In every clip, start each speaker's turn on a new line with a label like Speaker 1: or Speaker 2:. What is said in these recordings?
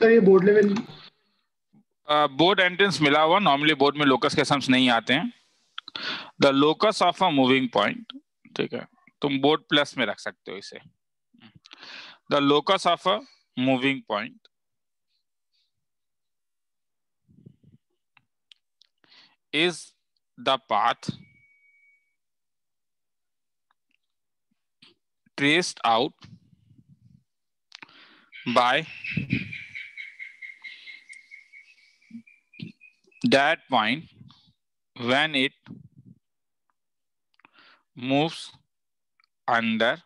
Speaker 1: Sir, ये board level
Speaker 2: board entrance मिला हुआ। नॉर्मली बोर्ड में लोकस के सम्स नहीं आते हैं। The locus of a moving point ठीक है, तुम बोर्ड प्लस में रख सकते हो इसे। The locus of a moving point is the path traced out by that point, when it moves under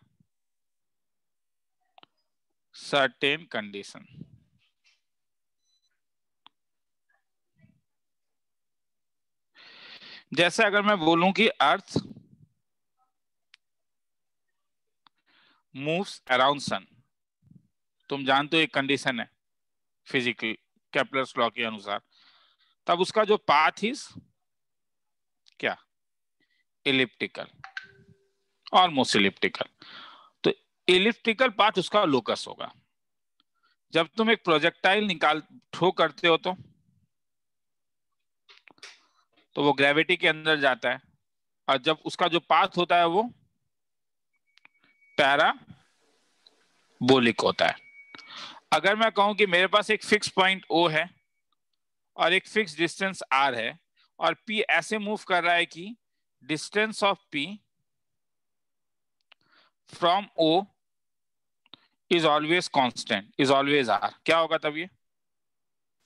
Speaker 2: certain condition. जैसे अगर मैं बोलूँ कि अर्थ मूव्स अराउंड सन तुम जानते हो एक कंडीशन है फ़िज़िकल कैप्लर्स लॉ के अनुसार तब उसका जो पाथ इज़ क्या? इलिप्टिकल ऑलमोस्ट इलिप्टिकल तो इलिप्टिकल पाथ उसका लोकस होगा। जब तुम एक प्रोजेक्टाइल निकाल थ्रो करते हो तो तो वो ग्रेविटी के अंदर जाता है। और जब उसका जो पाथ होता है वो पैरा बोलिक होता है। अगर मैं कहूँ कि मेरे पास एक फिक्स पॉइंट ओ है और एक फिक्स डिस्टेंस आर है और पी ऐसे मूव कर रहा है कि distance of P from O is always constant is always R क्या होगा तब ये?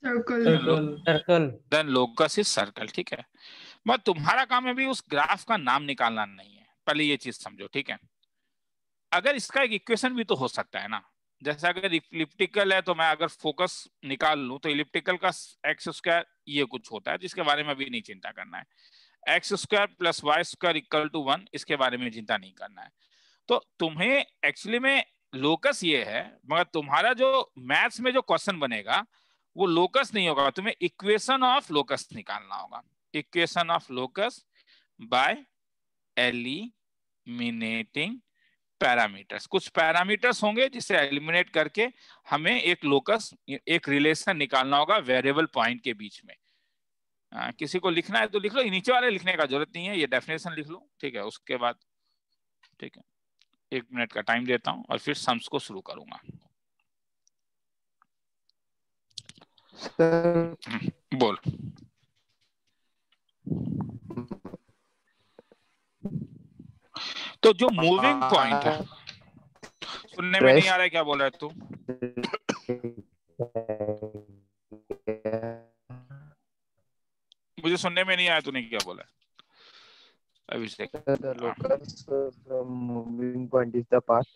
Speaker 1: Circle
Speaker 2: then locus is circle ठीक है? बट तुम्हारा काम है भी उस ग्राफ का नाम निकालना नहीं है पहले ये चीज़ समझो ठीक है? अगर इसका एक इक्वेशन भी तो हो सकता है ना? जैसे अगर इलिप्टिकल है तो मैं अगर फोकस निकाल लूँ तो इलिप्टिकल का एक्स स्क्वायर ये कुछ होता है, जिसके बारे में अभी नहीं चिंता करना है। X square plus y square equal to one, इसके बारे में चिंता नहीं करना है। तो तुम्हें एक्चुअली में लोकस ये है, मगर तुम्हारा जो मैथ्स में जो क्वेश्चन बनेगा, वो लोकस नहीं होगा, तुम्हें इक्वेशन ऑफ़ लोकस निकालना होगा। Equation of locus by eliminating parameters कुछ पैरामीटर्स होंगे जिसे एलिमिनेट करके हमें एक लोकस एक रिलेशन निकालना होगा वेरिएबल पॉइंट के बीच में। आ, किसी को लिखना है तो लिख लो नीचे वाले लिखने का ज़रूरत नहीं है ये डेफिनेशन लिख लो ठीक है उसके बाद ठीक है एक मिनट का टाइम देता हूँ और फिर सम्स को शुरू करूँगा। सर बोल। तो जो मूविंग पॉइंट है सुनने में नहीं आ रहा है क्या बोल रहा है तू? मुझे सुनने में नहीं आया तूने क्या बोला? अभिषेक।
Speaker 3: The locus from moving point is the path.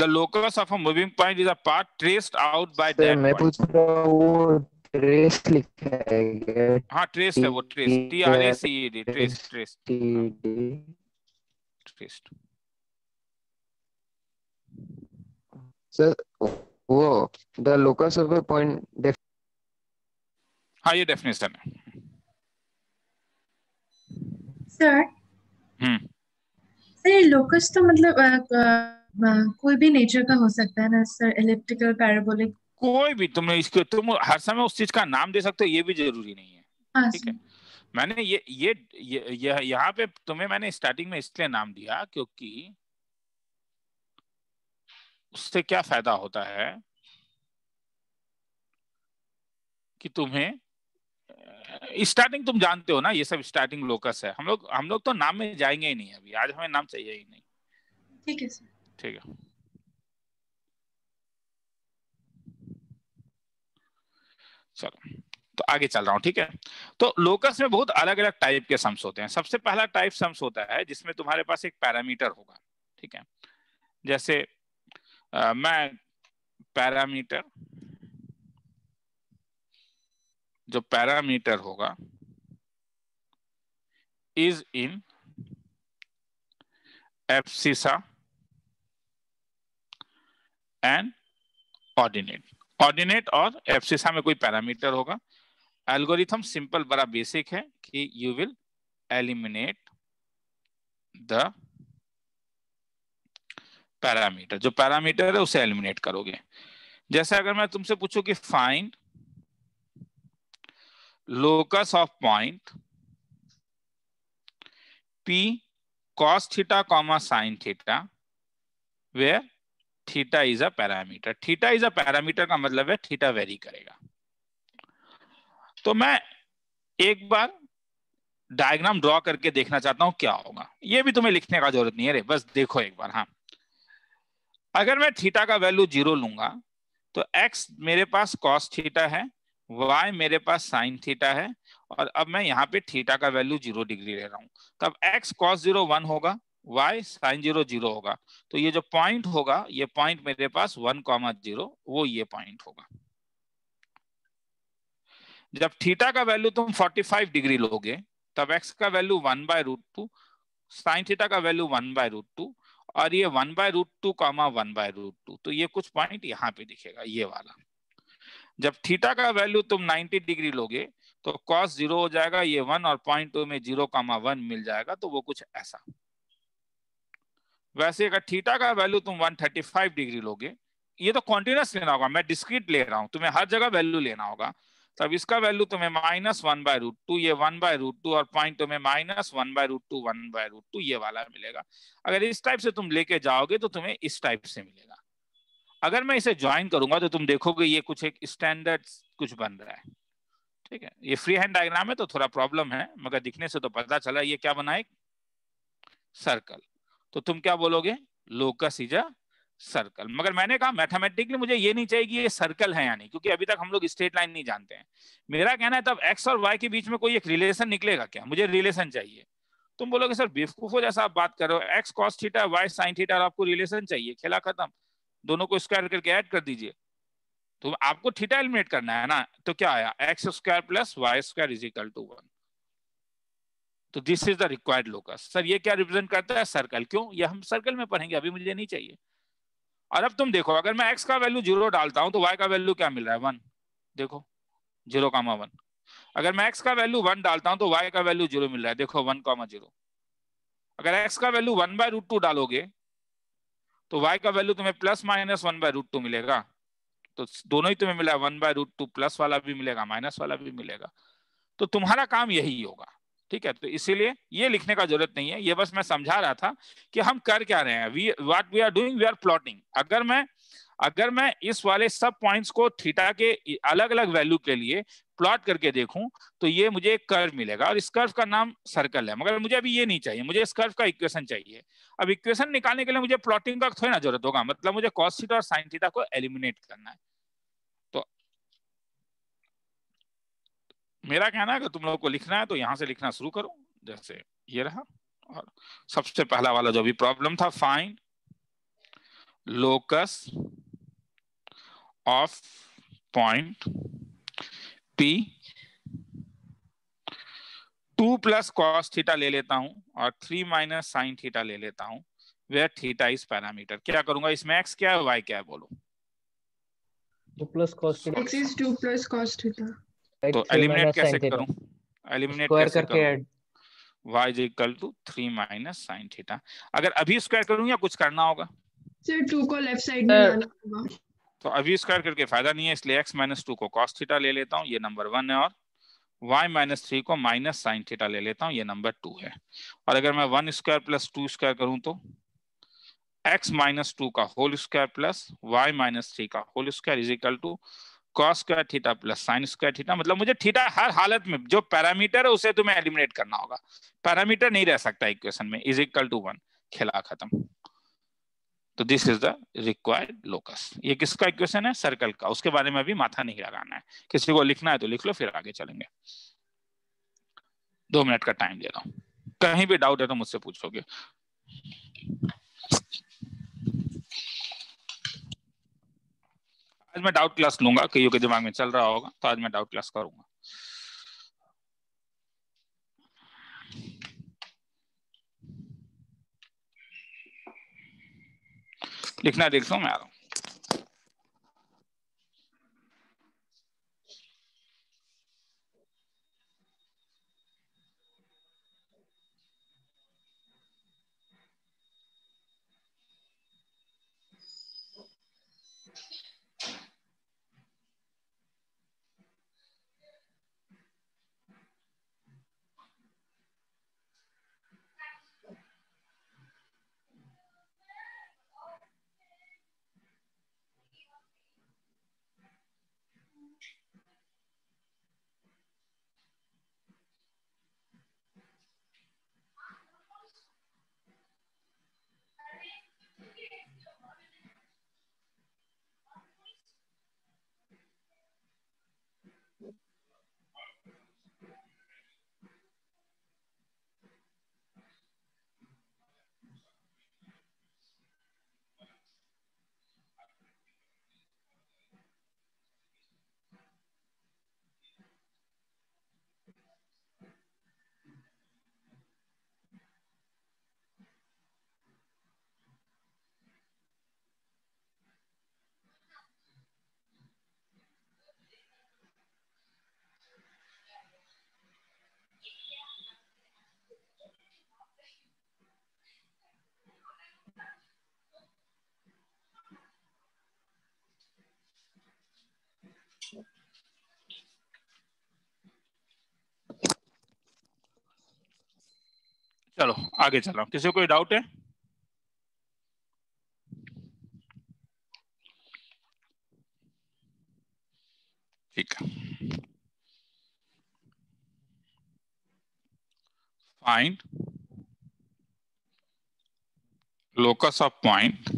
Speaker 2: the locus of a moving point is a path traced out by that
Speaker 3: मैं पूछ रहा हूँ ट्रेस लिखा है
Speaker 2: हाँ ट्रेस है वो trace T R A C E D trace trace
Speaker 3: T D
Speaker 2: traced
Speaker 3: sir वो the locus of a point
Speaker 2: हाँ ये डेफिनेशन है।
Speaker 4: सर
Speaker 2: हम्म।
Speaker 4: सर लोकस तो मतलब अ, अ, कोई भी नेचर का हो सकता है ना सर इलिप्टिकल पैराबोलिक
Speaker 2: कोई भी तुमने इसको तुम हर समय उस चीज़ का नाम दे सकते हो ये भी ज़रूरी नहीं है।
Speaker 4: हाँ
Speaker 2: ठीक है? मैंने ये ये ये यहाँ पे तुम्हें मैंने स्टार्टिंग में इसलिए नाम दिया क्योंकि उससे क्या फ़ायदा होता है कि तुम्हें स्टार्टिंग तुम जानते हो ना ये सब स्टार्टिंग लोकस है। हम लोग हम लोग तो नाम में जाएँगे ही नहीं अभी आज हमें नाम चाहिए ही नहीं।
Speaker 4: ठीक है सर
Speaker 2: ठीक है। चलो। तो आगे चल रहा हूँ ठीक है? तो लोकस में बहुत अलग अलग टाइप के सम्स होते हैं। सबसे पहला टाइप सम्स होता है जिसमें तुम्हारे पास एक पैरामीटर होगा ठीक है? जैसे अ, मैं पैरामीटर जो पैरामीटर होगा is in abscissa and ordinate ordinate और एप्सिसा में कोई पैरामीटर होगा एल्गोरिथम सिंपल बड़ा बेसिक है कि you will eliminate the parameter जो पैरामीटर है, उसे एलिमिनेट करोगे। जैसे अगर मैं तुमसे पूछूँ कि find locus of point P cos theta comma sine theta where theta is a parameter theta is a parameter का मतलब है थीटा वेरी करेगा। तो मैं एक बार डायग्राम ड्रॉ करके देखना चाहता हूँ क्या होगा। ये भी तुम्हें लिखने का ज़रूरत नहीं है रे, बस देखो एक बार हाँ। अगर मैं थीटा का वैल्यू ज़ीरो लूँगा तो x मेरे पास कॉस थीटा है, y मेरे पास साइन थीटा है, और अब मैं यहाँ पे थीटा का वैल्यू ज़ीरो डिग्री ले रहा हूँ। तब x कॉस ज़ीरो वन होगा, y साइन ज़ीरो ज़ीरो होगा। तो ये जो पॉइंट होगा, ये पॉइंट मेरे पास वन कॉमा ज़ीरो वो ये पॉइंट होगा। जब थीटा का वैल्यू तुम 45 डिग्री लोगे, तब एक्स का value one by root two, sine theta का value one by root two, और ये one by root two comma one by root two. तो ये कुछ पॉइंट यहाँ पे दिखेगा, ये वाला। जब थीटा का वैल्यू तुम 90 डिग्री लोगे तो कॉस ज़ीरो हो जाएगा, ये वन और पॉइंट टू में ज़ीरो कामा वन मिल जाएगा तो वो कुछ ऐसा। वैसे अगर थीटा का वैल्यू तुम 135 डिग्री लोगे, ये तो कॉन्टिन्यूस लेना होगा, मैं डिस्क्रीट ले रहा हूँ, तुम्हें हर जगह वैल्यू लेना होगा तब इसका वैल्यू तुम्हें minus one by root two ये वन बाय रूट टू और पॉइंट तुम्हें minus one by root two one by root two ये वाला मिलेगा। अगर इस टाइप से तुम लेके जाओगे तो तुम्हें इस टाइप से मिलेगा। अगर मैं इसे ज्वाइन करूँगा तो तुम देखोगे ये कुछ एक स्टैंडर्ड कुछ बन रहा है। ठीक है? ये फ्री हैंड डायग्राम है तो थोड़ा प्रॉब्लम है, मगर दिखने से तो पता चला ये क्या बना एक सर्कल तो तुम क्या बोलोगे? लोकस इज़ अ सर्कल मगर मैंने कहा मैथमेटिकली मुझे ये नहीं चाहिए कि ये सर्कल है यानी क्योंकि अभी तक हम लोग स्ट्रेट लाइन नहीं जानते हैं। मेरा कहना है, तब एक्स और वाई के बीच में कोई एक रिलेशन निकलेगा क्या? मुझे रिलेशन चाहिए। तुम बोलोगे, सर, बेवकूफो जैसा आप बात कर x cos theta y sine theta और आपको रिलेशन चाहिए। खेला खत्म। दोनों को स्क्वायर करके ऐड कर दीजिए। तो आपको थीटा एलिमिनेट करना है ना? तो क्या आया? X square plus y square is equal to one तो this is the required locus sir, ये क्या रिप्रेजेंट करता है? सर्कल क्यों? ये हम सर्कल में पढ़ेंगे, अभी मुझे नहीं चाहिए। और अब तुम देखो, अगर मैं एक्स का वैल्यू ज़ीरो डालता हूँ तो वाई का वैल्यू क्या मिल रहा है? वन देखो ज़ीरो कामा वन अगर मैं एक्स का वैल्यू वन डालता हूँ तो वाई का वैल्यू ज़ीरो मिल रहा है। देखो वन कामा ज़ीरो अगर एक्स का value one by root two डालोगे तो वाई का वैल्यू तुम्हें plus minus one by root two मिलेगा। तो दोनों ही तुम्हें मिला one by root two plus वाला भी मिलेगा माइनस वाला भी मिलेगा। तो तुम्हारा काम यही होगा। ठीक है तो इसीलिए ये लिखने का ज़रूरत नहीं है। ये बस मैं समझा रहा था कि हम कर क्या रहे हैं। We what we are doing we are plotting अगर मैं अगर मैं इस वाले सब पॉइंट्स को थीटा के अलग अलग वैल्यू के लिए प्लॉट करके देखूँ तो ये मुझे एक कर्व मिलेगा। और इस कर्व का नाम सर्कल है। मगर मुझे अभी ये नहीं चाहिए। मुझे इस कर्व का इक्वेशन चाहिए। अब इक्वेशन निकालने के लिए मुझे प्लॉटिंग का थोड़ी ना ज़रूरत होगा। मतलब मुझे कॉस थीटा और साइन थीटा को एलिमिनेट करना है। मेरा कहना है कि तुम लोग को लिखना है तो यहाँ से लिखना शुरू करो। जैसे ये रहा। और सबसे पहला वाला जो भी प्रॉब्लम था find locus of point P two plus cos theta ले लेता हूँ और थ्री माइनस साइन थीटा ले लेता हूँ वेयर थीटा इज़ पैरामीटर क्या करूँगा? इसमें एक्स क्या है? वाई क्या है? बोलो।
Speaker 3: Two plus cos
Speaker 4: theta is 2 plus cos theta
Speaker 2: तो एलिमिनेट कैसे करूँ? एलिमिनेट
Speaker 3: स्क्वायर
Speaker 2: कैसे
Speaker 3: करके
Speaker 2: y is equal to three minus sine theta अगर अभी स्क्वायर करूँ या कुछ करना होगा?
Speaker 4: सर 2 को लेफ़्ट साइड में लाना होगा।
Speaker 2: तो अभी स्क्वायर करके फ़ायदा नहीं है इसलिए x माइनस टू को cos थीटा ले लेता हूँ ये नंबर वन है और y माइनस थ्री को माइनस साइन थीटा ले लेता हूँ ये नंबर टू है। और अगर मैं one square plus two square करूँ तो x माइनस टू का whole square plus y minus three का whole square is equal to cos square theta plus sine square theta मतलब मुझे थीटा हर हालत में, जो पैरामीटर है, उसे तुम्हें एलिमिनेट करना होगा। पैरामीटर नहीं रह सकता इक्वेशन में इज़ इक्वल टू वन खेला खत्म। तो this is the required locus ये किसका इक्वेशन है? सर्कल का। उसके बारे में अभी माथा नहीं लगाना है। किसी को लिखना है तो लिख लो, फिर आगे चलेंगे। दो मिनट का टाइम दे रहा हूँ। कहीं भी डाउट है तो मुझसे पूछोगे। आज मैं डाउट क्लास लूँगा कईयों के दिमाग में चल रहा होगा तो आज मैं डाउट क्लास करूँगा। लिखना देख लो मैं आ रहा हूँ। चलो, आगे चल रहा हूँ किसी कोई डाउट है? ठीक है। Find locus of point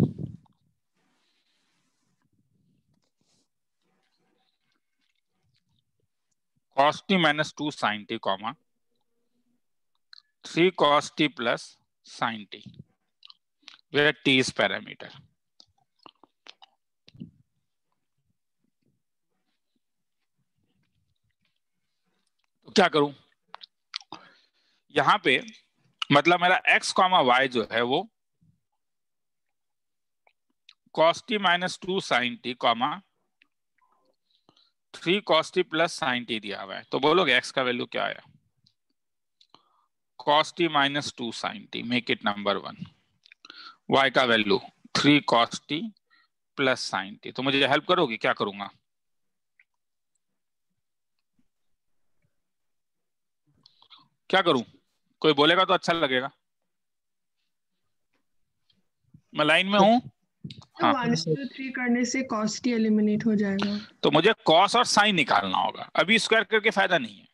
Speaker 2: cos t minus two 2 sin t 3 cos t plus sin t, where t is parameter. तो क्या करूँ? यहाँ पे मतलब मेरा x कॉमा वाई जो है वो cos t minus two sine T comma three cos T plus sine T दिया हुआ है। तो बोलोगे x का वैल्यू क्या आया? Cos t minus two sine T make it number one y का value three cos t plus sine T तो मुझे हेल्प करोगे? क्या करूँगा? क्या करूँ? कोई बोलेगा तो अच्छा लगेगा। मैं लाइन में हूँ। हाँ।
Speaker 1: वन थ्री करने से कॉस्ट ही एलिमिनेट हो जाएगा।
Speaker 2: तो मुझे कॉस और साइन निकालना होगा। अभी स्क्वायर करके फ़ायदा नहीं है।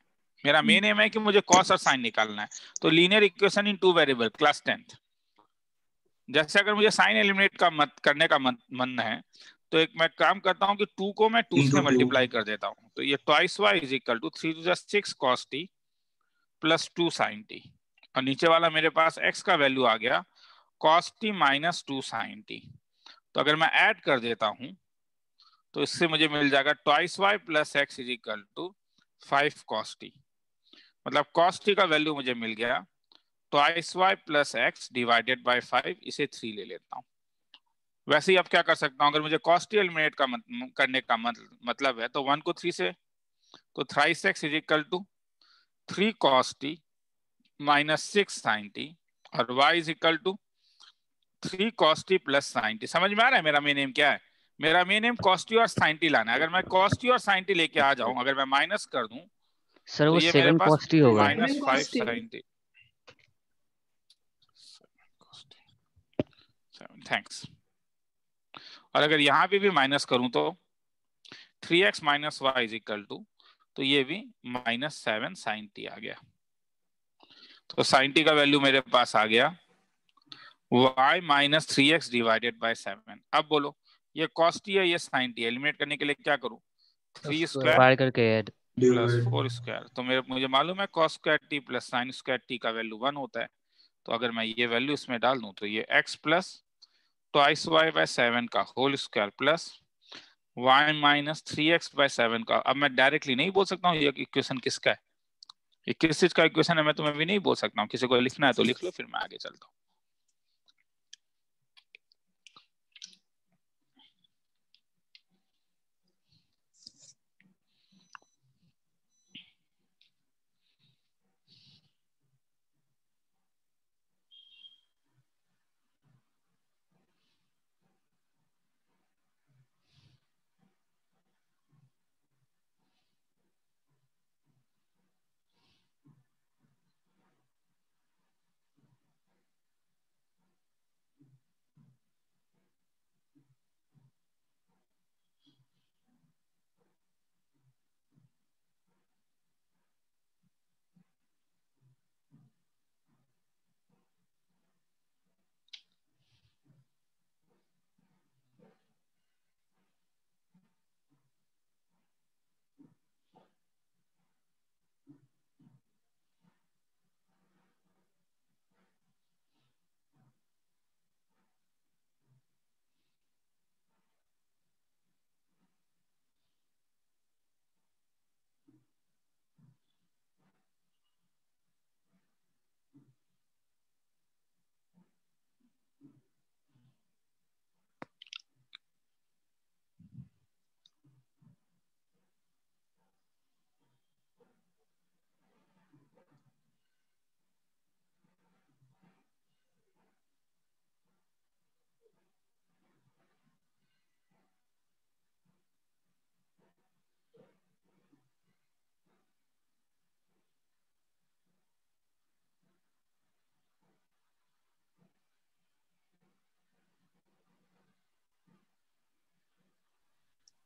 Speaker 2: मेरा मेन एम है कि मुझे कॉस और साइन निकालना है। तो linear equation in two variable class tenth जैसे अगर मुझे साइन एलिमिनेट का मत करने का मन, मन है तो एक मैं काम करता हूँ कि टू को मैं टू से मल्टीप्लाई कर देता हूँ। तो ये twice y is equal to three two six cos t plus two sine t और नीचे वाला मेरे पास एक्स का वैल्यू आ गया cos t minus two sine t तो अगर मैं ऐड कर देता हूँ तो इससे मुझे मिल जाएगा twice y plus x is equal to five cos t मतलब कॉस टी का वैल्यू मुझे मिल गया twice y plus x divided by five इसे थ्री ले लेता हूँ। वैसे ही अब क्या कर सकता हूँ? अगर मुझे कॉस टी एलिमिनेट का मत, करने का मत, मतलब है तो वन को थ्री से तो thrice x is equal to three cos t minus six sine t और y is equal to three cos t plus sine t समझ में आ रहा है मेरा मेन एम क्या है? मेरा मेन एम कॉस्टी और साइन टी लाना है। अगर मैं कॉस्टी और साइन टी लेके आ जाऊँ अगर मैं माइनस कर दूँ
Speaker 5: सर
Speaker 2: तो
Speaker 5: वो सेवन कॉस्ट ही होगा
Speaker 2: माइनस फाइव टी थैंक्स और अगर यहाँ पे भी माइनस करूँ तो three x minus y is equal to तो ये भी माइनस सेवन साइन टी आ गया। तो साइन टी का वैल्यू मेरे पास आ गया। y minus three x divided by seven अब बोलो ये कॉस टी है ये साइन टी एलिमिनेट करने के लिए क्या करूँ? थ्री स्क्वायर
Speaker 5: करके ऐड
Speaker 2: प्लस फोर स्क्वायर तो मेरे मुझे मालूम है cos square t plus sine square t का वैल्यू वन होता है। तो अगर मैं ये वैल्यू इसमें डाल दूँ तो ये x plus twice y by seven का whole square plus y minus three x by seven का। अब मैं डायरेक्टली नहीं बोल सकता हूँ ये इक्वेशन किसका है। ये किस चीज़ का इक्वेशन है मैं तुम्हें भी नहीं बोल सकता हूँ। किसी को लिखना है तो लिख लो फिर मैं आगे चलता हूँ।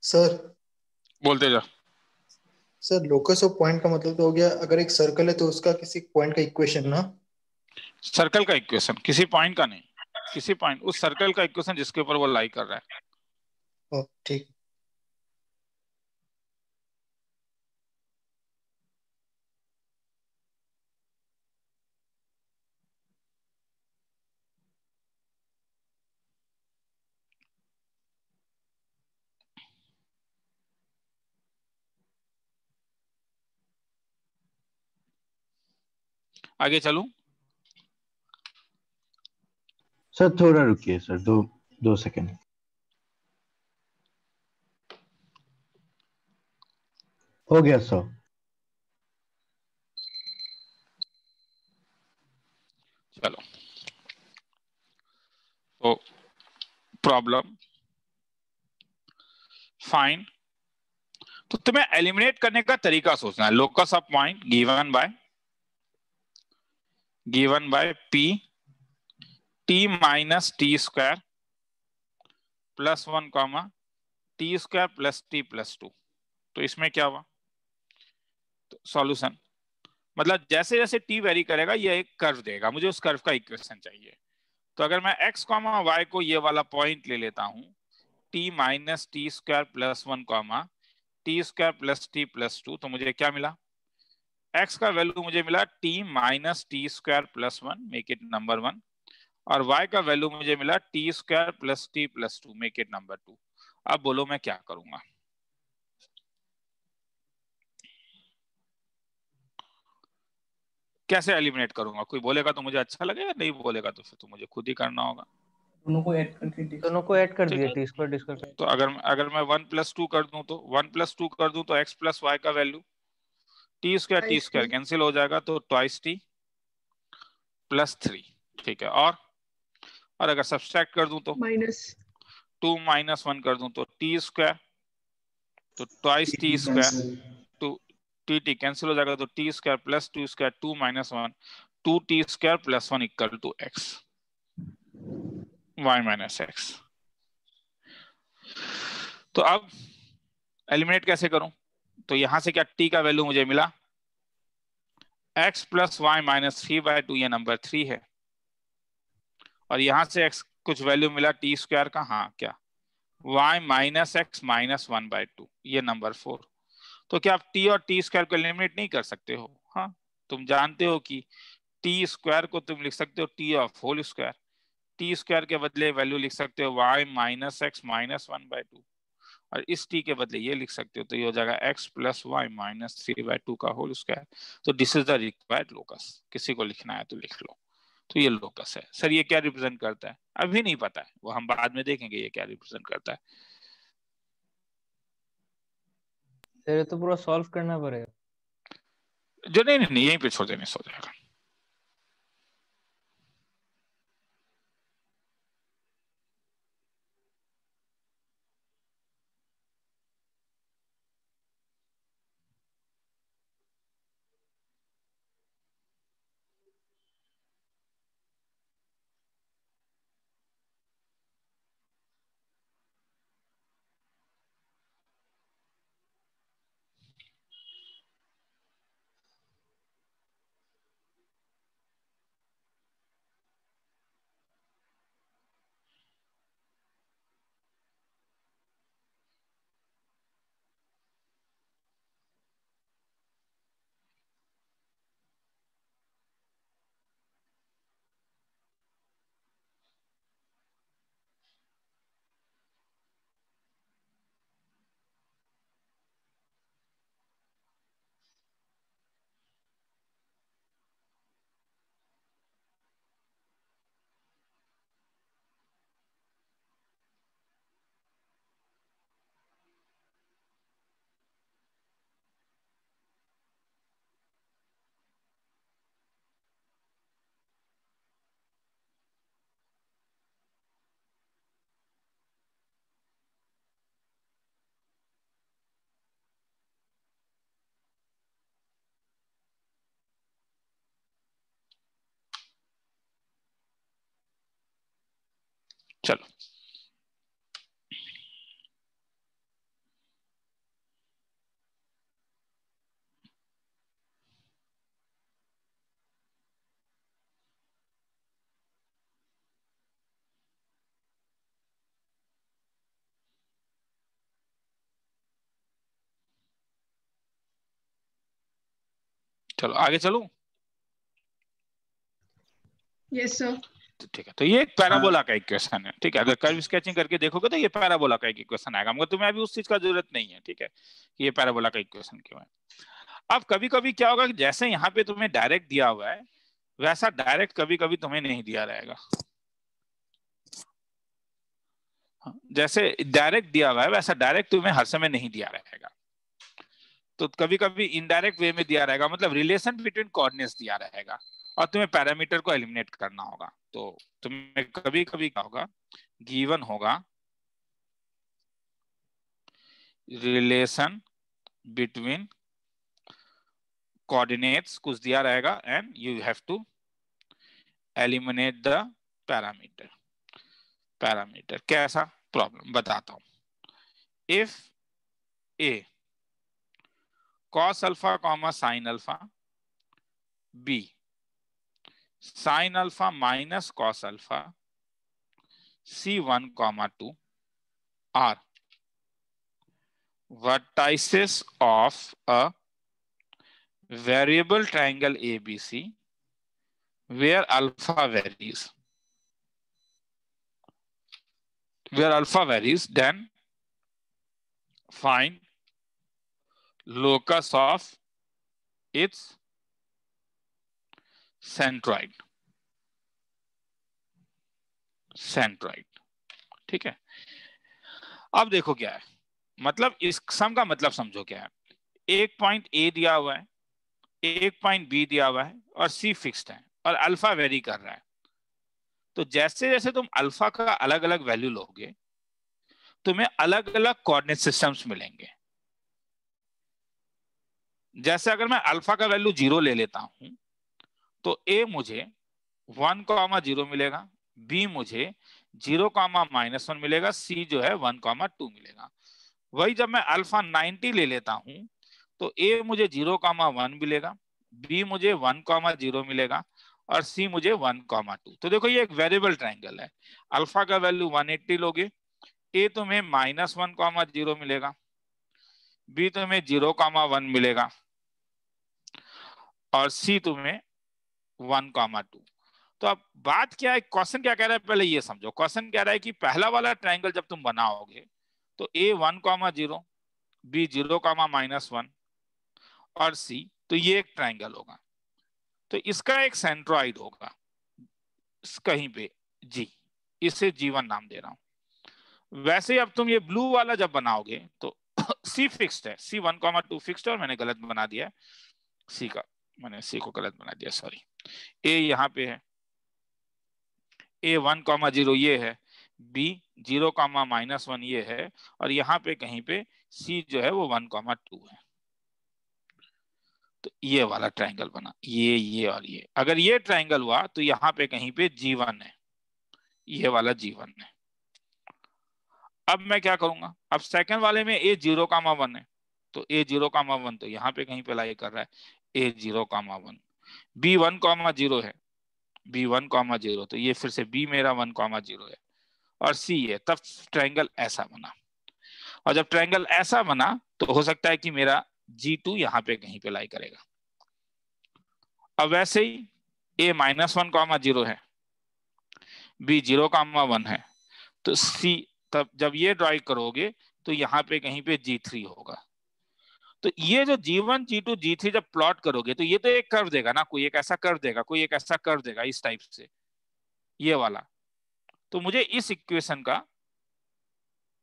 Speaker 5: सर
Speaker 2: बोलते जा।
Speaker 5: सर लोकस ऑफ़ पॉइंट का मतलब तो हो गया अगर एक सर्कल है तो उसका किसी पॉइंट का इक्वेशन ना?
Speaker 2: सर्कल का इक्वेशन किसी पॉइंट का नहीं। किसी पॉइंट उस सर्कल का इक्वेशन जिसके ऊपर वो लाई कर रहा है।
Speaker 5: ओ ठीक।
Speaker 2: आगे चलूँ?
Speaker 6: सर थोड़ा रुकिए सर दो दो सेकंड। हो गया सर।
Speaker 2: चलो। तो प्रॉब्लम फाइन तो तुम्हें एलिमिनेट करने का तरीका सोचना है। Locus of point given by given by p t minus t square plus one comma t square plus t plus two तो इसमें क्या हुआ? तो सॉल्यूशन मतलब जैसे जैसे टी वेरी करेगा, ये एक कर्व देगा। मुझे उस कर्व का इक्वेशन चाहिए। तो अगर मैं एक्स कॉमा वाई को ये वाला पॉइंट ले लेता हूँ t minus t square plus one comma t square plus t plus two तो मुझे क्या मिला? एक्स का वैल्यू मुझे मिला t minus t square plus one make it number one और y का वैल्यू मुझे मिला t square plus t plus two make it number two अब बोलो मैं क्या करूँगा? कैसे एलिमिनेट करूँगा? कोई बोलेगा तो मुझे अच्छा लगेगा नहीं बोलेगा तो फिर तो मुझे खुद ही करना होगा।
Speaker 3: दोनों को ऐड करके दोनों को ऐड कर दिया टी स्क्वायर टी स्क्वायर
Speaker 2: तो अगर अगर मैं वन प्लस टू कर दूँ तो वन प्लस टू कर दूँ तो एक्स प्लस वाई का value t square t square cancel हो जाएगा तो ट्वाइस टी प्लस थ्री ठीक है? और और अगर सब्सट्रैक्ट कर दूँ तो
Speaker 1: माइनस
Speaker 2: टू माइनस वन कर दूँ तो टी स्क्वायर तो twice t square two t t cancel हो जाएगा तो t square plus two square two minus one two t square plus one equal to x y minus x तो अब eliminate कैसे करूँ? तो यहाँ से क्या टी का वैल्यू मुझे मिला? X plus y minus three by two ये नंबर थ्री है। और यहाँ से x कुछ वैल्यू मिला टी स्क्वायर का? हाँ क्या? y minus x minus one by two ये नंबर फोर तो क्या आप टी और टी स्क्वायर को एलिमिनेट नहीं कर सकते हो? हाँ तुम जानते हो कि टी स्क्वायर को तुम लिख सकते हो t of whole square t square के बदले वैल्यू लिख सकते हो y minus x minus one by two और इस t के बदले ये लिख सकते हो तो ये हो जाएगा x plus y minus three by two का होल स्क्वायर तो this is the required locus किसी को लिखना है तो लिख लो। तो ये लोकस है। सर ये क्या रिप्रेजेंट करता है? अभी नहीं पता है। वो हम बाद में देखेंगे ये क्या रिप्रेजेंट करता है।
Speaker 3: सर तो पूरा सॉल्व करना पड़ेगा।
Speaker 2: जो नहीं नहीं, नहीं यहीं पे छोड़ देने सो जाएगा। चलो। चलो आगे चलो?
Speaker 1: यस सर
Speaker 2: ठीक है। तो ये एक पैराबोला का इक्वेशन है ठीक है। अगर कर्व स्केचिंग करके देखोगे तो ये पैराबोला का एक इक्वेशन आएगा। मगर तुम्हें अभी उस चीज़ का ज़रूरत नहीं है ठीक है कि ये पैराबोला का इक्वेशन क्यों है। अब कभी कभी क्या होगा कि जैसे यहाँ पे तुम्हें डायरेक्ट दिया हुआ है वैसा डायरेक्ट कभी कभी तुम्हें नहीं दिया रहेगा। हाँ, जैसे डायरेक्ट दिया हुआ है वैसा डायरेक्ट तुम्हें हर समय नहीं दिया रहेगा। तो कभी कभी इनडायरेक्ट वे में दिया रहेगा मतलब रिलेशन बिटवीन कोऑर्डिनेट्स दिया रहेगा, और तुम्हें पैरामीटर को एलिमिनेट करना होगा। तो तुम्हें कभी कभी क्या होगा गिवन होगा रिलेशन बिटवीन कोऑर्डिनेट्स कुछ दिया रहेगा and you have to eliminate the parameter parameter कैसा? प्रॉब्लम बताता हूँ। If a cos alpha comma sin alpha b. Sin alpha minus cos alpha c1 comma 2 are vertices of a variable triangle ABC where alpha varies. Where alpha varies, then find locus of its centroid. Centroid. ठीक है? अब देखो क्या है। मतलब इस सम का मतलब समझो क्या है। एक पॉइंट ए दिया हुआ है, एक पॉइंट बी दिया हुआ है और सी फिक्स्ड है और अल्फ़ा वेरी कर रहा है। तो जैसे जैसे तुम अल्फ़ा का अलग अलग वैल्यू लोगे, तुम्हें अलग अलग कोऑर्डिनेट सिस्टम्स मिलेंगे। जैसे अगर मैं अल्फ़ा का वैल्यू ज़ीरो ले लेता हूँ तो ए मुझे वन कॉमा ज़ीरो मिलेगा, बी मुझे ज़ीरो कॉमा माइनस वन मिलेगा, सी जो है वन कॉमा टू मिलेगा। वही जब मैं अल्फ़ा नाइनटी ले लेता हूँ तो ए मुझे ज़ीरो कॉमा वन मिलेगा, बी मुझे वन कॉमा ज़ीरो मिलेगा और सी मुझे वन कॉमा टू। तो देखो ये एक वेरिएबल ट्राइंगल है। अल्फ़ा का वैल्यू वन एट्टी लोगे, ए तुम्हें माइनस वन कॉमा ज़ीरो मिलेगा, बी तुम्हें ज़ीरो कॉमा वन मिलेगा और सी तुम्हें वन कॉमा टू। तो अब बात क्या है, क्वेश्चन क्या कह रहा है, पहले ये समझो। क्वेश्चन कह रहा है कि पहला वाला ट्राइंगल जब तुम बनाओगे तो A one comma zero B zero comma minus one और सी तो ये एक ट्राइंगल होगा। तो इसका एक सेंट्रॉइड होगा कहीं पे जी इसे जीवन नाम दे रहा हूँ। वैसे अब तुम ये ब्लू वाला जब बनाओगे तो सी फिक्स्ड है C one comma two fixed और मैंने गलत बना दिया सी का। मैंने सी को गलत बना दिया सॉरी ए यहाँ पे है। ए वन कॉमा ज़ीरो ये है। B zero comma minus one ये है। और यहाँ पे कहीं पे सी जो है वो वन कॉमा टू है। तो ये वाला ट्राइंगल बना। ये ये और ये। अगर ये ट्राइंगल हुआ तो यहाँ पे कहीं पे जीवन है। ये वाला जीवन है। अब मैं क्या करूँगा? अब सेकंड वाले में ए ज़ीरो कामा वन है। तो ए ज़ीरो कामा वन तो यहाँ पे कहीं पे लाई कर रहा है। A zero comma one B one comma zero है। बी वन कॉमा ज़ीरो तो ये फिर से बी मेरा वन कॉमा ज़ीरो है। और सी है, तब ट्राइंगल ऐसा बना। और जब ट्राइंगल ऐसा बना तो हो सकता है कि मेरा जी टू यहाँ पे कहीं पे लाई करेगा। अब वैसे ही A minus one comma zero है। बी ज़ीरो कॉमा वन है। तो सी तब जब ये ड्राई करोगे तो यहाँ पे कहीं पे जी थ्री होगा। तो ये जो G one G two G three जब प्लॉट करोगे तो ये तो एक कर्व देगा ना, कोई एक ऐसा कर्व देगा, कोई एक ऐसा कर्व देगा इस टाइप से, ये वाला। तो मुझे इस इक्वेशन का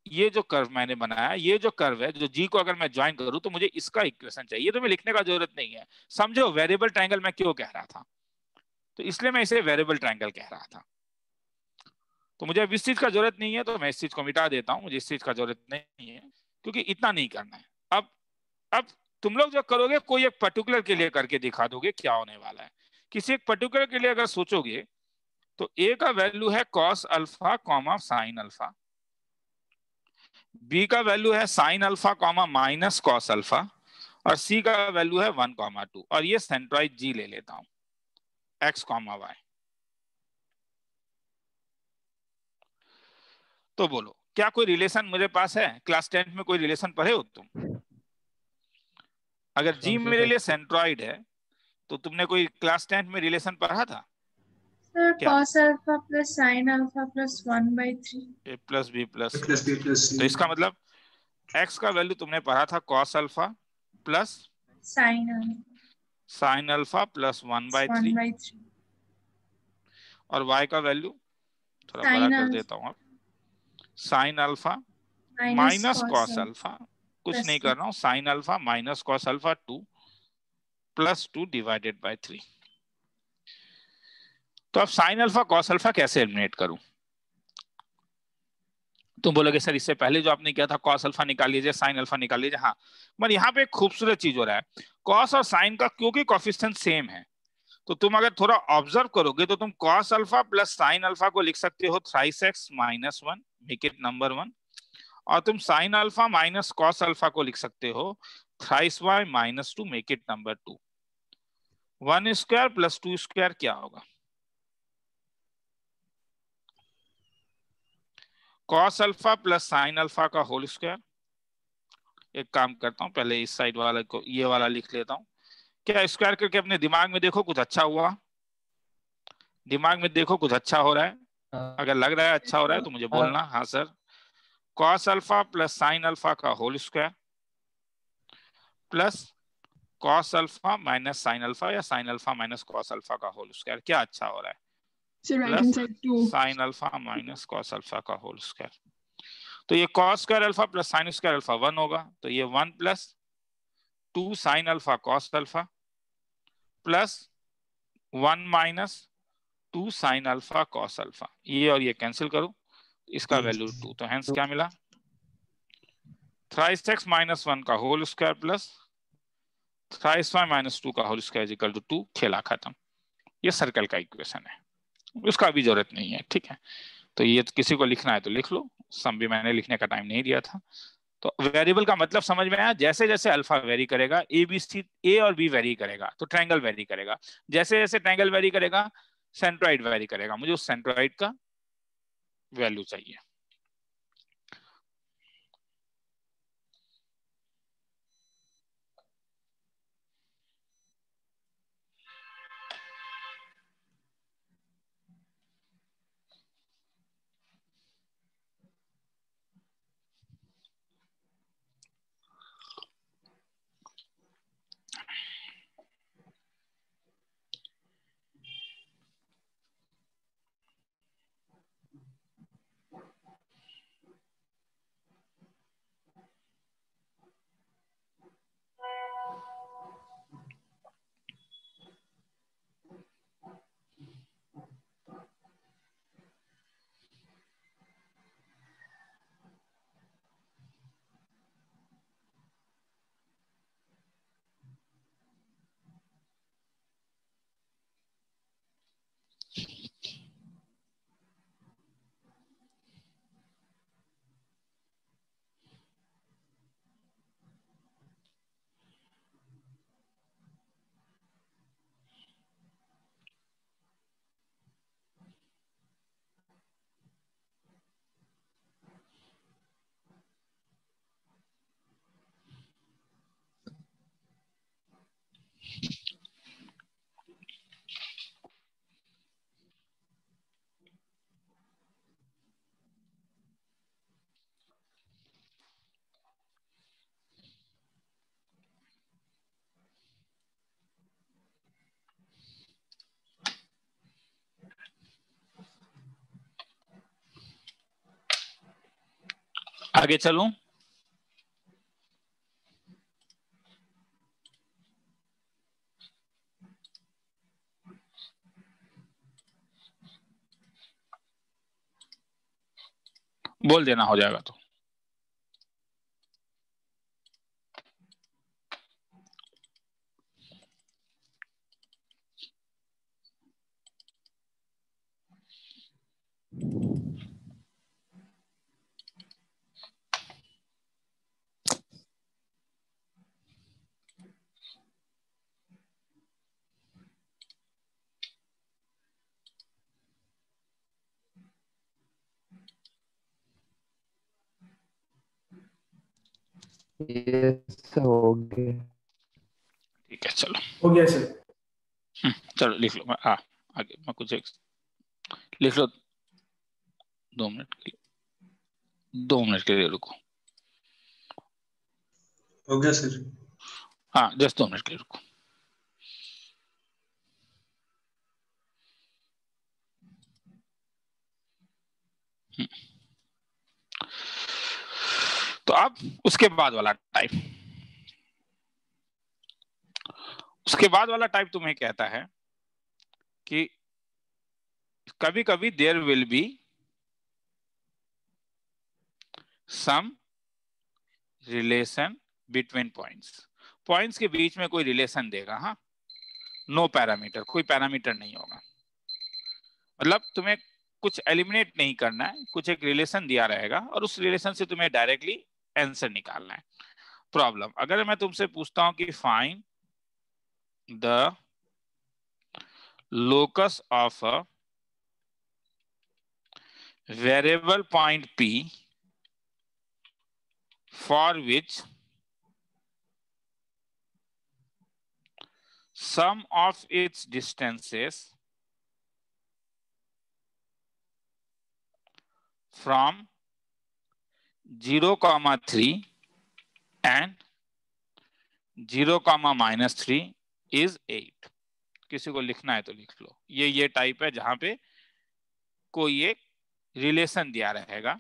Speaker 2: ये जो कर्व मैंने बनाया, ये जो कर्व है, जो जी को अगर मैं ज्वाइन करूँ तो मुझे इसका इक्वेशन चाहिए। तो मैं लिखने का ज़रूरत नहीं है। समझो वेरिएबल ट्रायंगल मैं क्यों कह रहा था? तो इसलिए मैं इसे वेरिएबल ट्रायंगल कह रहा था। तो मुझे अब इस चीज़ का ज़रूरत नहीं है तो मैं इस चीज़ को मिटा देता हूँ, मुझे इस चीज़ का ज़रूरत नहीं है, क्योंकि इतना नहीं करना है। अब अब तुम लोग जो करोगे, कोई एक पर्टिकुलर के लिए करके दिखा दोगे क्या होने वाला है। किसी एक पर्टिकुलर के लिए अगर सोचोगे तो ए का वैल्यू है cos alpha comma sine alpha B का वैल्यू है sine alpha comma minus cos alpha और सी का वैल्यू है वन कॉमा टू और ये सेंट्रॉइड जी ले लेता हूँ। एक्स कॉमा वाई तो बोलो, क्या कोई रिलेशन मेरे पास है? क्लास टेंथ में कोई रिलेशन पढ़े हो तुम? अगर जी मेरे लिए सेंट्रॉइड है तो तुमने कोई क्लास टेंथ में रिलेशन पढ़ा था? Sir
Speaker 4: cos alpha plus sin alpha plus one by three
Speaker 2: A plus B plus
Speaker 7: plus B plus
Speaker 2: तो इसका मतलब x का वैल्यू तुमने पढ़ा था cos alpha plus
Speaker 4: sin
Speaker 2: sine alpha plus one by
Speaker 4: one
Speaker 2: three
Speaker 4: by three
Speaker 2: और y का value थोड़ा बड़ा कर देता हूँ अब। Sine alpha minus cos alpha कुछ नहीं कर रहा हूँ। Sine alpha minus cos alpha two plus two divided by three तो अब साइन अल्फ़ा कॉस अल्फ़ा कैसे एलिमिनेट करूँ? तुम बोलोगे सर इससे पहले जो आपने किया था कॉस अल्फ़ा निकाल लीजिए साइन अल्फ़ा निकाल लीजिए। हाँ मगर यहाँ पे एक खूबसूरत चीज़ हो रहा है। कॉस और साइन का क्योंकि कॉफिशिएंट सेम है तो तुम अगर थोड़ा ऑब्ज़र्व करोगे तो तुम cos alpha plus sine alpha को लिख सकते हो thrice x minus one make it number one और तुम sine alpha minus cos alpha को लिख सकते हो। Thrice y minus two make it number two one square plus two square क्या होगा? Cos alpha plus sine alpha का whole square एक काम करता हूँ पहले इस साइड वाले को ये वाला लिख लेता हूँ। क्या स्क्वायर करके अपने दिमाग में देखो कुछ अच्छा हुआ? दिमाग में देखो कुछ अच्छा हो रहा है। अगर लग रहा है अच्छा हो रहा है तो मुझे बोलना। हाँ sir cos alpha plus sine alpha का whole square plus cos alpha minus sine alpha या sine alpha minus cos alpha का होल स्क्वायर क्या अच्छा हो रहा है? Sine alpha minus cos alpha का होल स्क्वायर तो ये cos square alpha plus sine square alpha one होगा। तो ये one plus two sine alpha cos alpha plus one minus two sine alpha cos alpha ये और ये कैंसिल करो। इसका वैल्यू टू तो हेंस क्या मिला? थ्राइस एक्स माइनस वन का whole square plus thrice y minus two का whole square equal to two खेला खत्म। ये सर्कल का इक्वेशन है। उसका भी ज़रूरत नहीं है ठीक है। तो ये तो किसी को लिखना है तो लिख लो। सम भी मैंने लिखने का टाइम नहीं दिया था। तो वेरिएबल का मतलब समझ में आया? जैसे जैसे अल्फ़ा वेरी करेगा ए बी सी ए और बी वेरी करेगा तो ट्रायंगल वेरी करेगा। जैसे जैसे ट्रायंगल वेरी करेगा सेंट्रॉइड वेरी करेगा। मुझे उस सेंट्रॉइड का वैल्यू चाहिए। आगे चलूँ? बोल देना हो जाएगा तो
Speaker 3: यस हो गया
Speaker 2: ठीक है चलो
Speaker 7: हो गया सर
Speaker 2: हम्म, चलो लिख लो हाँ आगे मैं कुछ एक लिख लो दो मिनट के लिए दो मिनट के लिए रुको
Speaker 7: हो गया सर
Speaker 2: हाँ जस्ट दो मिनट के लिए रुको हम्म। तो अब उसके बाद वाला टाइप उसके बाद वाला टाइप तुम्हें कहता है कि कभी कभी there will be some relation between points points के बीच में कोई रिलेशन देगा हाँ? नो पैरामीटर कोई पैरामीटर नहीं होगा। मतलब तुम्हें कुछ एलिमिनेट नहीं करना है, कुछ एक रिलेशन दिया रहेगा और उस रिलेशन से तुम्हें डायरेक्टली आंसर निकालना है। प्रॉब्लम अगर मैं तुमसे पूछता हूँ कि find the locus of a variable point p for which sum of its distances from 0 comma 3 and 0 comma minus 3 is 8 किसी को लिखना है तो लिख लो। ये ये टाइप है जहाँ पे कोई एक रिलेशन दिया रहेगा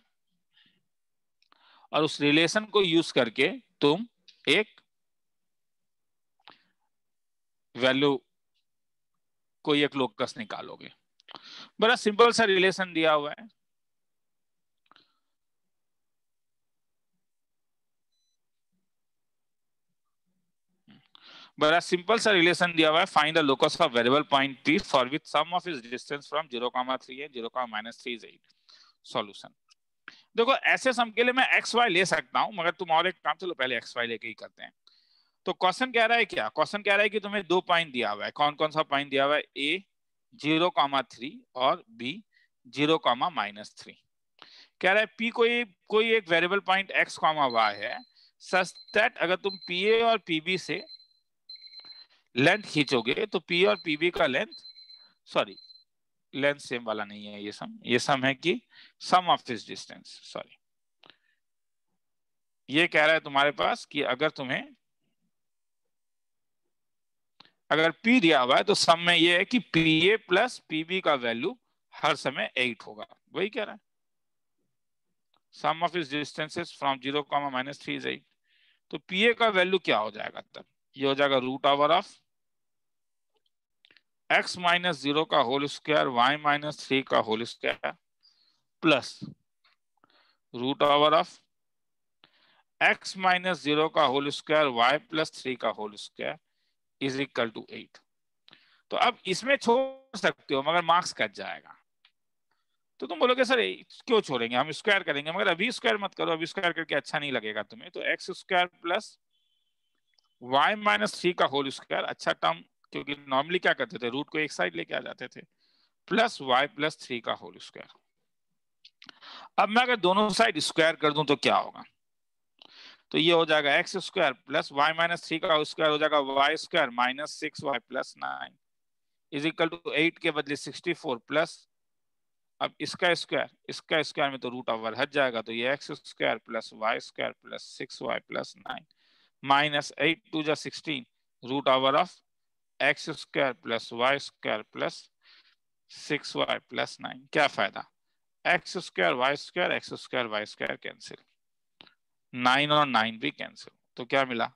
Speaker 2: और उस रिलेशन को यूज़ करके तुम एक वैल्यू कोई एक लोकस निकालोगे। बड़ा सिंपल सा रिलेशन दिया हुआ है। बड़ा सिंपल सा रिलेशन दिया हुआ है find the locus of variable point t for with sum of is distance from 0,3 and 0,-3 is 8 solution देखो ऐसे सम के लिए मैं एक्स वाई ले सकता हूँ मगर तुम और एक काम चलो पहले एक्स वाई लेके ही करते हैं। तो क्वेश्चन कह रहा है क्या? क्वेश्चन कह रहा है कि तुम्हें दो पॉइंट दिया हुआ है। कौन कौन सा पॉइंट दिया हुआ है? ए ज़ीरो कॉमा थ्री और B zero comma minus three कह रहा है पी कोई कोई एक variable point x comma y है। सच दैट अगर तुम पी ए और पीबी से लेंथ खींचोगे तो पी और पीबी का लेंथ सॉरी लेंथ सेम वाला नहीं है ये सम ये सम है कि sum of this distance sorry ये कह रहा है तुम्हारे पास कि अगर तुम्हें, अगर P दिया हुआ है तो सम में ये है कि पी ए प्लस पीबी का वैल्यू हर समय एट होगा। वही कह रहा है। सम ऑफ़ इस distances from zero minus three is eight तो पी ए का वैल्यू क्या हो जाएगा तब? ये हो जाएगा root over of x minus zero का whole square y minus three का whole square plus root over of x minus zero का whole square y plus three का whole square is equal to eight तो अब इसमें छोड़ सकते हो, मगर मार्क्स कट जाएगा। तो तुम बोलोगे, सर, क्यों छोड़ेंगे? हम स्क्वायर करेंगे। मगर अभी स्क्वायर मत करो, अभी स्क्वायर करके अच्छा नहीं लगेगा तुम्हें। तो x square plus y minus three का होल स्क्वायर अच्छा टर्म क्योंकि नॉर्मली क्या करते थे? रूट को एक साइड लेके आ जाते थे। प्लस वाई प्लस थ्री का होल स्क्वायर अब मैं अगर दोनों साइड स्क्वायर कर दूँ तो क्या होगा? तो ये हो जाएगा x square plus y minus three का स्क्वायर हो जाएगा y square minus six y plus nine is equal to eight के बदले सिक्सटी फोर प्लस अब इसका स्क्वायर इसका स्क्वायर में तो रूट ओवर हट जाएगा तो ये x square plus y square plus six y plus nine eight two जा sixteen root over of x square plus y square plus six y plus nine क्या फ़ायदा? X square y square x square y square cancel nine और nine भी cancel तो क्या मिला?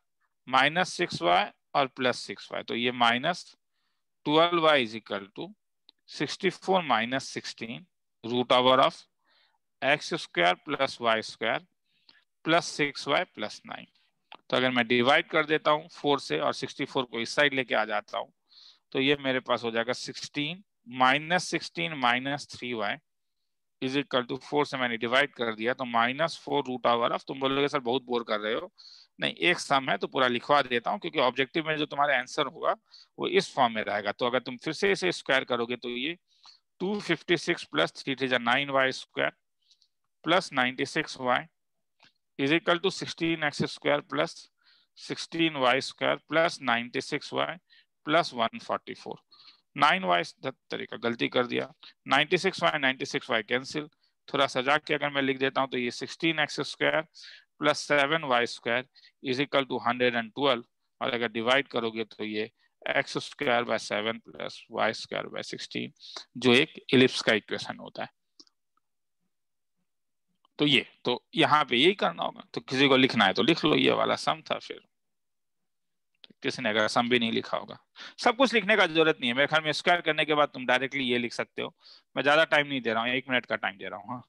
Speaker 2: Minus six y और plus six y तो ये minus twelve y is equal to sixty four minus sixteen root over of x square plus y square plus six y plus nine तो अगर मैं डिवाइड कर देता हूँ फोर से और सिक्सटी फोर को इस साइड लेके आ जाता हूँ तो ये मेरे पास हो जाएगा sixteen minus sixteen minus three y is equal to four से मैंने डिवाइड कर दिया तो minus four root over of तुम बोलोगे, सर, बहुत बोर कर रहे हो। नहीं, एक सम है तो पूरा लिखवा देता हूँ, क्योंकि ऑब्जेक्टिव में जो तुम्हारा आंसर होगा, वो इस फॉर्म में रहेगा। तो अगर तुम फिर से इसे स्क्वायर करोगे तो ये two fifty six plus three three nine y square plus ninety six y sixteen y square plus ninety six y plus one forty four nine y तरीका गलती कर दिया। 96 six y ninety six y cancel थोड़ा सजा के अगर मैं लिख देता हूँ तो ये 16 x square plus seven y square is equal to hundred and twelve और अगर डिवाइड करोगे तो ये x square by seven plus y square by sixteen जो एक इलिप्स का इक्वेशन होता है। तो ये तो यहाँ पे यही करना होगा। तो किसी को लिखना है तो लिख लो, ये वाला सम था फिर। किसी ने अगर सम भी नहीं लिखा होगा। सब कुछ लिखने का ज़रूरत नहीं है। मेरे ख्याल में स्क्वायर करने के बाद तुम डायरेक्टली ये लिख सकते हो। मैं ज़्यादा टाइम नहीं दे रहा हूँ, एक मिनट का टाइम दे रहा हूँ हाँ।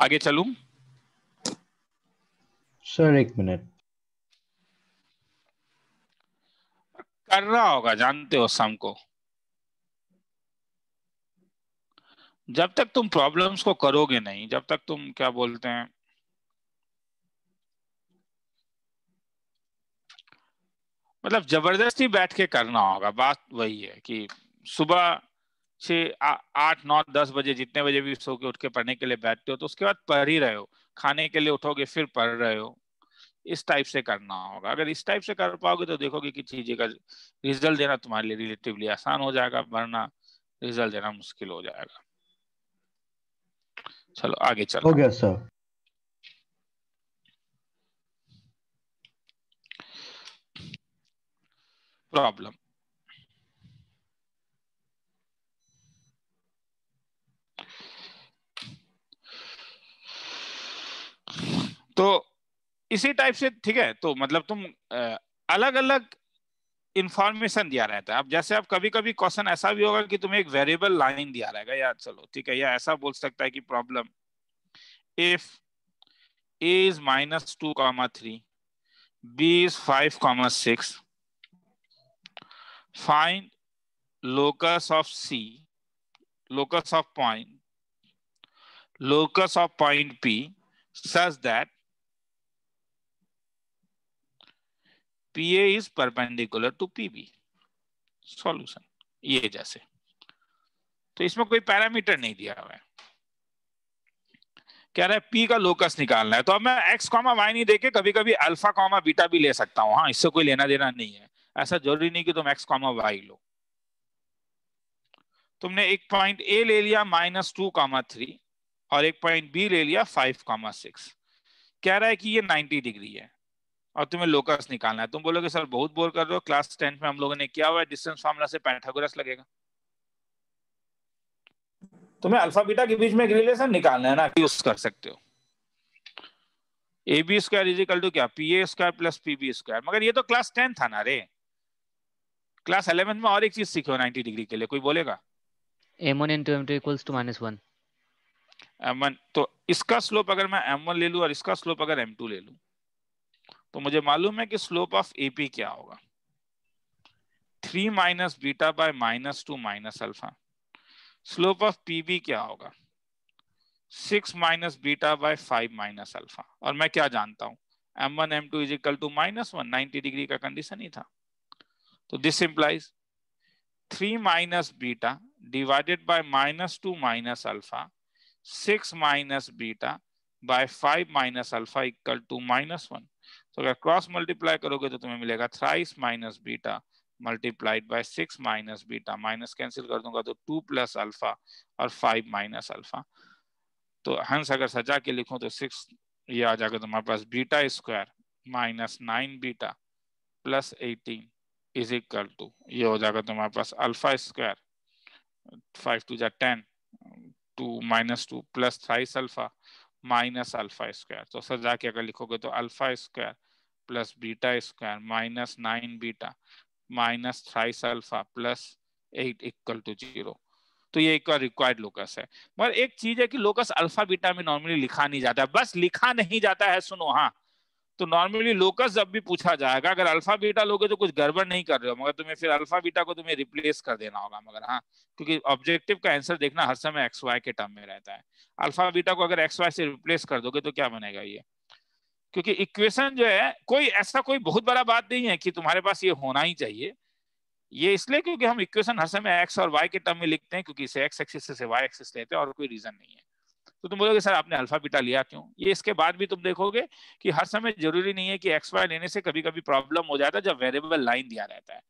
Speaker 2: आगे चलू?
Speaker 6: सर एक मिनट
Speaker 2: कर रहा होगा जानते हो शाम को। जब तक तुम प्रॉब्लम्स को करोगे नहीं जब तक तुम क्या बोलते हैं? मतलब ज़बरदस्ती बैठ के करना होगा बात वही है कि सुबह छः आठ नौ दस बजे जितने बजे भी सो के उठ के पढ़ने के लिए बैठते हो तो उसके बाद पढ़ ही रहे हो। खाने के लिए उठोगे फिर पढ़ रहे हो। इस टाइप से करना होगा। अगर इस टाइप से कर पाओगे तो देखोगे कि चीज़ें का रिज़ल्ट देना तुम्हारे लिए रिलेटिवली आसान हो जाएगा वरना रिज़ल्ट देना मुश्किल हो जाएगा। चलो आगे चलो
Speaker 6: हो। गया सर
Speaker 2: प्रॉब्लम तो इसी टाइप से ठीक है? तो मतलब तुम अलग अलग इंफॉर्मेशन दिया रहता है। अब जैसे अब कभी कभी क्वेश्चन ऐसा भी होगा कि तुम्हें एक वेरिएबल लाइन दिया रहेगा यार चलो ठीक है या ऐसा बोल सकता है कि problem if a is minus two comma three b is five comma six find locus of C, locus of point, locus of point P such that PA is perpendicular to PB. Solution ये जैसे। तो इसमें कोई parameter नहीं दिया हुआ है। कह रहा है पी का लोकस निकालना है। तो अब मैं एक्स कॉमा वाई नहीं देके कभी कभी अल्फ़ा कॉमा बीटा भी ले सकता हूँ। हाँ इससे कोई लेना देना नहीं है। ऐसा ज़रूरी नहीं कि तुम एक्स कॉमा वाई लो। तुमने एक पॉइंट ए ले लिया माइनस टू कॉमा थ्री और एक पॉइंट बी ले लिया फाइव कॉमा सिक्स कह रहा है कि ये नाइनटी डिग्री है। और तुम्हें लोकस निकालना है। तुम बोलोगे सर बहुत बोर कर रहे हो क्लास टेंथ में हम लोगों ने किया हुआ है डिस्टेंस फार्मूला से पैथागोरस लगेगा। तुम्हें अल्फ़ा बीटा के बीच में एक रिलेशन निकालना है ना यूज़ कर सकते हो। A b square is equal to क्या? P a square plus p b square मगर ये तो क्लास टेंथ था ना रे। क्लास इलेवेंथ में और एक चीज़ सीखे नाइनटी डिग्री के लिए। कोई बोलेगा?
Speaker 7: M one into m two equals to minus one
Speaker 2: m one तो इसका स्लोप अगर मैं एम वन ले लू और इसका स्लोप अगर एम टू ले लू तो मुझे मालूम है कि स्लोप ऑफ़ एपी क्या होगा? Three minus beta by minus two minus alpha slope of PB क्या होगा? Six minus beta by five minus alpha और मैं क्या जानता हूँ? M one m two is equal to minus one ninety degree का कंडीशन ही था। तो this implies three minus beta divided by minus two minus alpha six minus beta by five minus alpha equal to minus one तो अगर cross multiply करोगे तो तुम्हें मिलेगा thrice minus beta multiplied by six minus beta minus cancel कर दूँगा तो two plus alpha और फाइव माइनस अल्फ़ा तो हंस अगर सजा के लिखूं तो सिक्स ये आ जाएगा तुम्हारे पास beta square minus nine beta plus eighteen is equal to ये हो जाएगा तुम्हारे पास अल्फ़ा स्क्वायर फाइव टू जा ten two minus two plus thrice alpha minus alpha square तो सजा के अगर लिखोगे तो alpha square plus beta square minus nine beta minus thrice alpha plus eight equal to zero तो ये एक रिक्वायर्ड लोकस है। मगर एक चीज़ है कि लोकस अल्फ़ा बीटा में नॉर्मली लिखा नहीं जाता बस लिखा नहीं जाता है, सुनो हाँ। तो नॉर्मली लोकस जब भी पूछा जाएगा, अगर अल्फ़ा बीटा लोगे तो कुछ गड़बड़ नहीं कर रहे हो, मगर तुम्हें फिर अल्फ़ा बीटा को तुम्हें रिप्लेस कर देना होगा मगर हाँ। क्योंकि ऑब्जेक्टिव का आंसर देखना हर समय एक्स वाई के टर्म में रहता है। अल्फ़ा बीटा को अगर एक्स वाई से रिप्लेस कर दोगे तो क्या बनेगा ये? क्योंकि इक्वेशन जो है, कोई ऐसा कोई बहुत बड़ा बात नहीं है कि तुम्हारे पास ये होना ही चाहिए। ये इसलिए क्योंकि हम इक्वेशन हर समय एक्स और वाई के टर्म में लिखते हैं, क्योंकि इसे एक्स एक्सिस से वाई एक्सिस लेते हैं और कोई रीजन नहीं है। तो तुम बोलोगे, सर, आपने अल्फ़ा बीटा लिया क्यों? ये इसके बाद भी तुम देखोगे कि हर समय ज़रूरी नहीं है कि एक्स वाई लेने से कभी कभी प्रॉब्लम हो जाता है जब वेरिएबल लाइन दिया रहता है।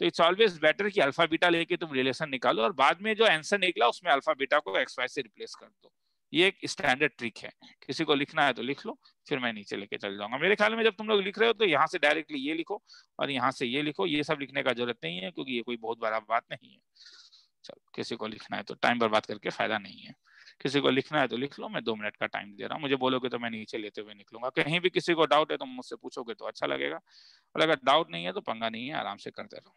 Speaker 2: तो इट्स ऑलवेज बेटर कि अल्फ़ा बीटा लेके तुम रिलेशन निकालो और बाद में जो आंसर निकला, उसमें अल्फ़ा बीटा को एक्स वाई से रिप्लेस कर दो। ये एक स्टैंडर्ड ट्रिक है। किसी को लिखना है तो लिख लो, फिर मैं नीचे लेके चल जाऊँगा। मेरे ख्याल में जब तुम लोग लिख रहे हो तो यहाँ से डायरेक्टली ये लिखो और यहाँ से ये लिखो। ये सब लिखने का ज़रूरत नहीं है क्योंकि ये कोई बहुत बड़ा बात नहीं है। चलो, किसी को लिखना है तो टाइम बर्बाद करके फ़ायदा नहीं है। किसी को लिखना है तो लिख लो, मैं दो मिनट का टाइम दे रहा हूँ। मुझे बोलोगे तो मैं नीचे लेते हुए निकलूँगा। कहीं भी किसी को डाउट है तो मुझसे पूछोगे तो अच्छा लगेगा। और अगर डाउट नहीं है तो पंगा नहीं है, आराम से करते रहो।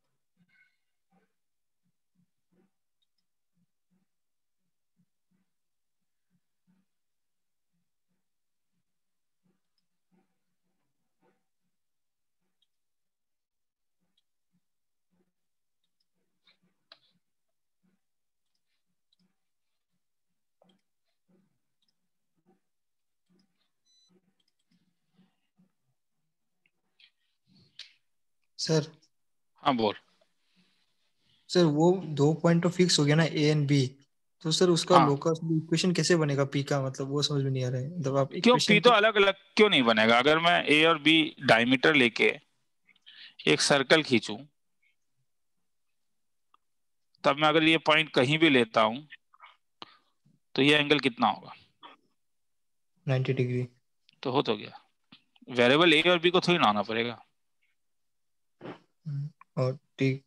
Speaker 5: सर।
Speaker 2: हाँ बोल।
Speaker 5: सर वो दो पॉइंट तो फिक्स हो गया ना ए एंड बी तो सर उसका
Speaker 2: हाँ।
Speaker 5: लोकस इक्वेशन कैसे बनेगा पी का? मतलब वो समझ में नहीं आ रहा है। मतलब आप
Speaker 2: क्यों पी तो अलग अलग क्यों नहीं बनेगा? अगर मैं ए और बी डायमीटर लेके एक सर्कल खींचूं तब मैं अगर ये पॉइंट कहीं भी लेता हूँ तो ये एंगल कितना होगा?
Speaker 5: 90 डिग्री
Speaker 2: तो हो तो गया। वेरिएबल ए और बी को थोड़ी ना आना पड़ेगा।
Speaker 5: और ठीक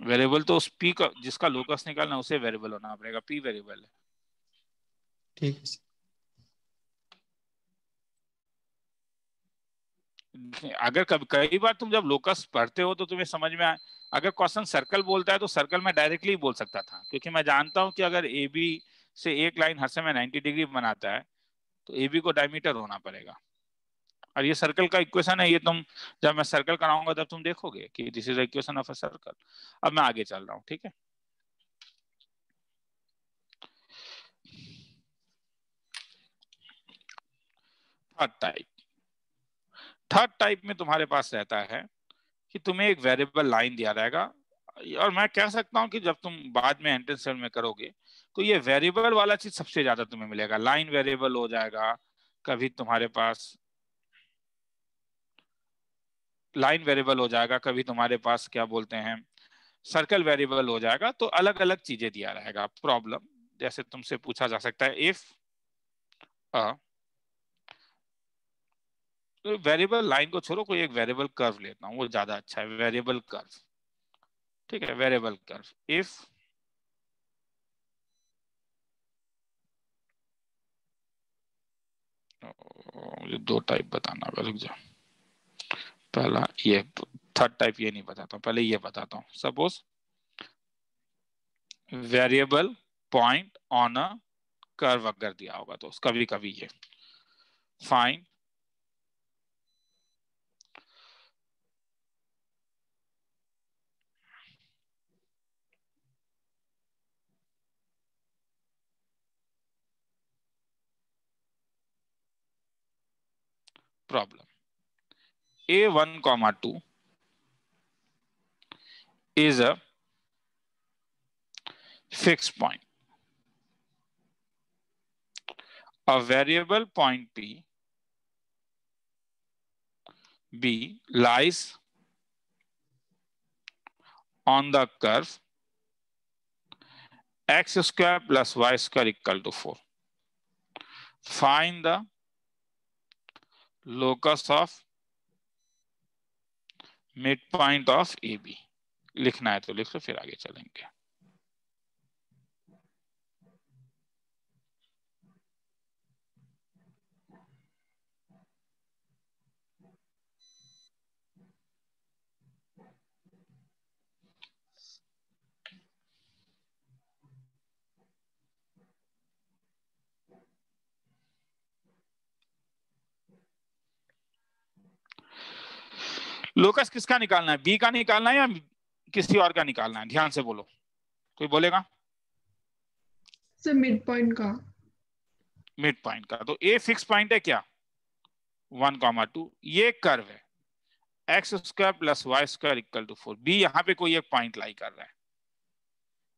Speaker 2: वेरिएबल तो उस पी का जिसका लोकस निकालना उसे वेरिएबल होना पड़ेगा। पी वेरिएबल है।
Speaker 5: ठीक है
Speaker 2: अगर कभी कई बार तुम जब लोकस पढ़ते हो तो तुम्हें समझ में आए। अगर क्वेश्चन सर्कल बोलता है तो सर्कल में डायरेक्टली बोल सकता था। क्योंकि मैं जानता हूँ कि अगर ए बी से एक लाइन हर समय 90 डिग्री बनाता है तो ए बी को डायमीटर होना पड़ेगा। और ये सर्कल का इक्वेशन है, ये तुम जब मैं सर्कल कराऊँगा, तब तुम देखोगे कि this is equation of a circle अब मैं आगे चल रहा हूँ, ठीक है? थर्ड टाइप थर्ड टाइप में तुम्हारे पास रहता है कि तुम्हें एक वेरिएबल लाइन दिया रहेगा। और मैं कह सकता हूँ कि जब तुम बाद में एंट्रेंस में करोगे तो ये वेरिएबल वाला चीज़ सबसे ज़्यादा तुम्हें मिलेगा। लाइन वेरिएबल हो जाएगा, कभी तुम्हारे पास लाइन वेरिएबल हो जाएगा, कभी तुम्हारे पास क्या बोलते हैं, सर्कल वेरिएबल हो जाएगा तो अलग अलग चीज़ें दिया रहेगा। प्रॉब्लम, जैसे तुमसे पूछा जा सकता है इफ़ वेरिएबल लाइन को छोड़ो, कोई एक वेरिएबल कर्व लेता हूँ, वो ज़्यादा अच्छा है, वेरिएबल कर्व। ठीक है, वेरिएबल कर्व। इफ़ मुझे दो टाइप बताना, रुक जाओ। पहला ये थर्ड टाइप ये नहीं बताता पहले ये बताता हूँ। Suppose variable point on a curve अगर दिया होगा तो कभी कभी ये। Fine problem a1 comma 2 is a fixed point. A variable point p b lies on the curve x square plus y square equal to 4 find the locus of midpoint a b लिखना है तो लिख लो फिर आगे चलेंगे। Locus किसका निकालना है? बी का निकालना है या किसी और का निकालना है? ध्यान से बोलो। कोई बोलेगा?
Speaker 1: सर मिड पॉइंट का।
Speaker 2: मिड पॉइंट का। तो ए फिक्स पॉइंट है क्या? वन कॉमा टू ये कर्व है। X square plus y square equal to four b यहाँ पे कोई एक पॉइंट लाई कर रहा है।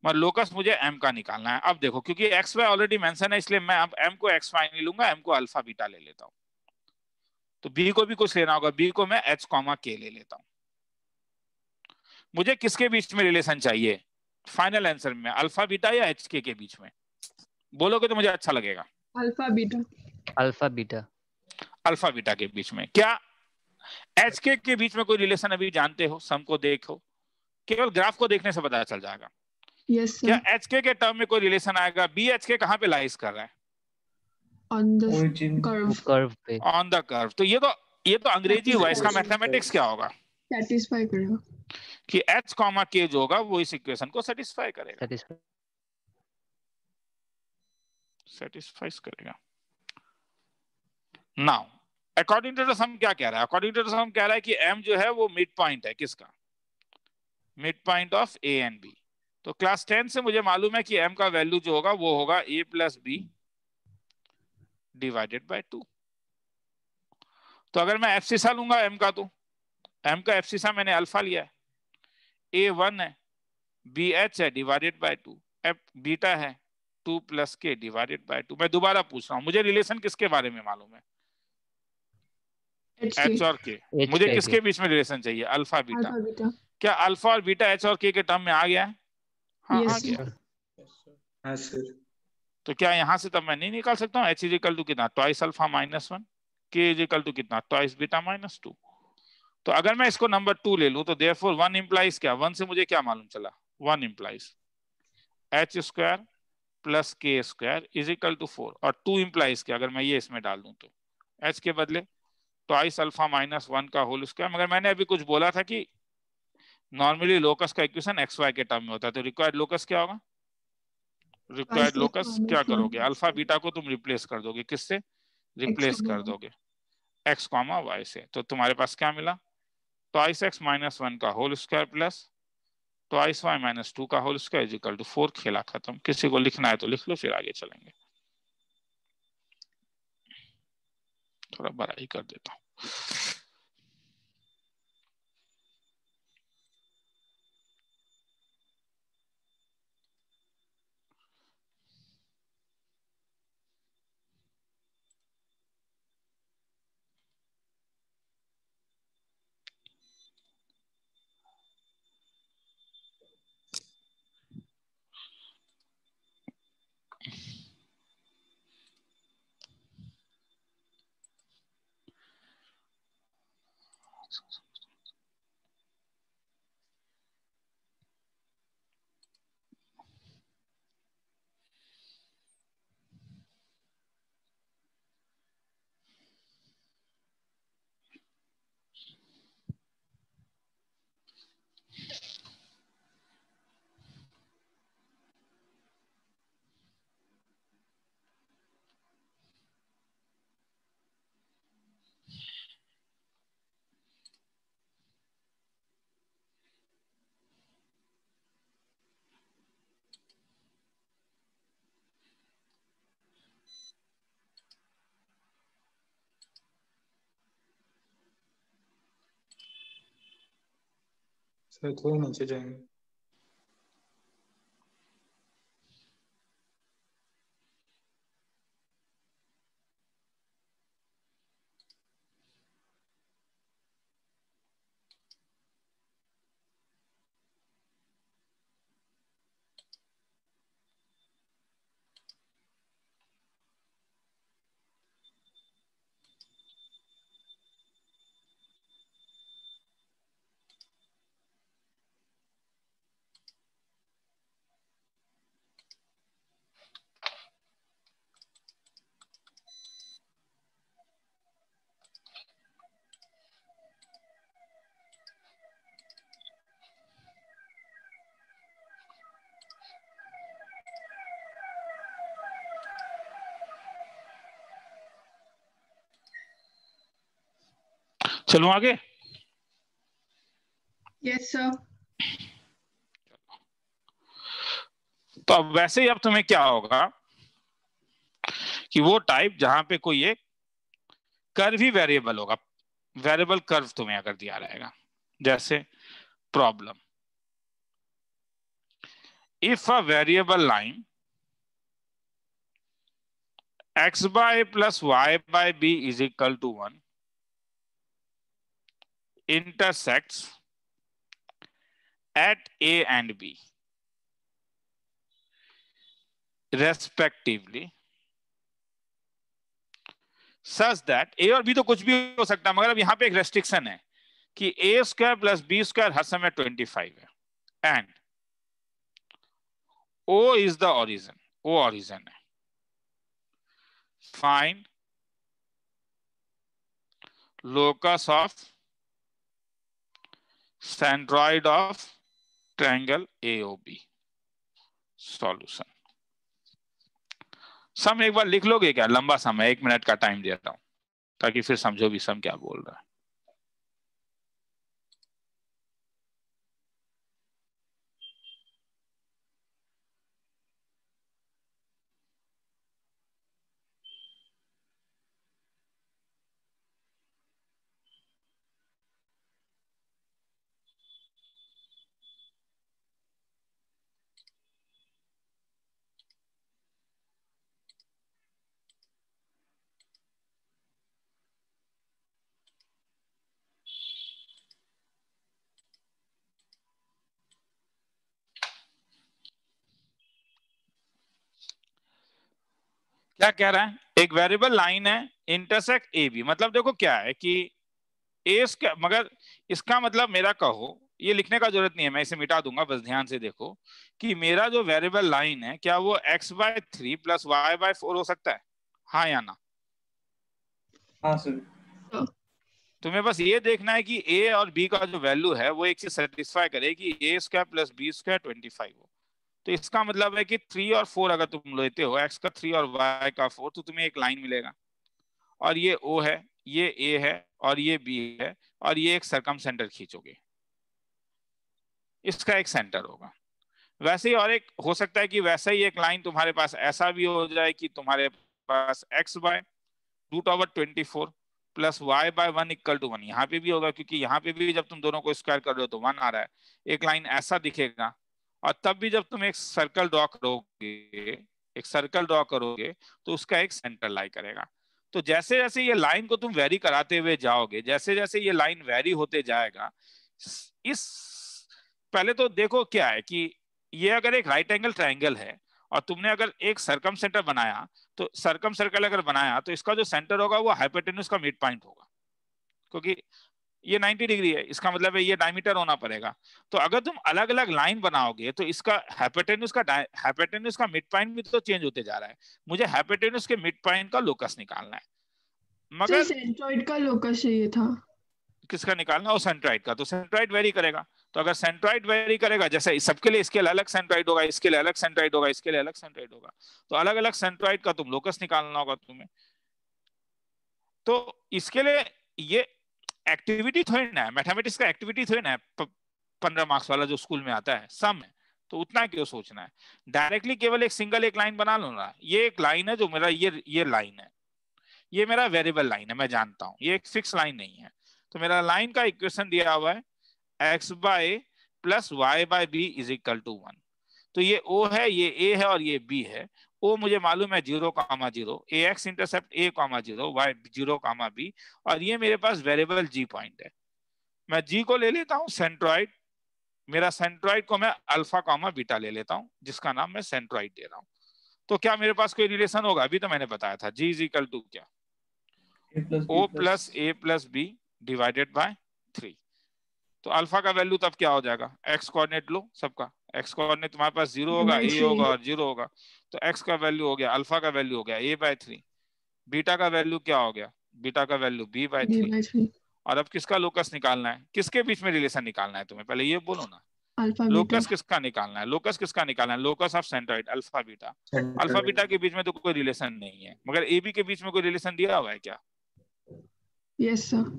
Speaker 2: मगर लोकस मुझे एम का निकालना है। अब देखो क्योंकि एक्स वाई ऑलरेडी मेंशन है इसलिए मैं अब एम को एक्स वाई नहीं लूँगा एम को अल्फ़ा बीटा ले लेता हूँ। तो बी को भी कुछ लेना होगा। बी को मैं एच कॉमा के ले लेता हूँ। मुझे किसके बीच में रिलेशन चाहिए? फाइनल आंसर में। अल्फ़ा बीटा या एच के के बीच में? बोलोगे तो मुझे अच्छा लगेगा।
Speaker 1: Alpha beta
Speaker 7: alpha beta
Speaker 2: alpha beta के बीच में। क्या एच के के बीच में कोई रिलेशन अभी जानते हो? सम को देखो। केवल ग्राफ को देखने से पता चल जाएगा।
Speaker 1: यस
Speaker 2: क्या एच के के टर्म में कोई रिलेशन आएगा? बी एच के कहाँ पे लाइज कर रहा है?
Speaker 1: ऑन द कर्व
Speaker 7: कर्व पे।
Speaker 2: ऑन द कर्व तो ये तो ये तो अंग्रेज़ी हुआ इसका मैथमेटिक्स क्या होगा?
Speaker 1: सेटिस्फाई करेगा
Speaker 2: कि एच कॉमा के जो होगा वो इस इक्वेशन को सेटिस्फाई करेगा।
Speaker 7: Satisfy
Speaker 2: सेटिस्फाइज करेगा। नाउ अकॉर्डिंग टू सम क्या कह रहा है? अकॉर्डिंग टू सम कह रहा है कि m जो है वो मिड पॉइंट है। किसका? Mid point of a and b तो क्लास 10 से मुझे मालूम है कि m का वैल्यू जो होगा वो होगा a plus b divided by two तो अगर मैं एफसीसा लूँगा m का तो m का एफसीसा मैंने अल्फ़ा लिया है। A वन है बी एच है divided by two if beta है two plus k divided by two मैं दोबारा पूछ रहा हूँ मुझे रिलेशन किसके बारे में मालूम है?
Speaker 1: एच
Speaker 2: और के मुझे
Speaker 7: के
Speaker 2: किसके बीच में रिलेशन चाहिए? अल्फ़ा बीटा
Speaker 1: बीटा
Speaker 2: क्या अल्फ़ा और बीटा एच और के के टर्म में आ गया है? हाँ
Speaker 1: Yes,
Speaker 2: आ गया
Speaker 1: sir.
Speaker 2: तो क्या यहाँ से तब मैं नहीं निकाल सकता हूँ? एच इज़ इक्वल टू कितना? Twice alpha minus one k is equal to कितना? ट्वाइस बीटा माइनस टू तो अगर मैं इसको नंबर टू ले लूँ तो देयर फोर वन इम्प्लाइज क्या? वन से मुझे क्या मालूम चला? One implies h square plus k square is equal to four और टू इम्प्लाइज क्या? अगर मैं ये इसमें डाल दूँ तो। एच के बदले ट्वाइस अल्फ़ा माइनस वन का होल स्क्वायर मगर मैंने अभी कुछ बोला था कि नॉर्मली लोकस का इक्वेशन एक्स वाई के टर्म में होता है तो रिक्वायर्ड लोकस क्या होगा? रिक्वायर्ड लोकस क्या करोगे? अल्फ़ा बीटा को तुम रिप्लेस कर दोगे। किससे? रिप्लेस कर दोगे। एक्स कॉमा वाई से। तो तुम्हारे पास क्या मिला? ट्वाइस एक्स माइनस वन का whole square plus twice y minus two का whole square is equal to four खेला खत्म। किसी को लिखना है तो लिख लो फिर आगे चलेंगे। थोड़ा बड़ा ही कर देता हूँ।
Speaker 5: सर थोड़ा नीचे जाएँगे
Speaker 2: चलो आगे।
Speaker 1: यस सर
Speaker 2: तो अब वैसे ही अब तुम्हें क्या होगा कि वो टाइप जहाँ पे कोई एक कर्व ही वेरिएबल होगा। वेरिएबल कर्व तुम्हें अगर दिया रहेगा जैसे problem if a variable line x by plus y by b is equal to 1 intersects at a and b, respectively, such that a और b तो कुछ भी हो सकता है, मगर अब यहाँ पे एक रेस्ट्रिक्शन है कि a square plus b square हर समय 25 है। And o is the origin o origin है। Find locus of centroid of triangle AOB solution. Sum एक बार लिख लोगे क्या? लंबा सम है, एक मिनट का टाइम देता हूँ, ताकि फिर समझो भी सम क्या बोल रहा है। क्या कह रहा है? एक वेरिएबल लाइन है इंटरसेक्ट ए बी मतलब देखो क्या है कि ए मगर इसका मतलब मेरा कहो ये लिखने का ज़रूरत नहीं है मैं इसे मिटा दूँगा बस ध्यान से देखो कि मेरा जो वेरिएबल लाइन है क्या वो x by three plus y by four हो सकता है? हाँ या ना?
Speaker 5: हाँ सर
Speaker 2: तुम्हें बस ये देखना है कि ए और बी का जो वैल्यू है वो एक चीज़ सेटिस्फाई करे कि a square plus b square twenty five हो। तो इसका मतलब है कि थ्री और फोर अगर तुम लेते हो एक्स का थ्री और वाई का फोर तो तुम्हें एक लाइन मिलेगा। और ये ओ है, ये ए है, और ये बी है, और ये एक सरकम सेंटर खींचोगे। इसका एक सेंटर होगा। वैसे ही और एक, हो सकता है कि वैसे ही एक लाइन तुम्हारे पास ऐसा भी हो जाए कि तुम्हारे पास x by root over twenty four plus y by one equal to one यहाँ पे भी होगा, क्योंकि यहाँ पे भी जब तुम दोनों को स्क्वायर कर रहे हो तो वन आ रहा है। एक लाइन ऐसा दिखेगा और तब भी जब तुम एक सर्कल ड्रॉ करोगे, एक सर्कल ड्रॉ करोगे तो उसका एक सेंटर लाई करेगा। तो जैसे जैसे ये लाइन को तुम वेरी कराते हुए जाओगे जैसे जैसे ये लाइन वेरी होते जाएगा, इस, पहले तो देखो क्या है कि ये अगर एक राइट एंगल ट्राइंगल है, और तुमने अगर एक सर्कम सेंटर बनाया तो सर्कम सर्कल अगर बनाया तो इसका जो सेंटर होगा वो हाइपोटेन्यूज का मिड पॉइंट होगा। क्योंकि ये 90 डिग्री है इसका मतलब है ये डायमीटर होना पड़ेगा। तो अगर तुम अलग अलग लाइन बनाओगे तो इसका हाइपोटेन्यूज का हाइपोटेन्यूज का मिड पॉइंट भी तो चेंज होते जा रहा है। मुझे हाइपोटेन्यूज के मिड पॉइंट का लोकस निकालना है।
Speaker 1: मगर सेंट्रॉइड का लोकस चाहिए था।
Speaker 2: किसका निकालना वो सेंट्राइड का। तो सेंट्राइड वेरी करेगा। तो अगर सेंट्राइड वेरी करेगा जैसे सबके लिए इसके लिए अलग सेंट्राइड होगा इसके लिए अलग सेंट्राइड होगा इसके लिए अलग सेंट्राइड होगा तो अलग अलग सेंट्राइड का तुम लोकस निकालना होगा तुम्हें। तो इसके लिए ये एक्टिविटी थोड़ी ना है मैथमेटिक्स का एक्टिविटी थोड़ी ना है पंद्रह मार्क्स वाला जो स्कूल में आता है सम है तो उतना क्यों सोचना है? डायरेक्टली केवल एक सिंगल एक लाइन बना लो ना, ये एक लाइन है जो मेरा ये ये लाइन है। ये मेरा वेरिएबल लाइन है, मैं जानता हूँ, ये एक फिक्स लाइन नहीं है। तो मेरा लाइन का इक्वेशन दिया हुआ है x by plus y by b is equal to one तो ये ओ है, ये ए है और ये बी है ओ मुझे मालूम है zero comma zero a x intercept a comma zero y zero comma b और ये मेरे पास वेरिएबल जी पॉइंट है। मैं जी को ले लेता हूँ सेंट्रॉइड मेरा सेंट्रॉइड को मैं अल्फ़ा कामा बीटा ले लेता हूँ जिसका नाम मैं सेंट्रॉइड दे रहा हूँ। तो क्या मेरे पास कोई रिलेशन होगा? अभी तो मैंने बताया था जी इज़ इक्वल टू क्या? O plus a plus b divided by three तो अल्फ़ा का वैल्यू तब क्या हो जाएगा? एक्स कोऑर्डिनेट लो सबका। एक्स कोऑर्डिनेट तुम्हारे पास ज़ीरो होगा ए होगा और ज़ीरो होगा। तो एक्स का वैल्यू हो गया अल्फ़ा का वैल्यू हो गया ए बाय थ्री बीटा का वैल्यू क्या हो गया? बीटा का वैल्यू बी बाय थ्री और अब किसका लोकस निकालना है? किसके बीच में रिलेशन निकालना है तुम्हें? पहले ये बोलो ना। लोकस किसका निकालना है? लोकस किसका निकालना है? Locus of centroid alpha beta alpha beta के बीच में तो कोई रिलेशन नहीं है। मगर ए बी के बीच में कोई रिलेशन दिया हुआ है क्या?
Speaker 1: Yes sir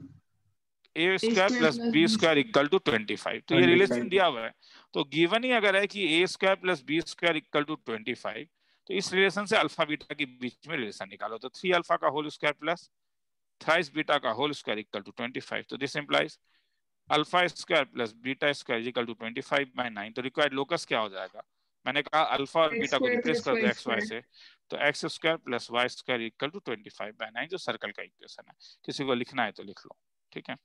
Speaker 2: a square plus b square equal to twenty five तो ये रिलेशन दिया हुआ है। तो गिवन ही अगर है कि a square plus b square equal to twenty five तो इस रिलेशन से अल्फ़ा बीटा के बीच में रिलेशन निकालो। तो थ्री अल्फ़ा का whole square plus thrice beta का whole square equal to twenty five तो this implies alpha square plus beta square equal to twenty five by nine तो रिक्वायर्ड लोकस क्या हो जाएगा? मैंने कहा अल्फ़ा और बीटा को रिप्लेस कर दो एक्स वाई से। तो x square plus y square equal to twenty five by nine जो सर्कल का इक्वेशन है। किसी को लिखना है तो लिख लो। ठीक है?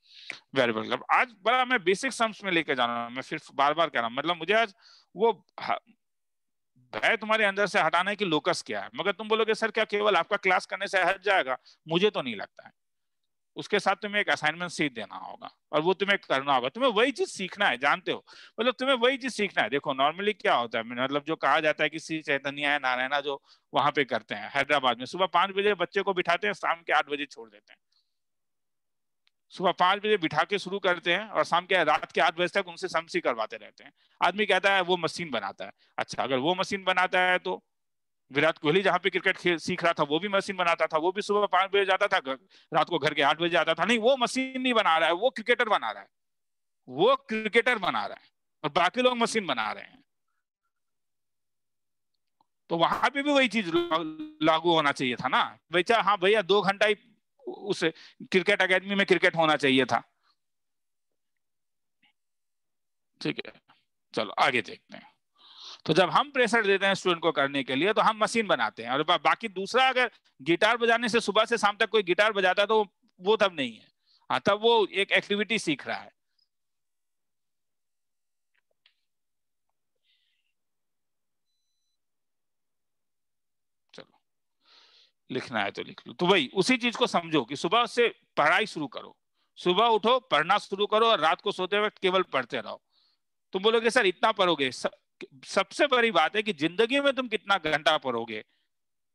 Speaker 2: वेरी वेलकम आज बड़ा मैं बेसिक सम्स में लेके जा रहा हूँ। मैं फिर बार बार कह रहा हूँ। मतलब मुझे आज वो भय तुम्हारे अंदर से हटाना कि लोकस क्या है? मगर तुम बोलोगे, सर, क्या केवल आपका क्लास करने से हट जाएगा? मुझे तो नहीं लगता है। उसके साथ तुम्हें एक असाइनमेंट सीट देना होगा और वो तुम्हें करना होगा। तुम्हें वही चीज़ सीखना है, जानते हो? मतलब तुम्हें वही चीज़ सीखना है। देखो नॉर्मली क्या होता है? मतलब जो कहा जाता है कि श्री चैतन्य है नारायणा जो वहाँ पे करते हैं, हैदराबाद में। सुबह पाँच बजे बच्चे को बिठाते हैं, शाम के आठ बजे छोड़ देते हैं। सुबह पाँच बजे बिठा के शुरू करते हैं और शाम के रात के आठ बजे तक उनसे समसी करवाते रहते हैं। आदमी कहता है, वो मशीन बनाता है। अच्छा अगर वो मशीन बनाता है तो विराट कोहली जहाँ पे क्रिकेट सीख रहा था, वो भी मशीन बनाता था, वो भी सुबह पाँच बजे जाता था रात को घर के आठ बजे आता था। नहीं, वो मशीन नहीं बना रहा है, वो क्रिकेटर बना रहा है। वो क्रिकेटर बना रहा है और बाकी लोग मशीन बना रहे हैं। तो वहाँ पे भी वही चीज़ लागू होना चाहिए था ना। भैया हाँ भैया दो घंटा ही उस क्रिकेट अकेडमी में क्रिकेट होना चाहिए था। ठीक है चलो आगे देखते हैं। तो जब हम प्रेशर देते हैं स्टूडेंट को करने के लिए तो हम मशीन बनाते हैं। और बा, बाकी दूसरा अगर गिटार बजाने से सुबह से शाम तक कोई गिटार बजाता है तो वो तब नहीं है। हाँ तब वो एक एक्टिविटी सीख रहा है चलो लिखना है तो लिख लो। तो वही, उसी चीज़ को समझो कि सुबह से पढ़ाई शुरू करो। सुबह उठो, पढ़ना शुरू करो और रात को सोते वक्त केवल पढ़ते रहो। तुम बोलोगे, सर, इतना पढ़ोगे? सबसे बड़ी बात है कि ज़िंदगी में तुम कितना घंटा पढ़ोगे?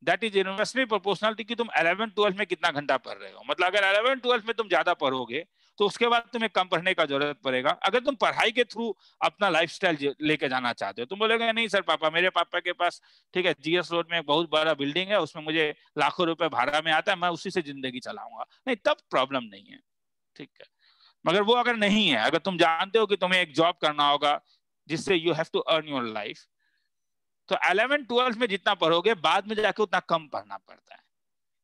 Speaker 2: दैट इज़ यूनिवर्सली प्रोपोर्शनलिटी कि तुम 11 12 में कितना घंटा पढ़ रहे हो। मतलब अगर 11 12 में तुम ज़्यादा पढ़ोगे तो उसके बाद तुम्हें कम पढ़ने का ज़रूरत पड़ेगा। अगर तुम पढ़ाई के थ्रू अपना लाइफस्टाइल लेके जाना चाहते हो, तुम बोलोगे, नहीं सर, पापा, मेरे पापा के पास, ठीक है जीएस रोड में एक बहुत बड़ा बिल्डिंग है, उसमें मुझे लाखों रुपए भाड़ा में आता है, मैं उसी से ज़िंदगी चलाऊँगा। नहीं, तब प्रॉब्लम नहीं है, ठीक है। मगर वो अगर नहीं है, अगर तुम जानते हो कि तुम्हें एक जॉब करना होगा, जिससे you have to earn your life तो अलेवन ट्वेल्थ में जितना पढ़ोगे, बाद में जाके उतना कम पढ़ना पड़ता है।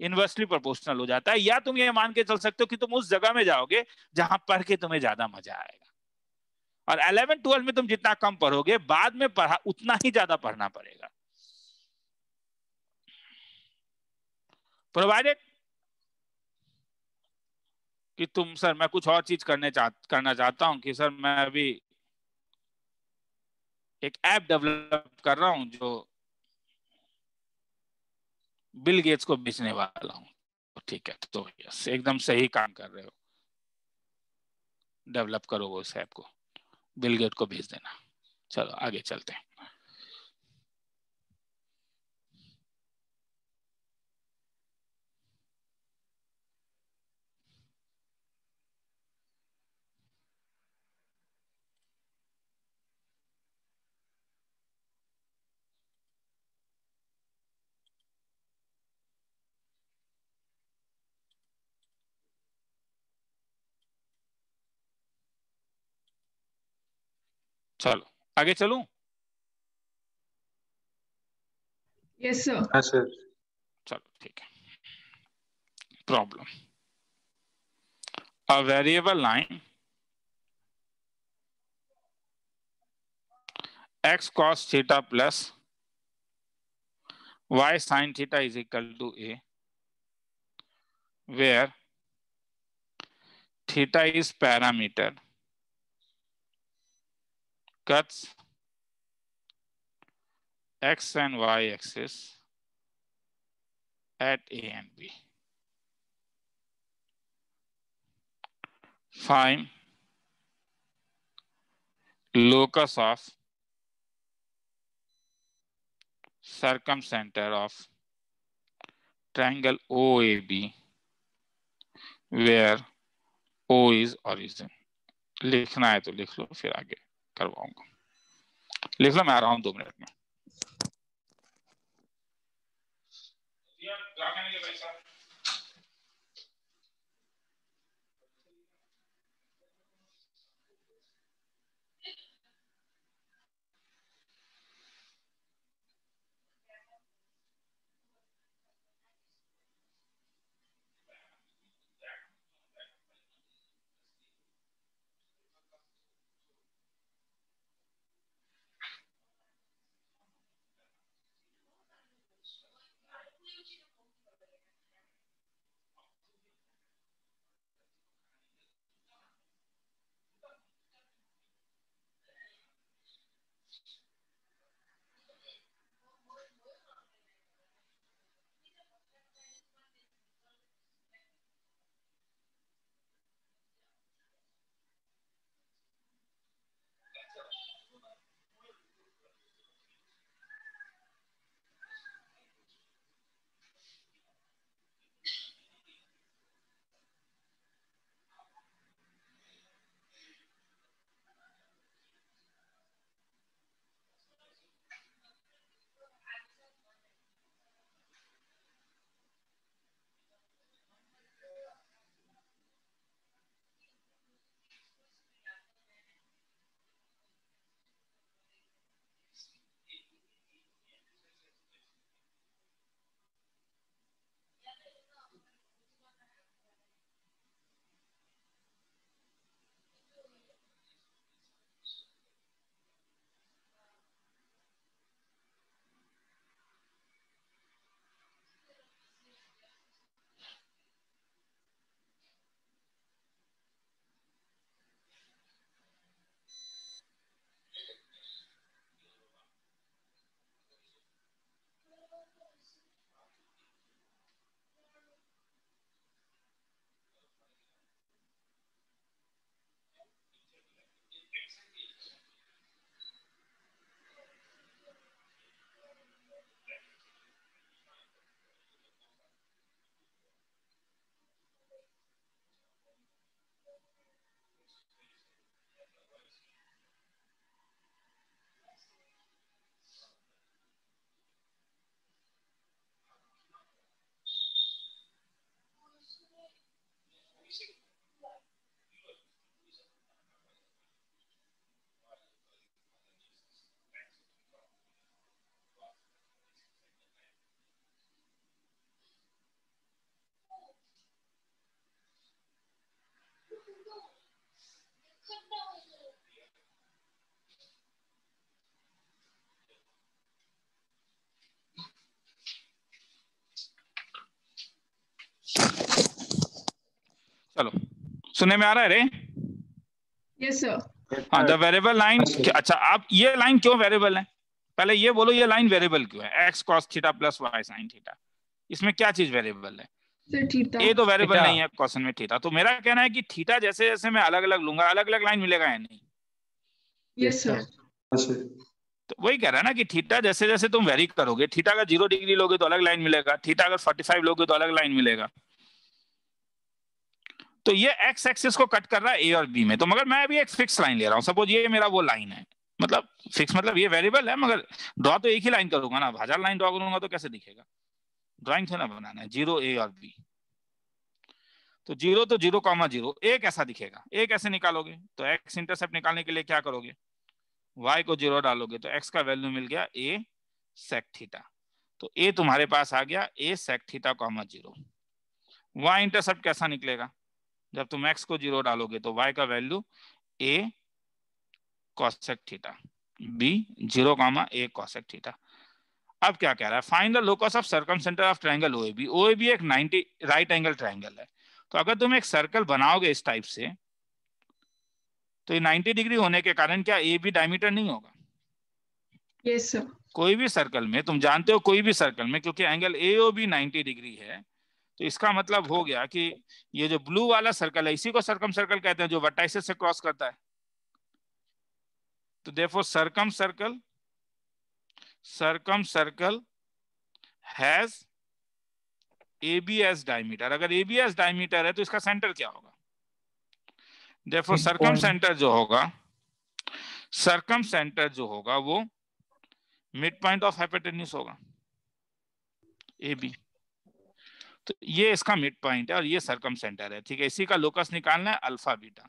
Speaker 2: इन्वर्सली प्रोपोर्शनल हो जाता है। या तुम ये मान के चल सकते हो कि तुम उस जगह में जाओगे जहाँ पढ़ के तुम्हें ज़्यादा मज़ा आएगा। और अलेवन ट्वेल्थ में तुम जितना कम पढ़ोगे, बाद में पढ़ा, उतना ही ज़्यादा पढ़ना पड़ेगा। प्रोवाइडेड कि तुम सर मैं कुछ और चीज़ करने चाह, करना चाहता हूँ कि सर मैं अभी एक ऐप डेवलप कर रहा हूँ जो बिल गेट्स को बेचने वाला हूँ। ठीक है तो यस, एकदम सही काम कर रहे हो। डेवलप करोगे उस ऐप को, बिल गेट को भेज देना। चलो, आगे चलते हैं। चलो आगे चलू?
Speaker 1: यस
Speaker 3: हाँ,
Speaker 2: चलो ठीक है। Problem a variable line x cos theta plus y sine theta is equal to a where theta is parameter cuts x and y axis at a and b find locus of circumcenter of triangle OAB where O is origin. लिखना है तो लिख लो फिर आगे करवाऊँगा। लिख लो मैं आ रहा हूँ दो मिनट में। चलो। सुनने में आ रहा है रे?
Speaker 1: Yes, sir.
Speaker 2: हाँ द वेरिएबल लाइन अच्छा आप ये लाइन क्यों वेरिएबल है? पहले ये बोलो ये लाइन वेरिएबल क्यों है? X cos theta plus y sine theta इसमें क्या चीज़ वेरिएबल है? ये तो वेरिएबल नहीं है क्वेश्चन में थीटा तो मेरा कहना है कि थीटा जैसे जैसे मैं अलग अलग लूँगा अलग अलग लाइन मिलेगा या नहीं?
Speaker 1: Yes, sir.
Speaker 2: तो वही कह रहा है ना कि थीटा जैसे जैसे तुम वेरी करोगे थीटा अगर ज़ीरो डिग्री लोगे तो अलग लाइन मिलेगा थीटा अगर 45 लोगे तो अलग लाइन मिलेगा। तो ये एक्स एक्सिस को कट कर रहा है ए और बी में। तो मगर मैं अभी एक फिक्स लाइन ले रहा हूँ। सपोज़ ये मेरा वो लाइन है। मतलब फिक्स मतलब ये वेरिएबल है, मगर ड्रॉ तो एक ही लाइन करूँगा ना। हज़ार लाइन ड्रॉ करूँगा तो कैसे दिखेगा? ड्राइंग थोड़ा बनाना है। ज़ीरो ए और बी तो ज़ीरो तो ज़ीरो कॉमा ज़ीरो ए कैसा दिखेगा? ए कैसे निकालोगे? तो एक्स इंटरसेप्ट निकालने के लिए क्या करोगे? Y को ज़ीरो डालोगे तो x का वैल्यू मिल गया a sec थीटा तो a तुम्हारे पास आ गया a sec theta comma zero y intercept कैसा निकलेगा? जब तुम एक्स को ज़ीरो डालोगे तो वाई का value a cosec theta b zero comma a cosec theta अब क्या कह रहा है? Find the locus of circumcentre of triangle O B O B एक 90 राइट एंगल ट्राइंगल है। तो अगर तुम एक सर्कल बनाओगे इस टाइप से तो ये 90 डिग्री होने के कारण क्या ए बी डायमीटर नहीं होगा?
Speaker 1: यस सर
Speaker 2: कोई भी सर्कल में तुम जानते हो कोई भी सर्कल में क्योंकि angle A O B ninety degree है तो इसका मतलब हो गया कि ये जो ब्लू वाला सर्कल है इसी को सरकम सर्कल कहते हैं जो वर्टाइसिस से क्रॉस करता है। तो देखो circumcircle circumcircle has AB as diameter अगर एबीएस डायमीटर है तो इसका सेंटर क्या होगा? देखो. सरकम सेंटर जो होगा सरकम सेंटर जो होगा वो मिड पॉइंट ऑफ़ हाइपोटेन्यूस होगा। ए बी तो ये इसका मिड पॉइंट है और ये सरकम सेंटर है ठीक है? इसी का लोकस निकालना है अल्फ़ा बीटा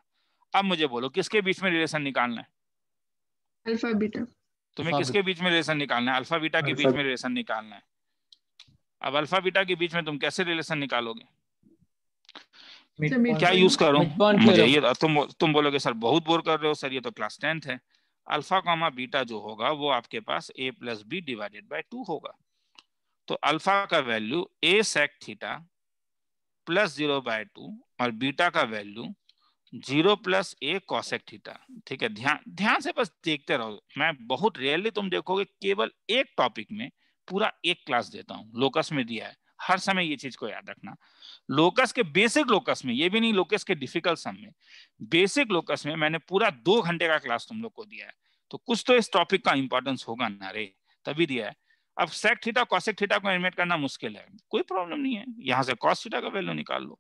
Speaker 2: अब मुझे बोलो किसके बीच में रिलेशन निकालना है?
Speaker 1: अल्फ़ा बीटा
Speaker 2: तुम्हें किसके बीच में रिलेशन निकालना है? अल्फ़ा बीटा के बीच में रिलेशन निकालना है। अब अल्फ़ा बीटा के बीच में तुम कैसे रिलेशन निकालोगे? क्या यूज़ करो मुझे ये तुम तुम बोलोगे सर बहुत बोर कर रहे हो सर ये तो क्लास टेंथ है। अल्फ़ा कामा बीटा जो होगा वो आपके पास A plus B divided by two होगा। तो अल्फ़ा का value A sec theta plus zero by two और बीटा का value zero plus A cosec theta ठीक है, ध्यान ध्यान से बस देखते रहो। मैं बहुत रेयरली तुम देखोगे, केवल एक टॉपिक में पूरा एक क्लास देता हूँ। लोकस में दिया है। हर समय ये चीज़ को याद रखना। लोकस के बेसिक लोकस में, ये भी नहीं लोकस के डिफ़िकल्ट सम में बेसिक लोकस में मैंने पूरा दो घंटे का क्लास तुम लोग को दिया है। तो कुछ तो इस टॉपिक का इंपॉर्टेंस होगा ना रे। तभी दिया है। अब सेक थीटा कॉसेक थीटा को एनिमेट करना मुश्किल है। कोई प्रॉब्लम नहीं है। यहाँ से कॉस थीटा का वैल्यू निकाल लो।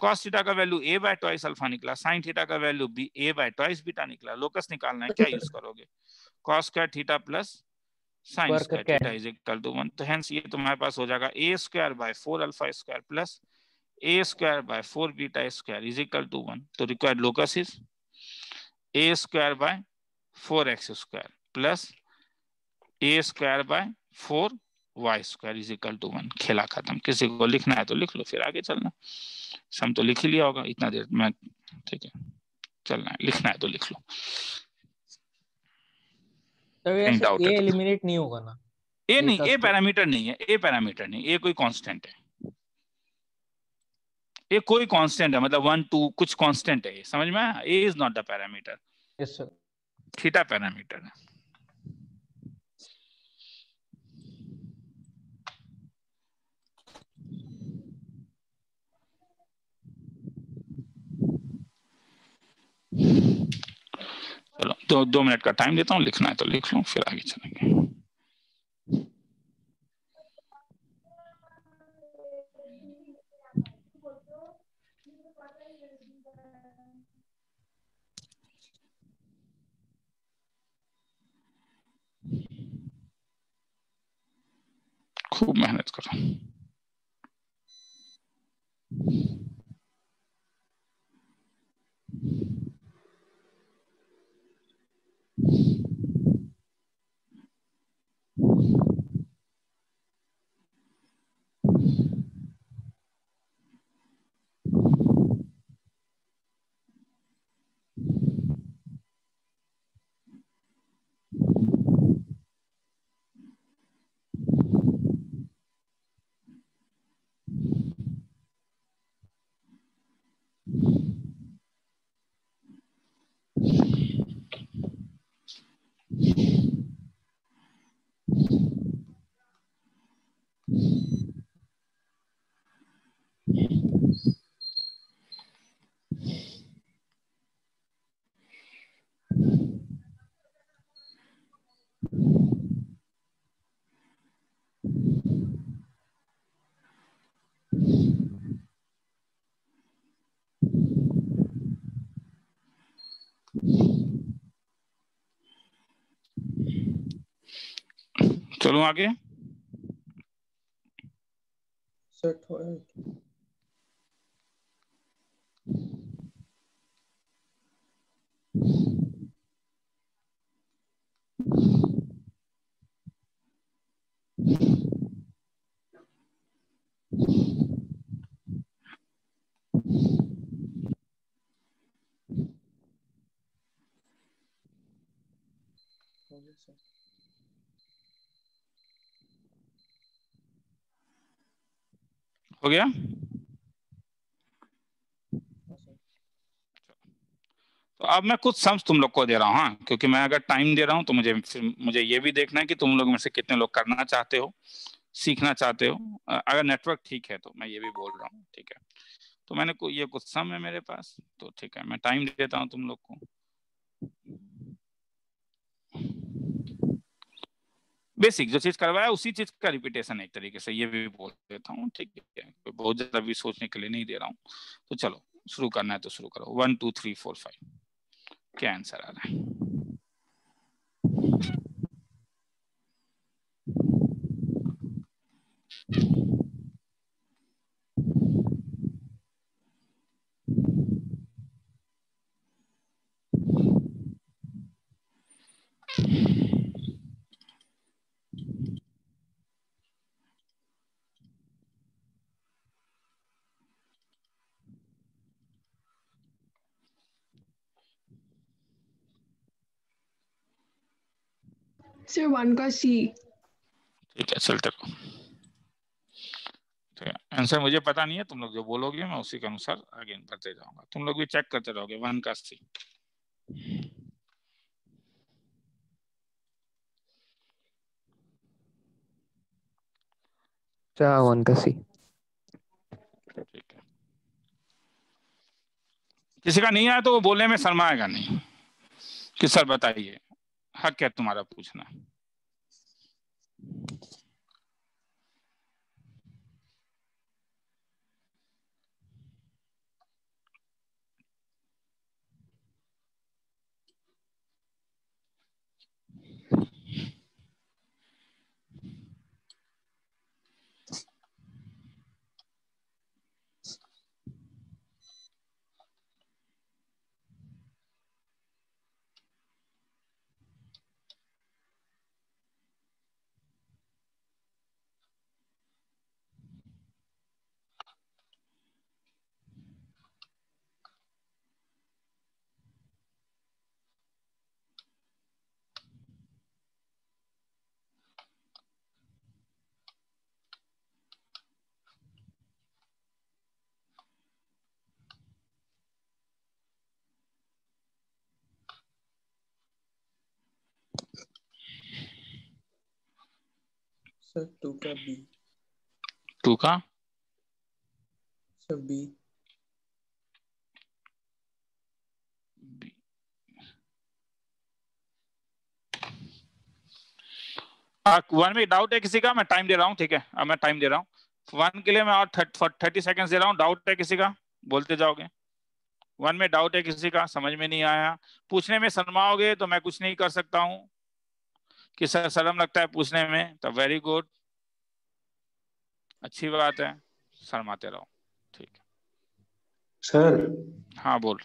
Speaker 2: कॉस थीटा का value A by twice alpha निकला। साइन थीटा का value B A by twice beta निकला। लोकस निकालना है। क्या यूज़ करोगे? Cos square theta plus sine
Speaker 8: square
Speaker 2: theta is equal to one तो हेंस ये तुम्हारे पास हो जाएगा A square by four alpha square plus A square by four beta square is equal to one तो required locus is A square by four X square plus A square by four Y square is equal to one. खेला खत्म। किसी को लिखना है तो लिख लो फिर आगे चलना। सम तो लिख ही लिया होगा इतना देर में ठीक है। चलना है लिखना है तो लिख लो।
Speaker 8: तो
Speaker 2: तो-
Speaker 8: एलिमिनेट नहीं होगा ना।
Speaker 2: ए नहीं ए पैरामीटर नहीं है ए पैरामीटर नहीं ए कोई कांस्टेंट है। ए कोई कांस्टेंट है मतलब वन टू कुछ कांस्टेंट है समझ में आया? A is not the parameter
Speaker 8: yes sir
Speaker 2: theta parameter है। चलो, दो दो मिनट का टाइम देता हूँ, लिखना है तो लिख लो, फिर आगे चलेंगे। खूब मेहनत करो। चलो आगे
Speaker 5: Thank you, sir.
Speaker 2: हो गया? तो अब मैं कुछ सम्स तुम लोग को दे रहा हूँ हाँ क्योंकि मैं अगर टाइम दे रहा हूँ तो मुझे फिर मुझे ये भी देखना है कि तुम लोग में से कितने लोग करना चाहते हो, सीखना चाहते हो। अगर नेटवर्क ठीक है तो मैं ये भी बोल रहा हूँ, ठीक है। तो मैंने को, ये कुछ सम है मेरे पास तो ठीक है, मैं टाइम देता हूँ तुम लोग को। बेसिक जो चीज़ करवाया, उसी चीज़ का रिपीटेशन एक तरीके से ये भी बोल देता हूँ, ठीक है? बहुत ज़्यादा भी सोचने के लिए नहीं दे रहा हूँ। तो चलो, शुरू करना है तो शुरू करो। One two three four five क्या आंसर आ रहा है?
Speaker 1: सर वन का सी
Speaker 2: ठीक है चलते रहो ठीक है आंसर मुझे पता नहीं है तुम लोग जो बोलोगे मैं उसी के अनुसार आगे बढ़ते जाऊँगा। तुम लोग भी चेक करते रहोगे वन का सी
Speaker 3: अच्छा वन का सी
Speaker 2: ठीक है। किसी का नहीं आया तो वो बोलने में शर्माएगा नहीं। कि सर बताइए। हक है तुम्हारा पूछना
Speaker 9: सर टू का बी
Speaker 2: टू का?
Speaker 9: सर बी
Speaker 2: वन में डाउट है किसी का? मैं टाइम दे रहा हूँ ठीक है? अब मैं टाइम दे रहा हूँ। वन के लिए मैं और थर्टी सेकेंड दे रहा हूँ। डाउट है किसी का? बोलते जाओगे। वन में डाउट है किसी का? समझ में नहीं आया। पूछने में शर्माओगे तो मैं कुछ नहीं कर सकता हूँ। कि सर शर्म लगता है पूछने में? तो वेरी गुड अच्छी बात है। शर्माते रहो। ठीक है।
Speaker 10: सर
Speaker 2: हाँ बोल।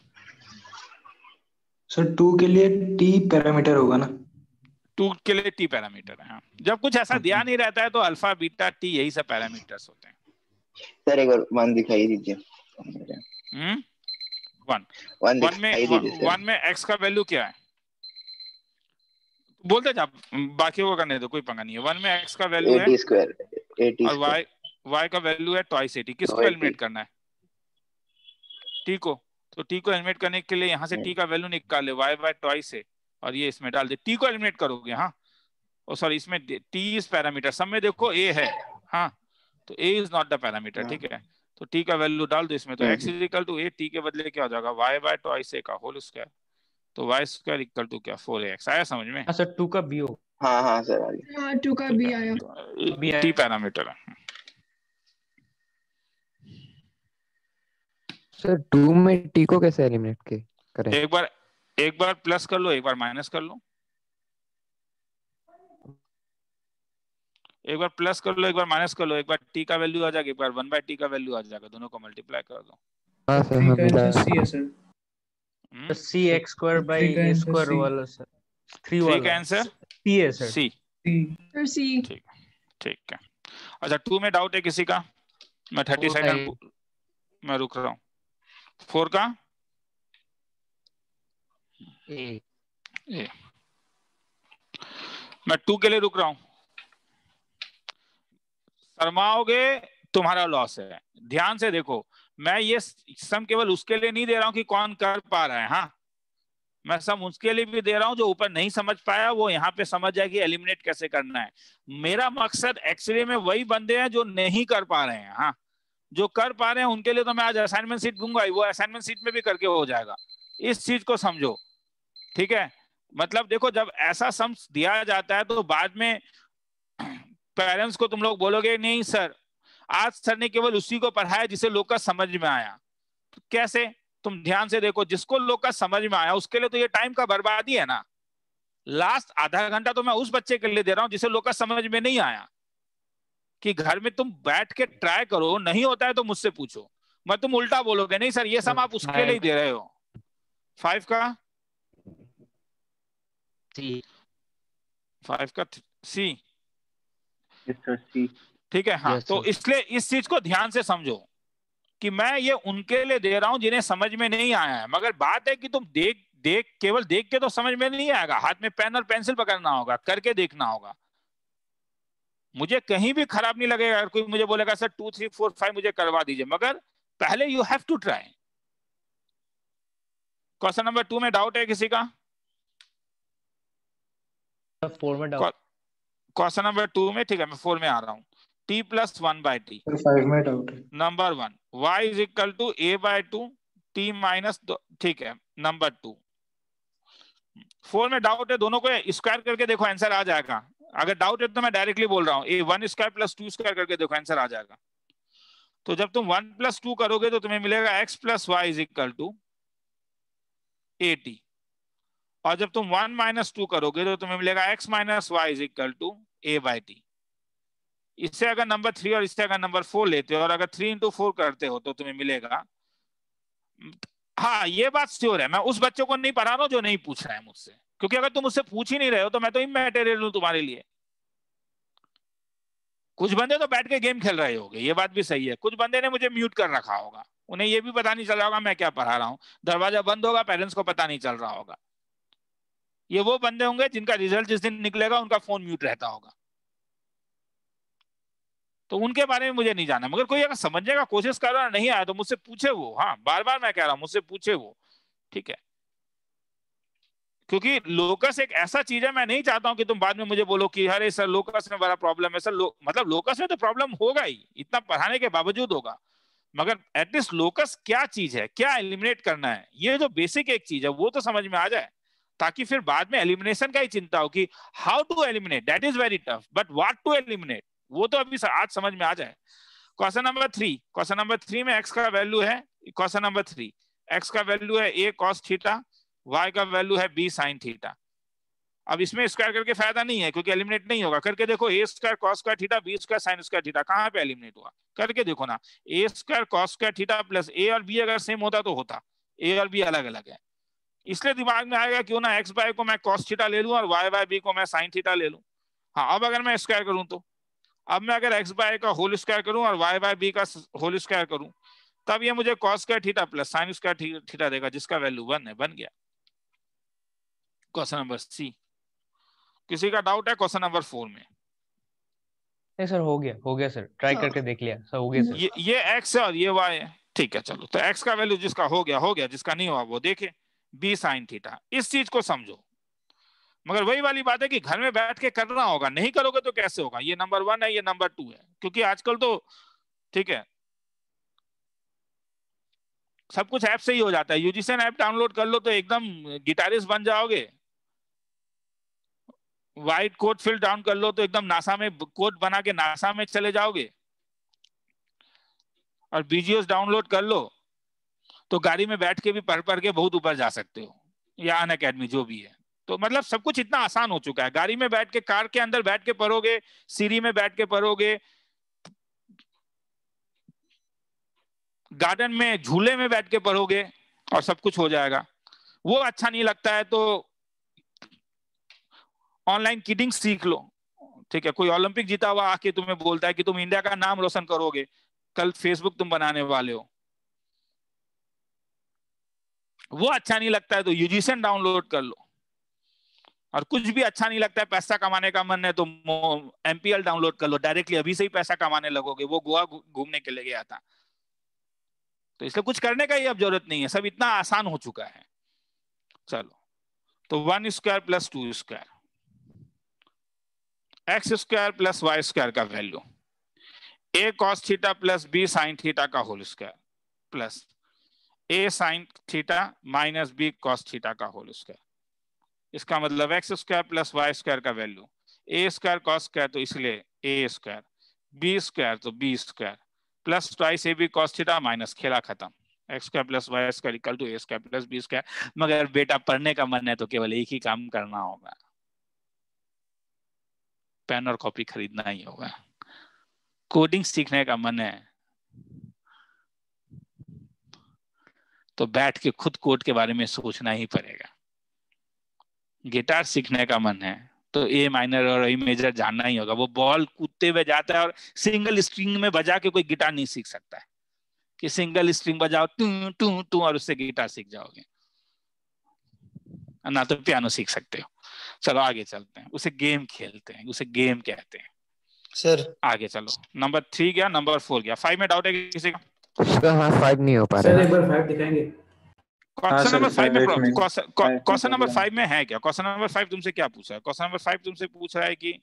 Speaker 10: सर टू के लिए टी पैरामीटर होगा ना?
Speaker 2: टू के लिए टी पैरामीटर है हाँ। जब कुछ ऐसा दिया नहीं रहता है तो अल्फ़ा बीटा टी यही सब पैरामीटर्स होते हैं।
Speaker 11: सर एक वन दिखाई दीजिए।
Speaker 2: हम्म? वन
Speaker 11: वन
Speaker 2: वन में
Speaker 11: दिखाई दीजिए सर
Speaker 2: वन में एक्स का वैल्यू क्या है? बोलते जा बाकी को करने दो कोई पंगा नहीं है। वन में एक्स का वैल्यू है
Speaker 11: स्क्वायर
Speaker 2: और वाई वाई का वैल्यू है ट्वाइस एटी किसको एलिमिनेट करना है? टी को। तो टी को एलिमिनेट करने के लिए यहाँ से टी का वैल्यू निकाल ले वाई बाय ट्वाइस है और ये इसमें डाल दे। टी को एलिमिनेट करोगे हाँ? और सॉरी इसमें टी इज़ पैरामीटर सब में देखो ए है हाँ? तो A is not the parameter ठीक है? तो टी का वैल्यू डाल दो इसमें। तो X is equal to A T के बदले क्या हो जाएगा? वाई बाय ट्वाइस ए का होल स्क्वायर तो वाई स्क्वायर इक्वल टू क्या? फोर एक्स आया समझ में?
Speaker 8: हाँ सर टू का बी हो
Speaker 11: हाँ हाँ सर आ गया
Speaker 1: हाँ टू का बी आया।
Speaker 8: बी आया
Speaker 2: टी पैरामीटर है।
Speaker 3: सर टू में टी को कैसे एलिमिनेट के करें?
Speaker 2: एक बार एक बार प्लस कर लो एक बार माइनस कर लो। एक बार प्लस कर लो एक बार माइनस कर लो एक बार टी का वैल्यू आ जाएगा एक बार वन बाय टी का वैल्यू आ जाएगा दोनों को मल्टीप्लाई कर दो।
Speaker 3: हाँ सर हाँ मिला।
Speaker 9: C X
Speaker 8: square
Speaker 9: by
Speaker 8: A
Speaker 9: square
Speaker 8: वाला सर थ्री वाला.
Speaker 2: का आंसर
Speaker 8: सी है सर
Speaker 2: सी
Speaker 1: सर सी
Speaker 2: ठीक ठीक है। अच्छा टू में डाउट है किसी का? मैं थर्टी सेकंड मैं रुक रहा हूँ। फोर का?
Speaker 7: ए
Speaker 2: ए मैं टू के लिए रुक रहा हूँ। शर्माओगे तुम्हारा लॉस है। ध्यान से देखो मैं ये सम केवल उसके लिए नहीं दे रहा हूँ कि कौन कर पा रहा है हाँ? मैं सम उसके लिए भी दे रहा हूँ जो ऊपर नहीं समझ पाया, वो यहाँ पे समझ जाए कि एलिमिनेट कैसे करना है। मेरा मकसद एक्सरे में वही बंदे हैं जो नहीं कर पा रहे हैं हाँ? जो कर पा रहे हैं, उनके लिए तो मैं आज असाइनमेंट सीट दूँगा, वो असाइनमेंट सीट में भी करके हो जाएगा। इस चीज़ को समझो, ठीक है? मतलब देखो, जब ऐसा सम दिया जाता है तो बाद में पेरेंट्स को तुम लोग बोलोगे, नहीं सर आज सर ने केवल उसी को पढ़ाया जिसे लोग का समझ में आया। तो कैसे? तुम ध्यान से देखो जिसको लोग का समझ में आया उसके लिए तो ये टाइम का बर्बादी है ना। लास्ट आधा घंटा तो मैं उस बच्चे के लिए दे रहा हूँ जिसे लोग का समझ में नहीं आया। कि घर में तुम बैठ के ट्राई करो नहीं होता है तो मुझसे पूछो। मैं तुम उल्टा बोलोगे नहीं सर ये सब आप उसके लिए दे रहे हो। फाइव का?
Speaker 7: सी
Speaker 2: फाइव का सी
Speaker 11: सी
Speaker 2: ठीक है? हाँ
Speaker 7: Yes,
Speaker 2: तो इसलिए इस चीज़ को ध्यान से समझो कि मैं ये उनके लिए दे रहा हूँ जिन्हें समझ में नहीं आया है। मगर बात है कि तुम देख देख केवल देख के तो समझ में नहीं आएगा। हाथ में पेन और पेंसिल पकड़ना होगा करके देखना होगा। मुझे कहीं भी खराब नहीं लगेगा। अगर कोई मुझे बोलेगा sir two three four five मुझे करवा दीजिए। मगर पहले you have to try question number two में डाउट है किसी का?
Speaker 8: फोर में डाउट
Speaker 2: क्वेश्चन नंबर टू में ठीक है मैं फोर में आ रहा हूँ।
Speaker 10: सर फाइव में डाउट है।
Speaker 2: Number one y is equal to A by two T minus ठीक है नंबर टू फोर में डाउट है दोनों को स्क्वायर करके देखो आंसर आ जाएगा। अगर डाउट है तो मैं डायरेक्टली बोल रहा हूँ A one square plus two square करके देखो आंसर आ जाएगा। तो जब तुम वन प्लस टू करोगे तो तुम्हें मिलेगा X plus Y is equal to A T और जब तुम वन माइनस टू करोगे तो तुम्हें मिलेगा X minus Y is equal to A by T इससे अगर नंबर थ्री और इससे अगर नंबर फोर लेते हो और अगर थ्री इंटू फोर करते हो तो तुम्हें मिलेगा। हाँ ये बात श्योर है। मैं उस बच्चों को नहीं पढ़ा रहा हूँ जो नहीं पूछ रहा है मुझसे। क्योंकि अगर तुम मुझसे पूछ ही नहीं रहे हो तो मैं तो इमेटेरियल हूँ तुम्हारे लिए। कुछ बंदे तो बैठ के गेम खेल रहे होंगे, ये बात भी सही है। कुछ बंदे ने मुझे म्यूट कर रखा होगा। उन्हें ये भी पता नहीं चल रहा होगा मैं क्या पढ़ा रहा हूँ। दरवाज़ा बंद होगा पेरेंट्स को पता नहीं चल रहा होगा। ये वो बंदे होंगे जिनका रिज़ल्ट जिस दिन निकलेगा, उनका फ़ोन म्यूट रहता होगा। तो उनके बारे में मुझे नहीं जाना मगर कोई अगर समझने का कोशिश कर रहा नहीं आया तो मुझसे पूछे वो। हाँ बार बार मैं कह रहा हूँ मुझसे पूछे वो। ठीक है? क्योंकि लोकस एक ऐसा चीज़ है मैं नहीं चाहता हूँ कि तुम बाद में मुझे बोलो कि अरे सर लोकस में बड़ा प्रॉब्लम है। सर लो, मतलब लोकस में तो प्रॉब्लम होगा ही इतना पढ़ाने के बावजूद होगा। मगर एटलीस्ट लोकस क्या चीज़ है क्या एलिमिनेट करना है ये जो बेसिक एक चीज़ है वो तो समझ में आ जाए। ताकि फिर बाद में एलिमिनेशन का ही चिंता हो कि how to eliminate that is very tough but what to eliminate वो तो अभी आज समझ में आ जाए। Question number three question number three में एक्स का वैल्यू है। क्वेश्चन नंबर थ्री एक्स का वैल्यू है ए कॉस थीटा y का वैल्यू है b साइन थीटा अब इसमें स्क्वायर करके फ़ायदा नहीं है, क्योंकि एलिमिनेट नहीं होगा। करके देखो A square cos square theta B square sine square theta कहाँ पे एलिमिनेट हुआ? करके देखो ना A square cos square theta plus A और बी अगर सेम होता तो होता। ए और बी अलग अलग है। इसलिए दिमाग में आएगा, क्यों ना एक्स बाय को मैं कॉस थीटा ले लूँ और वाई बाय बी को मैं साइन थीटा ले लूँ। हाँ अब अगर मैं स्क्वायर करूँ तो। अब मैं अगर एक्स बाय का होल स्क्वायर करूँ और वाई बाय बी का होल स्क्वायर करूँ तब ये मुझे cos square theta plus sine square theta देगा जिसका वैल्यू वन है बन गया। क्वेश्चन नंबर सी किसी का डाउट है क्वेश्चन नंबर फोर में।
Speaker 8: नहीं सर हो गया हो गया सर ट्राई करके देख लिया सर हो गया सर
Speaker 2: ये ये एक्स है और ये वाई है। ठीक है चलो तो एक्स का वैल्यू जिसका हो गया हो गया जिसका नहीं हुआ वो देखे। बी साइन थीटा इस चीज़ को समझो। मगर वही वाली बात है कि घर में बैठ के करना होगा, नहीं करोगे तो कैसे होगा? ये नंबर वन है, ये नंबर टू है। क्योंकि आजकल तो ठीक है। सब कुछ ऐप से ही हो जाता है। यूजिसन ऐप डाउनलोड कर लो तो एकदम गिटारिस्ट बन जाओगे। व्हाइट कोड फिल डाउन कर लो तो एकदम नासा में कोड बना के नासा में चले जाओगे। और बीजीएस डाउनलोड कर लो तो गाड़ी में बैठ के भी पढ़ पढ़ के बहुत ऊपर जा सकते हो। या अन अकेडमी जो भी है। तो मतलब सब कुछ इतना आसान हो चुका है। गाड़ी में बैठ के, कार के अंदर बैठ के पढ़ोगे सीरी में बैठ के पढ़ोगे, गार्डन में, झूले में बैठ के पढ़ोगे और सब कुछ हो जाएगा। वो अच्छा नहीं लगता है तो ऑनलाइन किडिंग सीख लो। ठीक है, कोई ओलंपिक जीता हुआ आके तुम्हें बोलता है कि तुम इंडिया का नाम रोशन करोगे, कल फेसबुक तुम बनाने वाले हो। वो अच्छा नहीं लगता है तो यूजिशन डाउनलोड कर लो। और कुछ भी अच्छा नहीं लगता है, पैसा कमाने का मन है तो एमपीएल डाउनलोड कर लो। डायरेक्टली अभी से ही पैसा कमाने लगोगे, वो गोवा घूमने के लिए गया था। तो इसलिए कुछ करने का ही अब ज़रूरत नहीं है, सब इतना आसान हो चुका है। चलो तो one square plus two square. X square plus Y square का value. A cos theta plus B sine theta का whole square plus. A sine theta minus B cos theta का होल स्क्वायर। इसका मतलब X square plus Y square का value A square cos square तो इसलिए ए square B square तो B square plus twice A B cos theta minus खेला खत्म। X square plus Y square equal to A square plus B square मगर बेटा पढ़ने का मन है तो केवल एक ही काम करना होगा। पेन और कॉपी खरीदना ही होगा। कोडिंग सीखने का मन है। तो बैठ के खुद कोड के बारे में सोचना ही पड़ेगा। गिटार सीखने का मन है तो ए माइनर और ए मेजर जानना ही होगा। वो बॉल कूदते हुए जाता है और सिंगल स्ट्रिंग में बजा के कोई गिटार नहीं सीख सकता है। कि सिंगल स्ट्रिंग बजाओ टू टू टू और उससे गिटार सीख जाओगे। ना तो पियानो सीख सकते हो। चलो आगे चलते हैं। उसे गेम खेलते हैं। उसे गेम कहते हैं।
Speaker 5: सर
Speaker 2: आगे चलो। नंबर थ्री गया नंबर फोर गया। फाइव में डाउट है किसी का?
Speaker 3: हाँ फाइव नहीं हो पा रहा।
Speaker 10: सर एक बार फाइव दिखाएँगे?
Speaker 2: क्वेश्चन नंबर फाइव में क्वेश्चन नंबर फाइव में है क्या? क्वेश्चन नंबर फाइव तुमसे क्या पूछा है? क्वेश्चन नंबर फाइव तुमसे पूछ रहा है कि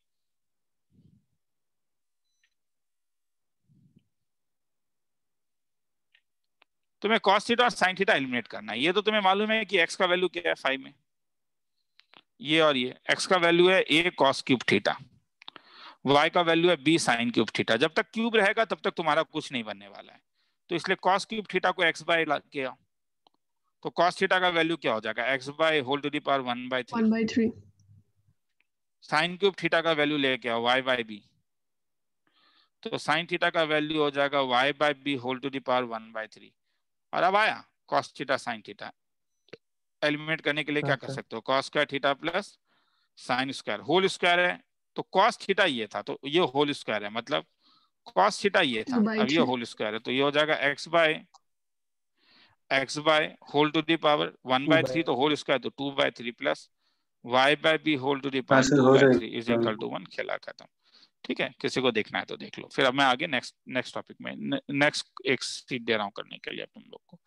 Speaker 2: तुम्हें cos थीटा और sin थीटा एलिमिनेट करना है। ये तो तुम्हें मालूम है कि x का वैल्यू क्या है फाइव में? ये और ये। x का वैल्यू है a cos cube theta y का वैल्यू है b sin क्यूब थीटा जब तक क्यूब रहेगा तब तक तुम्हारा कुछ नहीं बनने वाला है। तो इसलिए cos क्यूब थीटा को x बाय के आओ तो cos थीटा का वैल्यू क्या हो जाएगा? X by whole to the power one by three
Speaker 1: one by three
Speaker 2: sine cube theta का वैल्यू लेके आओ y बाय बी तो साइन थीटा का वैल्यू हो जाएगा y by B whole to the power one by three और अब आया cos theta sine theta eliminate करने के लिए क्या कर सकते हो? Cos square theta plus sine square whole square है तो cos थीटा ये था तो ये होल स्क्वायर है मतलब cos थीटा ये था। अब ये. होल स्क्वायर है तो ये हो जाएगा x by x by whole to the power one by
Speaker 10: by-
Speaker 2: three तो होल स्क्वायर तो two by three plus y by B whole to the
Speaker 11: power
Speaker 2: two
Speaker 11: by
Speaker 2: two
Speaker 11: is
Speaker 2: by
Speaker 11: to
Speaker 2: three is equal to one खेला खत्म। ठीक है? किसी को देखना है तो देख लो। फिर अब मैं आगे नेक्स्ट नेक्स्ट टॉपिक में नेक्स्ट एक सीट दे रहा हूँ करने के लिए तुम लोग को।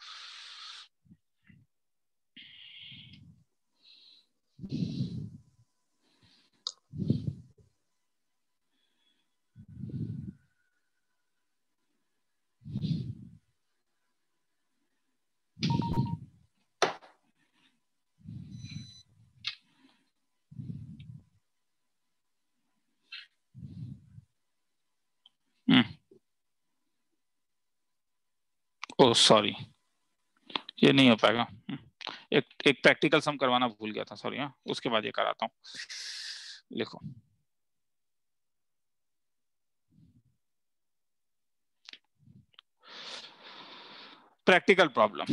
Speaker 2: ओह सॉरी ये नहीं हो पाएगा। हम्म, एक एक प्रैक्टिकल सम करवाना भूल गया था सॉरी हाँ। उसके बाद ये कराता हूँ। लिखो। प्रैक्टिकल प्रॉब्लम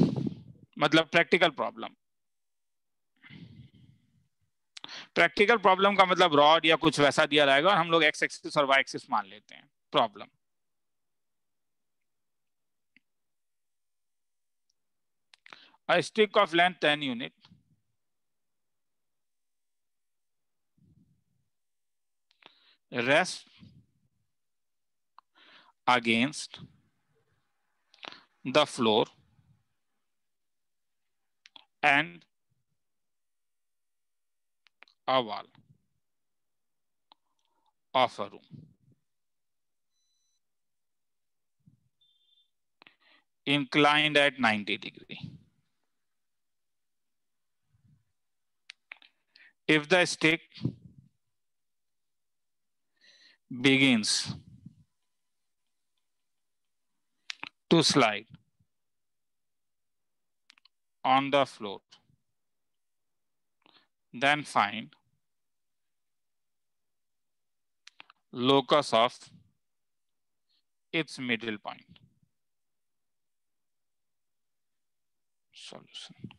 Speaker 2: मतलब प्रैक्टिकल प्रॉब्लम प्रैक्टिकल प्रॉब्लम का मतलब रॉड या कुछ वैसा दिया रहेगा और हम लोग एक्स एक्सिस और वाई एक्सिस मान लेते हैं। problem. A stick of length 10 unit. Rest against the floor and a wall of a room. Inclined at 90 degree if the stick begins to slide on the floor, then find locus of its middle point. Solution.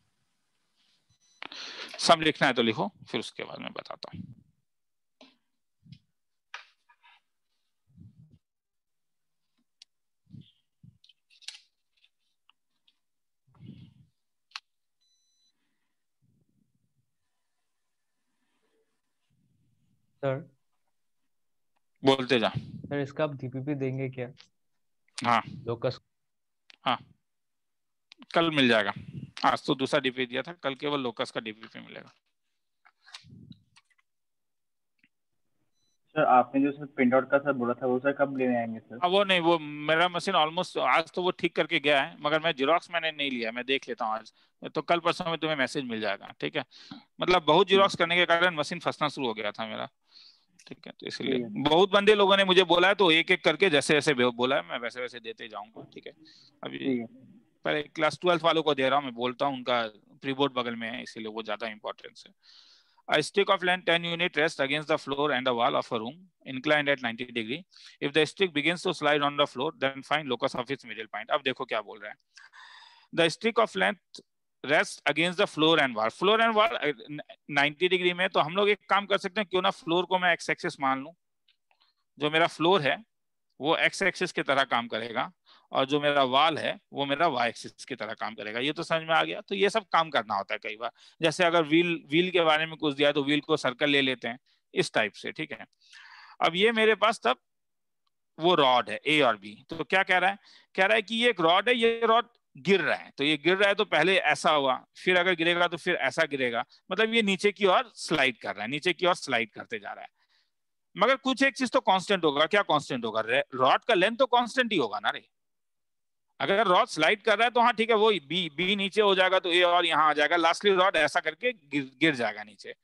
Speaker 2: सब लिखना है तो लिखो फिर उसके बाद मैं बताता हूँ।
Speaker 8: सर
Speaker 2: बोलते जा।
Speaker 8: सर इसका आप डीपीपी देंगे क्या?
Speaker 2: हाँ।
Speaker 8: लोकस
Speaker 2: हाँ। कल मिल जाएगा। आज तो दूसरा डीपी दिया था कल केवल लोकस का डीपीपी मिलेगा।
Speaker 11: सर आपने जो सर प्रिंट आउट का सर बोला था वो सर कब लेने आएँगे सर?
Speaker 2: अब वो नहीं वो मेरा मशीन ऑलमोस्ट आज तो वो ठीक करके गया है मगर मैं जीरोक्स मैंने नहीं लिया मैं देख लेता हूँ आज। तो कल परसों में तुम्हें मैसेज मिल जाएगा ठीक है? मतलब बहुत जीरोक्स करने के कारण मशीन फंसना शुरू हो गया था मेरा ठीक है? तो इसलिए बहुत बंदे लोगों ने मुझे बोला है तो एक एक करके जैसे जैसे बोला है मैं वैसे वैसे देते जाऊँगा ठीक है? अभी पहले क्लास ट्वेल्थ वालों को दे रहा हूँ मैं बोलता हूँ उनका प्री बोर्ड बगल में है इसीलिए वो ज़्यादा इंपॉर्टेंस है A stick of length 10 unit rests against the floor and the wall of a room inclined at 90 degree. If the stick begins to slide on the floor, then find locus of its middle point. अब देखो क्या बोल रहा है The stick of length rests against the floor and wall. Floor and wall 90 degree में तो हम लोग एक काम कर सकते हैं क्यों ना फ्लोर को मैं एक्स एक्सिस मान लूँ जो मेरा फ्लोर है वो एक्स एक्सिस की तरह काम करेगा और जो मेरा वाल है, वो मेरा वाई एक्सिस की तरह काम करेगा। ये तो समझ में आ गया। तो ये सब काम करना होता है कई बार। जैसे अगर व्हील व्हील के बारे में कुछ दिया तो व्हील को सर्कल ले लेते हैं, इस टाइप से, ठीक है? अब ये मेरे पास तब वो रॉड है ए और बी तो क्या कह रहा है? कह रहा है कि ये एक रॉड है, ये रॉड गिर रहा है। तो ये गिर रहा है तो पहले ऐसा हुआ, फिर अगर गिरेगा तो फिर ऐसा गिरेगा। मतलब ये नीचे की ओर स्लाइड कर रहा है, नीचे की ओर स्लाइड करते जा रहा है। मगर कुछ एक चीज़ तो कांस्टेंट होगा। क्या कांस्टेंट होगा? रॉड का लेंथ तो कांस्टेंट ही होगा ना रे। अगर रॉड स्लाइड कर रहा है तो हाँ ठीक है वो बी बी नीचे हो जाएगा तो ए और यहाँ आ जाएगा। लास्टली रॉड ऐसा करके गिर, गिर जाएगा नीचे।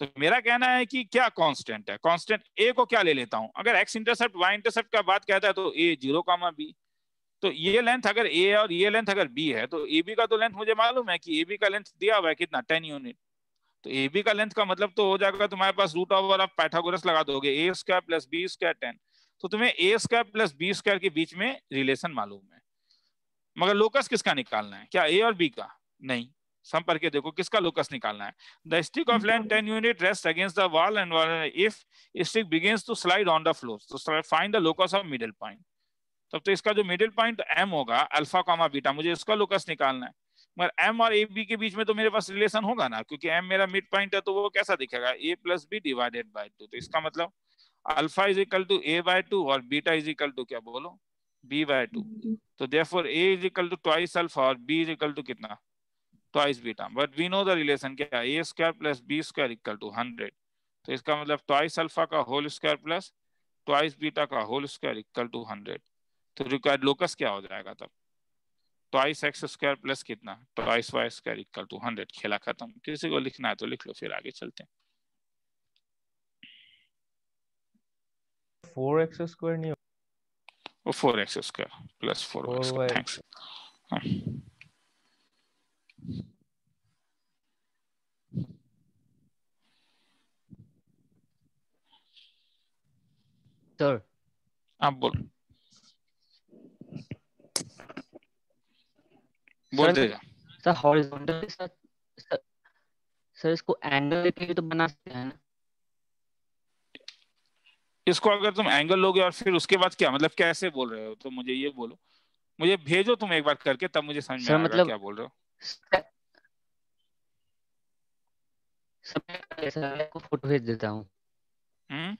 Speaker 2: तो मेरा कहना है कि क्या कांस्टेंट है? कांस्टेंट ए को क्या ले लेता हूँ? अगर एक्स इंटरसेप्ट वाई इंटरसेप्ट का बात कहता है तो ए ज़ीरो कामा बी तो ये लेंथ अगर ए और ये लेंथ अगर बी है तो ए बी का तो लेंथ मुझे मालूम है कि ए बी का लेंथ दिया हुआ है कितना? टेन यूनिट तो ए बी का लेंथ का मतलब तो हो जाएगा तुम्हारे पास रूट ओवर ऑफ़ पैथागोरस लगा दोगे। A square plus B square ten तो तुम्हें A square plus B square के बीच में रिलेशन मालूम है। मगर लोकस किसका निकालना है? क्या ए और बी का? नहीं। पढ़ के देखो किसका लोकस निकालना है? The stick of length 10 unit rest against the wall and if stick begins to slide on the floor to find the locus of middle point तब तो इसका जो मिडिल पॉइंट एम होगा अल्फ़ा कॉमा बीटा मुझे इसका locus निकालना है। मगर एम और ए बी के बीच में तो मेरे पास रिलेशन होगा ना, क्योंकि एम मेरा मिड पॉइंट है तो वो कैसा दिखेगा? A plus B divided by two तो इसका मतलब alpha is equal to A by two और बीटा इज़ इक्वल टू क्या बोलो? B by 2 so therefore a is equal to twice alpha और b is equal to कितना twice beta but we know the relation क्या a square plus b square equal to 100 तो इसका मतलब twice alpha का whole square plus twice beta का whole square equal to 100 तो required locus क्या हो जाएगा तब twice x square plus कितना twice y square equal to 100 खेला खत्म किसी को लिखना है तो लिख लो फिर आगे चलते हैं
Speaker 8: फोर एक्स स्क्वायर नहीं
Speaker 2: वो four X square plus four Y thanks
Speaker 7: sir
Speaker 2: आप बोल बोल दे
Speaker 7: सर हॉरिजॉन्टल सर सर इसको एंगल लेके भी तो बना सकते हैं ना?
Speaker 2: इसको अगर तुम एंगल लोगे और फिर उसके बाद क्या? मतलब कैसे बोल रहे हो? तो मुझे ये बोलो। मुझे भेजो तुम एक बार करके तब मुझे समझ में आएगा मतलब, क्या बोल रहे हो।
Speaker 7: आपको फ़ोटो भेज देता हूँ।
Speaker 2: हम्म।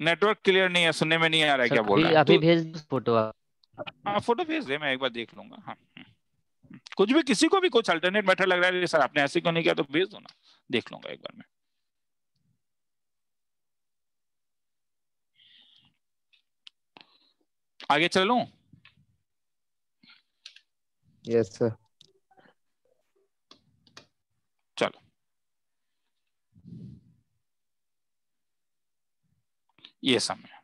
Speaker 2: नेटवर्क क्लियर नहीं है सुनने में नहीं आ रहा है क्या बोल रहे
Speaker 7: हैं? अभी भेज फ़ोटो
Speaker 2: हाँ फ़ोटो भेज दे मैं एक बार देख लूँगा। हाँ कुछ भी किसी को भी कुछ अल्टरनेट मेथड लग रहा है सर आपने ऐसे क्यों नहीं किया तो भेज दो ना। देख लूँगा एक बार मैं। आगे चलूँ
Speaker 3: यस सर
Speaker 2: चलो। ये समय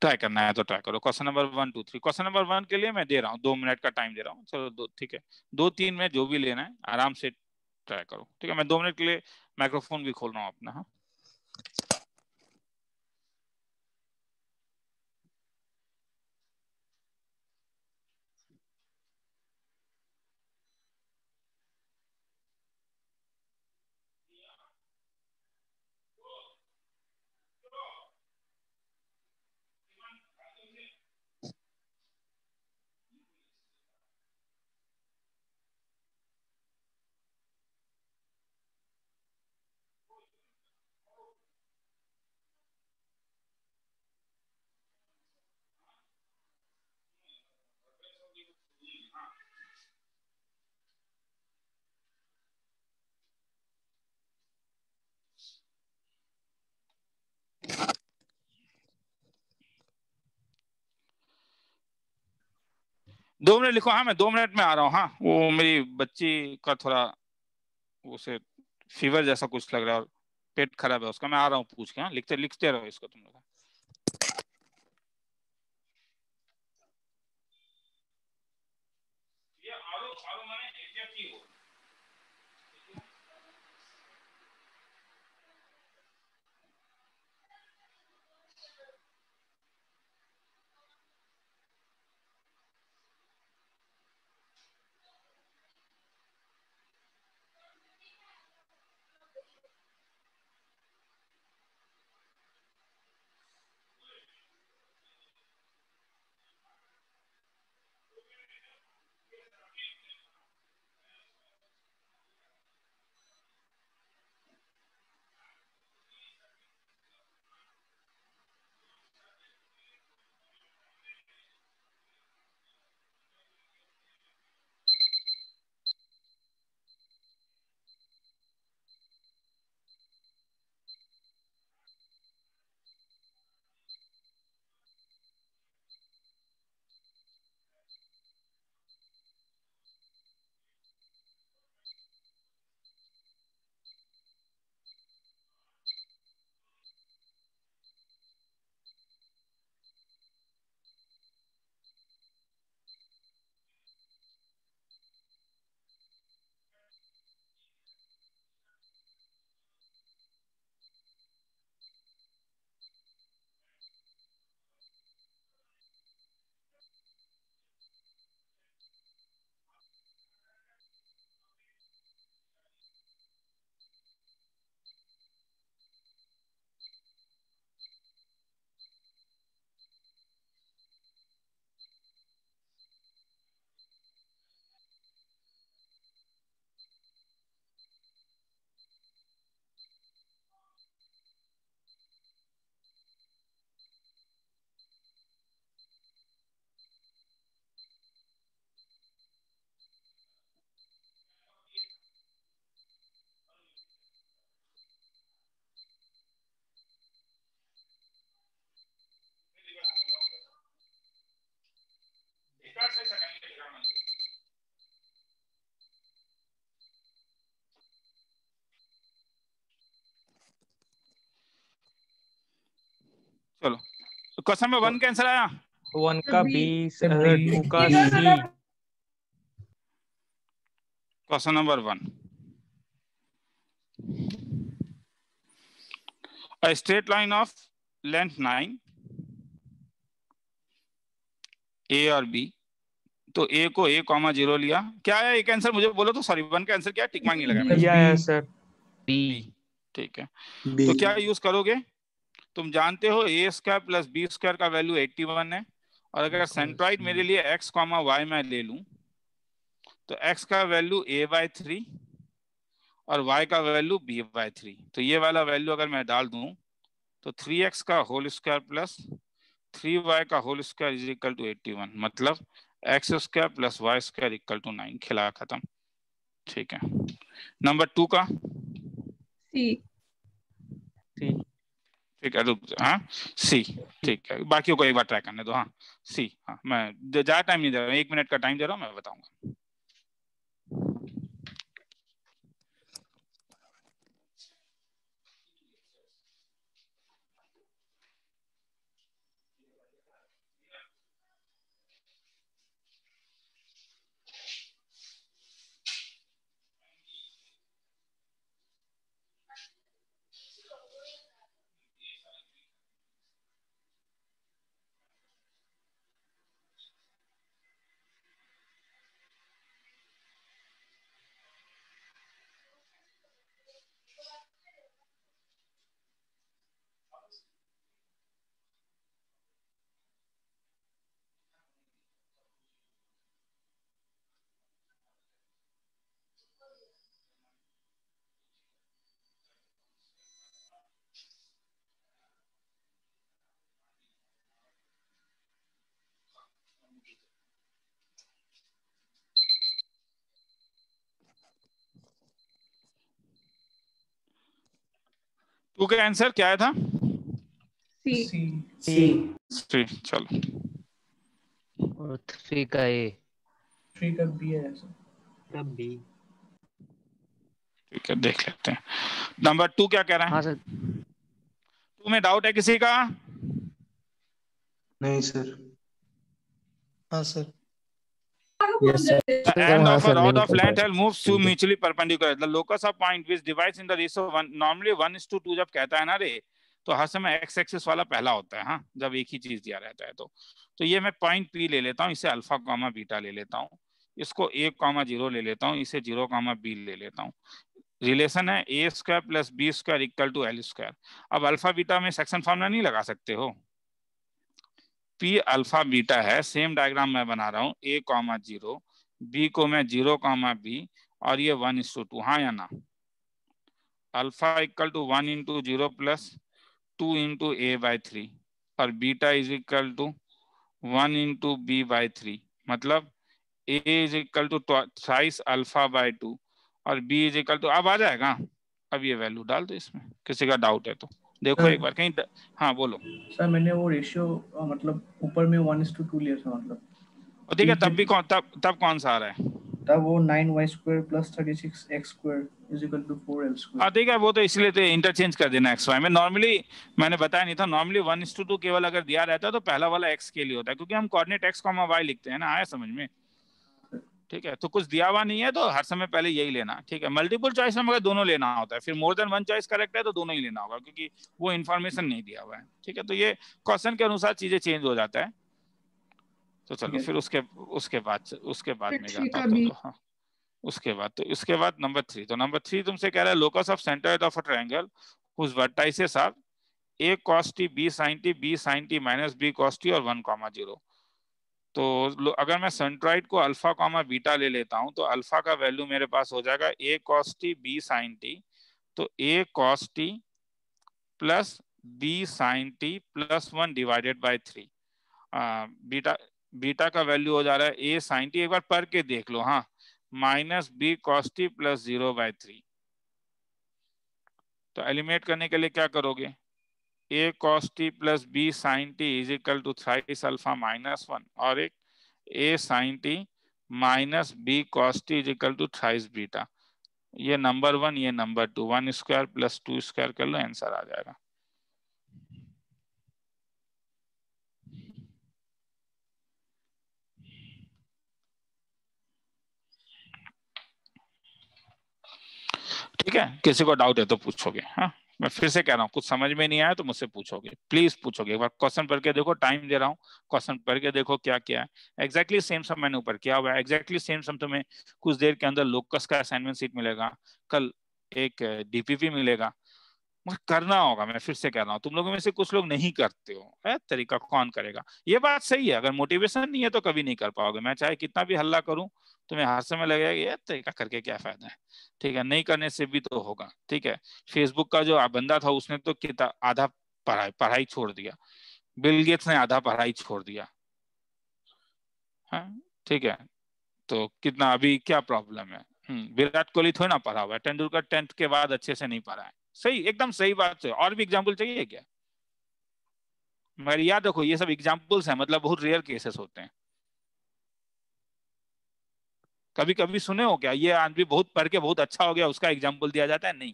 Speaker 2: ट्राई करना है तो ट्राई करो। Question number one two three question number one के लिए मैं दे रहा हूँ। दो मिनट का टाइम दे रहा हूँ। चलो दो ठीक है। दो तीन में जो भी लेना है आराम से ट्राई करो। ठीक है, मैं दो मिनट के लिए माइक्रोफोन भी खोल रहा हूँ अपना हाँ। दो मिनट लिखो हाँ मैं दो मिनट में आ रहा हूँ हाँ वो मेरी बच्ची का थोड़ा उसे फीवर जैसा कुछ लग रहा है और पेट खराब है उसका, मैं आ रहा हूँ पूछ के हाँ लिखते लिखते रहो इसको तुम लोग। चलो। तो क्वेश्चन में वन का आंसर आया?
Speaker 8: वन का
Speaker 1: बी।
Speaker 8: टू का C
Speaker 2: question number one. A straight line of length 9 a और b तो a को a कॉमा ज़ीरो लिया। क्या है एक आंसर मुझे बोलो तो। सॉरी वन का आंसर क्या। है टिक मार्क नहीं लगा
Speaker 8: या सर
Speaker 7: बी
Speaker 2: ठीक है।
Speaker 10: बी
Speaker 2: तो क्या यूज़ करोगे? तुम जानते हो A square plus B square का वैल्यू 81 है। और अगर सेंट्रॉइड मेरे लिए x कॉमा वाई मैं ले लूँ तो x का वैल्यू a बाय थ्री और y का वैल्यू b बाय थ्री तो ये वाला वैल्यू अगर मैं डाल दूँ तो 3x का होल स्क्वायर प्लस 3y का whole square is equal to 81 मतलब x square plus Y square equal to nine खिला खत्म। ठीक है। नंबर टू का?
Speaker 1: सी
Speaker 8: सी
Speaker 2: ठीक है, रुक हाँ सी, ठीक है, बाकियों को एक बार ट्राई करने दो हाँ सी हाँ मैं ज़्यादा टाइम नहीं दे रहा हूँ, एक मिनट का टाइम दे रहा हूँ, मैं बताऊँगा। टू का आंसर क्या आया था?
Speaker 1: सी
Speaker 8: सी
Speaker 2: थ्री चलो।
Speaker 7: और थ्री का ए
Speaker 9: थ्री का बी है सर
Speaker 7: बी
Speaker 2: ठीक है देख लेते हैं। नंबर टू क्या कह रहा है?
Speaker 7: हाँ सर।
Speaker 2: टू में डाउट है किसी का?
Speaker 10: नहीं सर
Speaker 5: हाँ sir
Speaker 3: Yes, sir.
Speaker 2: The end of a rod of moves two mutually perpendicular. The locus of point which divides in the ratio one normally one is to two जब कहता है ना रे तो हर समय x एक्सिस वाला पहला होता है हाँ? जब एक ही चीज़ दिया रहता है तो। तो ये मैं पॉइंट p ले लेता हूँ इसे अल्फ़ा कॉमा बीटा ले लेता हूँ। इसको एक कॉमा ज़ीरो ले लेता हूँ इसे ज़ीरो कॉमा बी ले लेता हूँ। रिलेशन है A square plus B square equal to L square अब अल्फ़ा बीटा में सेक्शन फॉर्मूला नहीं लगा सकते हो? पी अल्फ़ा बीटा है सेम डायग्राम मैं बना रहा हूँ ए कॉमा ज़ीरो बी को मैं ज़ीरो कॉमा बी और ये वन इज़ टू टू हाँ या ना? Alpha equal to one into zero plus two into A by three और beta is equal to one into B by three मतलब A is equal to thrice alpha by two और B is equal to अब आ जाएगा? अब ये value डाल दो इसमें, किसी का डाउट है तो। देखो एक बार कहीं हाँ बोलो।
Speaker 9: सर मैंने वो रेशियो मतलब ऊपर में वन इज़ टू टू लिया था मतलब।
Speaker 2: और ठीक है तब भी कौन तब तब कौन सा आ रहा है?
Speaker 9: तब वो nine Y square plus thirty six X square is to four L square
Speaker 2: हाँ ठीक है वो तो इसलिए तो इंटरचेंज कर देना एक्स वाई में। नॉर्मली मैंने बताया नहीं था normally one is to two केवल अगर दिया रहता है तो पहला वाला एक्स के लिए होता है क्योंकि हम कोऑर्डिनेट एक्स कॉमा वाई लिखते हैं ना आया समझ में? ठीक है? तो कुछ दिया हुआ नहीं है तो हर समय पहले यही लेना ठीक है? मल्टीपल चॉइस में मगर दोनों लेना होता है। फिर more than one choice correct है तो दोनों ही लेना होगा क्योंकि वो इन्फॉर्मेशन नहीं दिया हुआ है ठीक है? तो ये क्वेश्चन के अनुसार चीज़ें चेंज हो जाता है। तो चलो फिर उसके उसके बाद उसके बाद में जाता हूँ तो, हाँ। उसके बाद तो इसके बाद नंबर थ्री तो नंबर थ्री तुमसे कह रहा है locus of centre of a triangle whose vertices are a cos t b sin t b sin t minus b cos t और वन कॉमा ज़ीरो तो अगर मैं सेंट्रॉइड को अल्फ़ा कॉमा बीटा ले लेता हूँ तो अल्फ़ा का वैल्यू मेरे पास हो जाएगा ए cos t, b sin t तो a cos t plus b sine t plus one divided by three beta beta का वैल्यू हो जा रहा है ए साइन टी एक बार पढ़ के देख लो हाँ। Minus b cos t plus zero by three तो एलिमिनेट करने के लिए क्या करोगे? A cos t plus b sine t is equal to thrice alpha minus one और एक a sine t minus b cos t is equal to thrice beta ये number one ये number two one square plus two square कर लो answer आ जाएगा. ठीक है? किसी को डाउट है तो पूछोगे हाँ? मैं फिर से कह रहा हूँ, कुछ समझ में नहीं आया तो मुझसे पूछोगे। प्लीज़ पूछोगे। एक बार क्वेश्चन पढ़ के देखो टाइम दे रहा हूँ। क्वेश्चन पढ़ के देखो क्या क्या है। एग्जैक्टली सेम सम मैंने ऊपर किया हुआ है। एग्जैक्टली सेम सम तुम्हें कुछ देर के अंदर लोकस का असाइनमेंट सीट मिलेगा। कल एक डीपीपी मिलेगा। मुझे करना होगा, मैं फिर से कह रहा हूँ। तुम लोगों में से कुछ लोग नहीं करते हो। है तरीका कौन करेगा? ये बात सही है। अगर मोटिवेशन नहीं है तो कभी नहीं कर पाओगे। मैं चाहे कितना भी हल्ला करूँ तुम्हें हर समय लगेगा ये तरीका करके क्या फ़ायदा है? ठीक है नहीं करने से भी तो होगा ठीक है? फेसबुक का जो बंदा था उसने तो किता आधा पढ़ाई पढ़ाई छोड़ दिया। बिल गेट्स ने आधा पढ़ाई छोड़ दिया। हाँ ठीक है तो कितना अभी क्या प्रॉब्लम है? हम्म, विराट कोहली थोड़ी ना पढ़ा हुआ है। तेंदुलकर टेंथ के बाद अच्छे से नहीं पढ़ा है। सही एकदम सही बात है। और भी एग्ज़ाम्पल चाहिए क्या? मगर याद रखो ये सब एग्जाम्पल्स हैं मतलब बहुत रेयर केसेस होते हैं। कभी कभी सुने हो क्या? ये आदमी बहुत पढ़ के बहुत अच्छा हो गया, उसका एग्ज़ाम्पल दिया जाता है? नहीं।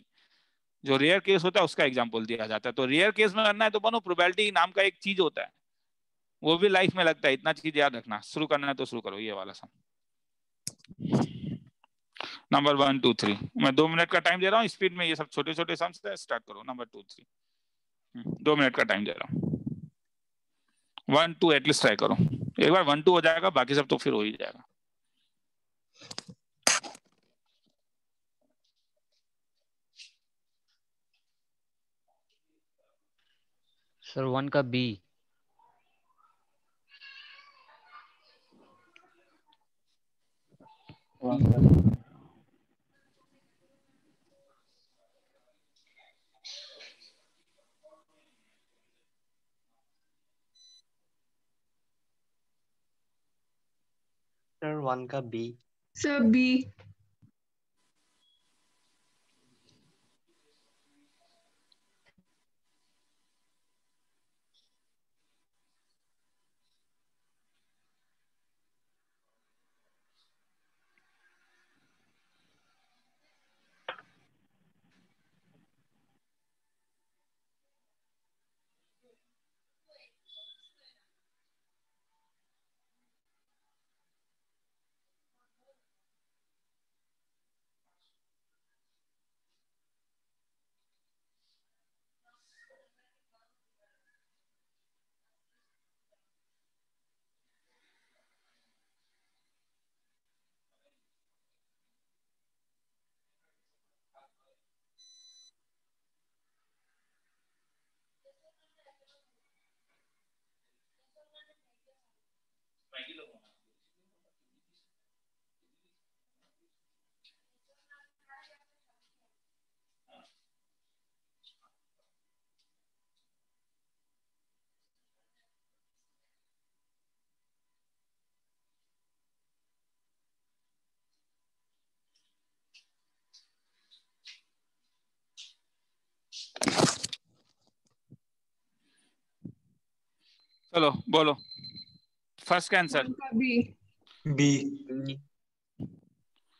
Speaker 2: जो रेयर केस होता है, उसका एग्ज़ाम्पल दिया जाता है। तो रेयर केस में करना है तो बनो प्रोबेबिलिटी नाम का एक चीज़ होता है। वो भी लाइफ में लगता है, इतना चीज़ याद रखना। शुरू करना है तो शुरू करो, ये वाला sum number one two three मैं दो मिनट का टाइम दे रहा हूँ स्पीड में ये सब छोटे छोटे सम से स्टार्ट करो नंबर टू थ्री दो मिनट का टाइम दे रहा हूँ। वन टू एटलीस्ट ट्राई करो। एक बार वन टू हो जाएगा, बाकी सब तो फिर हो ही जाएगा।
Speaker 7: सर वन का बी
Speaker 12: सर वन का b
Speaker 1: sir b
Speaker 2: Tranquilo. Solo, bolo. First का आंसर
Speaker 1: बी
Speaker 10: बी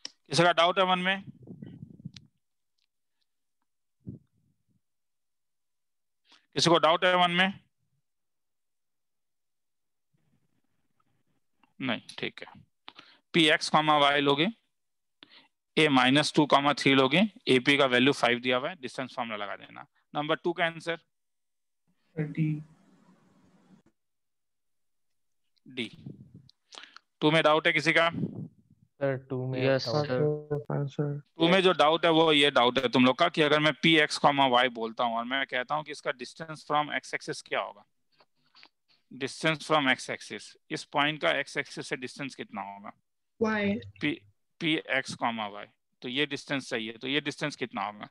Speaker 2: किसी का डाउट है मन में? किसी को डाउट है मन में? नहीं ठीक है। पी एक्स कॉमा वाई लोगे। A minus two comma three लोगे। एपी का वैल्यू फाइव दिया हुआ है। डिस्टेंस फॉर्मूला लगा देना। नंबर टू का आंसर
Speaker 9: डी
Speaker 2: टू में डाउट है किसी का?
Speaker 8: सर टू में
Speaker 7: यस सर
Speaker 2: टू में जो डाउट है वो ये डाउट है। तुम लोग का कि अगर मैं पी एक्स कॉमा वाई बोलता हूँ और मैं कहता हूँ कि इसका डिस्टेंस फ्रॉम एक्स एक्सिस क्या होगा? डिस्टेंस फ्रॉम एक्स एक्सिस इस पॉइंट का एक्स एक्सिस से डिस्टेंस कितना होगा?
Speaker 4: Y
Speaker 2: p p x comma y तो ये डिस्टेंस चाहिए तो ये डिस्टेंस कितना होगा?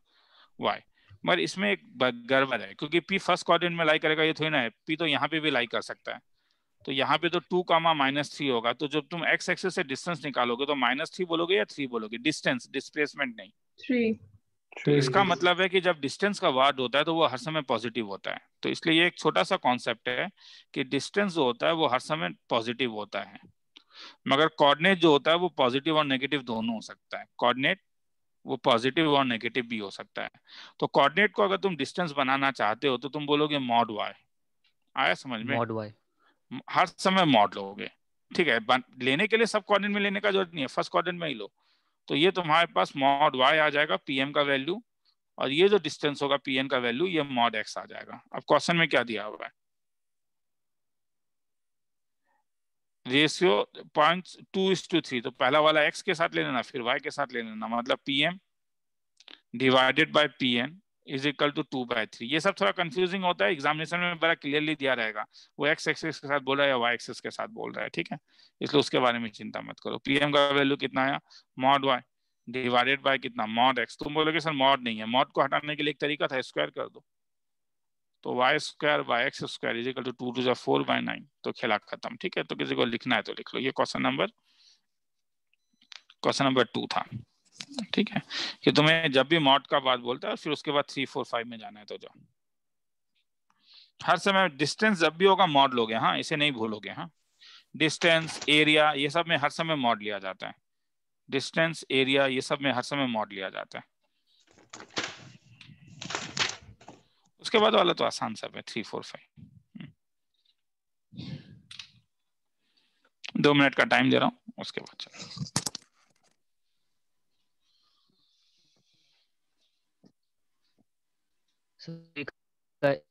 Speaker 2: वाई मगर इसमें एक गड़बड़ है क्योंकि पी फ़र्स्ट क्वाड्रेंट में लाई करेगा ये थोड़ी ना है। पी तो यहाँ पे भी लाई कर सकता है। तो यहाँ पे तो टू कामा माइनस थ्री होगा। तो जब तुम एक्स एक्सिस से डिस्टेंस निकालोगे तो माइनस थ्री बोलोगे या थ्री बोलोगे? डिस्टेंस डिस्प्लेसमेंट नहीं।
Speaker 4: थ्री
Speaker 2: तो इसका मतलब है कि जब डिस्टेंस का वर्ड होता है तो वो हर समय पॉजिटिव होता है। तो इसलिए ये एक छोटा सा कॉन्सेप्ट है कि डिस्टेंस जो होता है वो हर समय पॉजिटिव होता है। मगर कोऑर्डिनेट जो होता है वो पॉजिटिव और नेगेटिव दोनों हो सकता है। कोऑर्डिनेट वो पॉजिटिव और नेगेटिव भी हो सकता है। तो कोऑर्डिनेट को अगर तुम डिस्टेंस बनाना चाहते हो तो तुम बोलोगे मॉड वाई आया समझ में?
Speaker 7: मॉड वाई
Speaker 2: हर समय मॉड लोगे ठीक है लेने के लिए सब कोऑर्डिनेट में लेने का ज़रूरत नहीं है फ़र्स्ट कोऑर्डिनेट में ही लो। तो ये तुम्हारे पास मॉड वाई आ जाएगा पीएम का वैल्यू और ये जो डिस्टेंस होगा पीएन का वैल्यू ये मॉड एक्स आ जाएगा। अब क्वेश्चन में क्या दिया हुआ है? Ratio point two is to three तो पहला वाला एक्स के साथ ले लेना, फिर वाई के साथ ले लेना मतलब PM divided by PN is equal to two by three ये सब थोड़ा कंफ्यूजिंग होता है। एग्जामिनेशन में बड़ा क्लियरली दिया रहेगा। वो एक्स एक्सिस के साथ बोल रहा है या वाई एक्सिस के साथ बोल रहा है, ठीक है? इसलिए उसके बारे में चिंता मत करो। पीएम का वैल्यू कितना आया? मॉड वाई डिवाइडेड बाय कितना? मॉड एक्स तुम बोलोगे, सर मॉड नहीं है। मॉड को हटाने के लिए एक तरीका था स्क्वायर कर दो। तो y square by x square is equal to two two four by nine तो खेला खत्म, ठीक है? तो किसी को लिखना है तो लिख लो। ये question number question number two था। ठीक है। कि तुम्हें जब भी मॉड का बात बोलता है फिर उसके बाद थ्री फोर फाइव में जाना है तो जाओ। हर समय डिस्टेंस जब भी होगा मॉड लोगे हाँ इसे नहीं भूलोगे हाँ। डिस्टेंस एरिया ये सब में हर समय मॉड लिया जाता है। डिस्टेंस एरिया ये सब में हर समय मॉड लिया जाता है। उसके बाद वाला तो आसान सब है थ्री फोर फाइव दो मिनट का टाइम दे रहा हूँ, उसके बाद चलो
Speaker 1: so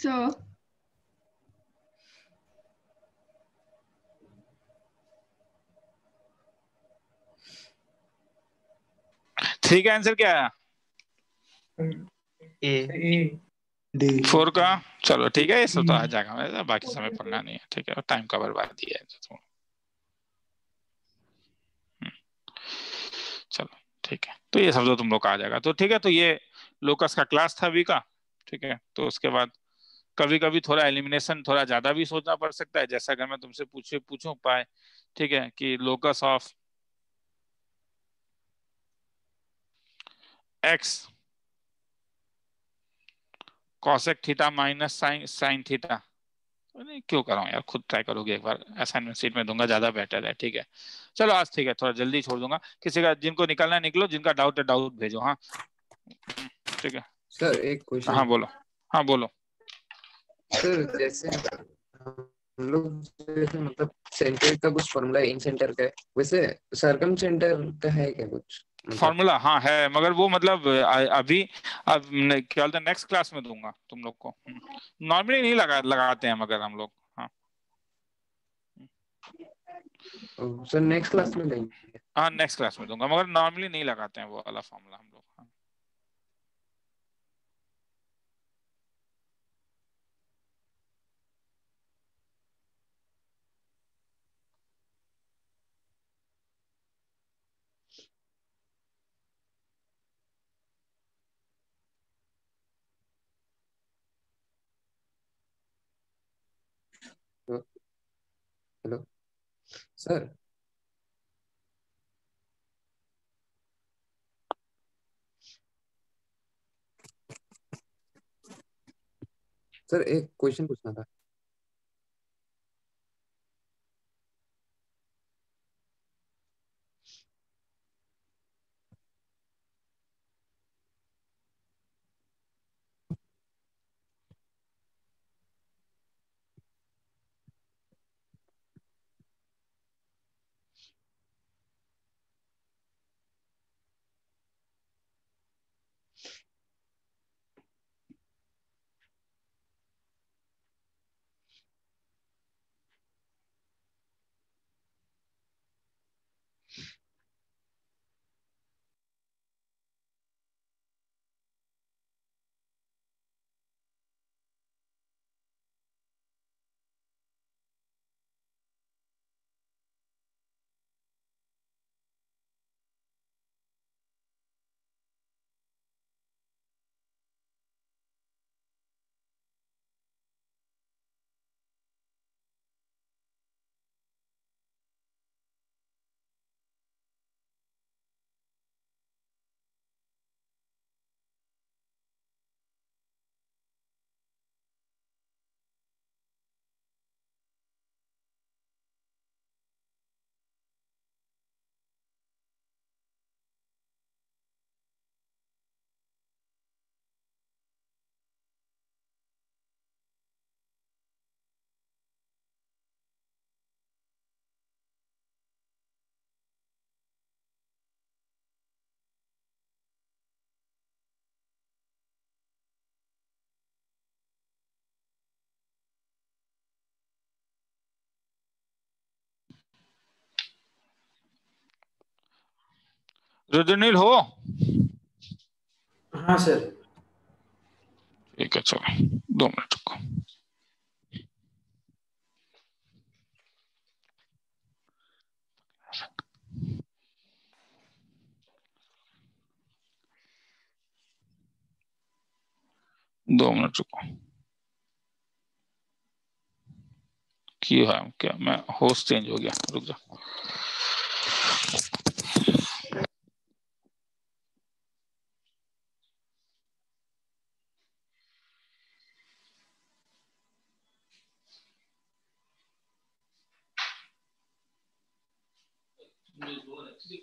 Speaker 1: So,
Speaker 2: थ्री का आंसर क्या है?
Speaker 9: ए
Speaker 5: डी
Speaker 2: फोर का? चलो ठीक है ये सब तो आ जाएगा बाकी समय पढ़ना नहीं है ठीक है टाइम का बर्बादी है तो हम्म, चलो ठीक है तो ये सब तो तुम लोग का आ जाएगा तो ठीक है तो ये लोकस का क्लास था अभी का ठीक है तो उसके बाद कभी कभी थोड़ा एलिमिनेशन थोड़ा ज़्यादा भी सोचना पड़ सकता है जैसा अगर मैं तुमसे पूछे पूछूँ पाए ठीक है कि locus of x cosec theta minus sine sine theta नहीं क्यों कराऊं यार? खुद ट्राई करोगे एक बार असाइनमेंट सीट में दूँगा ज़्यादा बेटर है ठीक है। चलो आज ठीक है थोड़ा जल्दी छोड़ दूँगा। किसी का जिनको निकलना है निकलो जिनका डाउट है डाउट भेजो हाँ। ठीक है।
Speaker 3: सर एक क्वेश्चन
Speaker 2: हाँ बोलो। हाँ बोलो।
Speaker 3: सर जैसे हम लोग जैसे मतलब सेंटर का कुछ फॉर्मूला इन सेंटर का है वैसे सरकम सेंटर का है क्या कुछ? मतलब
Speaker 2: फॉर्मूला हाँ है मगर वो मतलब अभी अब क्या बोलते नेक्स्ट क्लास में दूँगा तुम लोग को। नॉर्मली नहीं लगा लगाते हैं मगर हम लोग हाँ।
Speaker 3: सर नेक्स्ट क्लास में लेंगे।
Speaker 2: हाँ नेक्स्ट क्लास में दूँगा मगर नॉर्मली नहीं लगाते हैं वो वाला फॉर्मूला हम लोग हाँ।
Speaker 3: हेलो। सर। सर एक क्वेश्चन पूछना था।
Speaker 2: रुद्रनील हो?
Speaker 5: हाँ सर।
Speaker 2: ठीक है चलो। दो मिनट रुको। दो मिनट रुको। की है? क्या मैं होस्ट चेंज हो गया? रुक जा।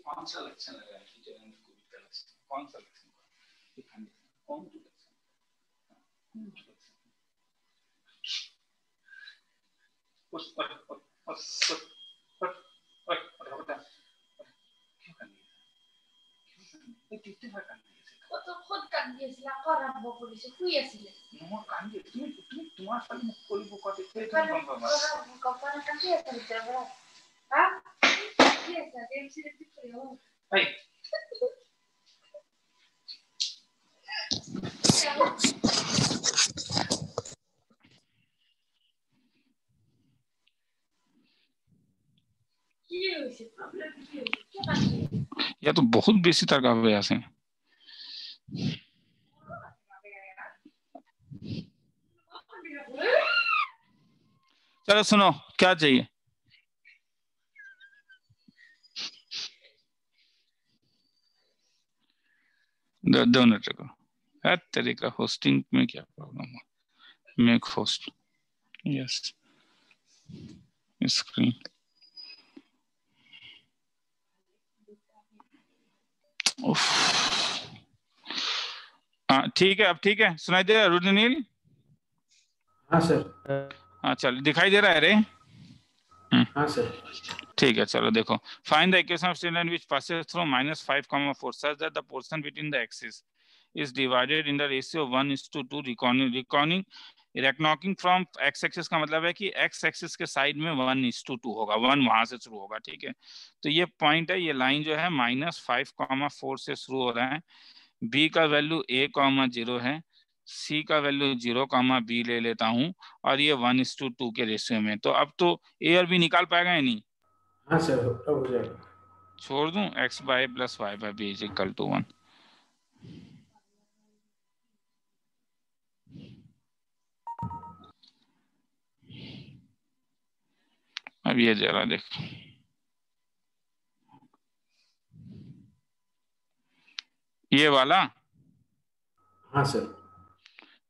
Speaker 2: कौन सा लक्षण लगा टीचर ने कोविड का लक्षण कौन सा लक्षण कौन सा लक्षण उस पर पर पर पर पर पर पर क्यों कर दिया क्यों कर दिया कितने बार कर दिया
Speaker 4: ও তো খুদ কান্দি আছিল আকৌ আৰম্ভ কৰিছে শুই
Speaker 2: या तो बहुत बेसी तरह का व्यास है चलो सुनो क्या चाहिए? दो, दो मिनट हर तेरे का होस्टिंग में क्या प्रॉब्लम है मेक होस्ट यस स्क्रीन ठीक है अब ठीक है। सुनाई दे रहा रुद्रनील
Speaker 10: हाँ सर
Speaker 2: हाँ चल दिखाई दे रहा है रे?
Speaker 10: हाँ सर
Speaker 2: ठीक है, चलो देखो। Find the equation of straight line which through minus 5 comma 4 such that the portion between the axes is divided in the ratio 1 is to 2 reckoning reckoning reckoning from x axis का मतलब है कि x axis के side में one is to two होगा। One वहाँ से शुरू होगा, ठीक है। तो ये पॉइंट है, ये लाइन जो है माइनस फाइव कॉमा फोर से शुरू हो रहा है। बी का वैल्यू कॉमा ज़ीरो है। सी का वैल्यू ज़ीरो कॉमा बी ले लेता हूँ, और ये वन इज़ टू टू के रेशियो में। तो अब तो ए और बी निकाल पाएगा या नहीं?
Speaker 10: हाँ सर हो जाएगा।
Speaker 2: छोड़ दूँ? X by plus y by b is equal to one अब ये जरा देख। ये वाला?
Speaker 10: हाँ सर।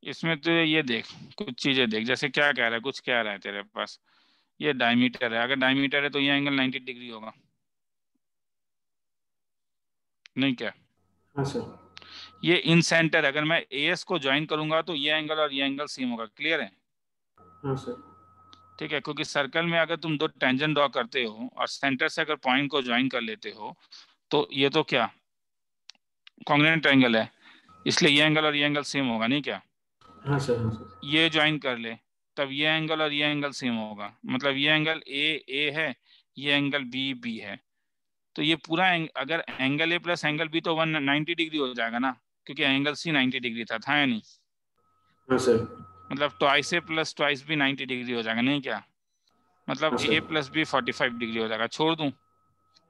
Speaker 2: इसमें तो ये देख कुछ चीज़ें देख जैसे क्या कह रहा है कुछ कह रहा है तेरे पास। ये डायमीटर है। अगर डायमीटर है तो ये एंगल 90 डिग्री होगा। नहीं क्या?
Speaker 10: हाँ सर।
Speaker 2: ये इन सेंटर अगर मैं एएस को ज्वाइन करूँगा तो ये एंगल और ये एंगल सेम होगा। क्लियर है?
Speaker 10: हाँ सर।
Speaker 2: ठीक है क्योंकि सर्कल में अगर तुम दो टेंजेंट ड्रॉ करते हो और सेंटर से अगर पॉइंट को ज्वाइन कर लेते हो तो ये तो क्या? कॉन्ग्रेंट एंगल है। इसलिए ये एंगल और ये एंगल सेम होगा। नहीं क्या?
Speaker 10: हाँ सर हाँ सर।
Speaker 2: ये ज्वाइन कर ले। तब ये एंगल और ये एंगल सेम होगा। मतलब ये एंगल ए ए है ये एंगल बी बी है। तो ये पूरा एंग, अगर angle a plus angle b तो वन नाइन्टी डिग्री हो जाएगा ना क्योंकि एंगल सी नाइन्टी डिग्री था था या नहीं?
Speaker 10: हाँ सर।
Speaker 2: मतलब ट्वाइस ए प्लस ट्वाइस भी नाइन्टी डिग्री हो जाएगा नहीं क्या? मतलब
Speaker 10: हाँ,
Speaker 2: a plus b forty five degree हो जाएगा। छोड़ दूँ?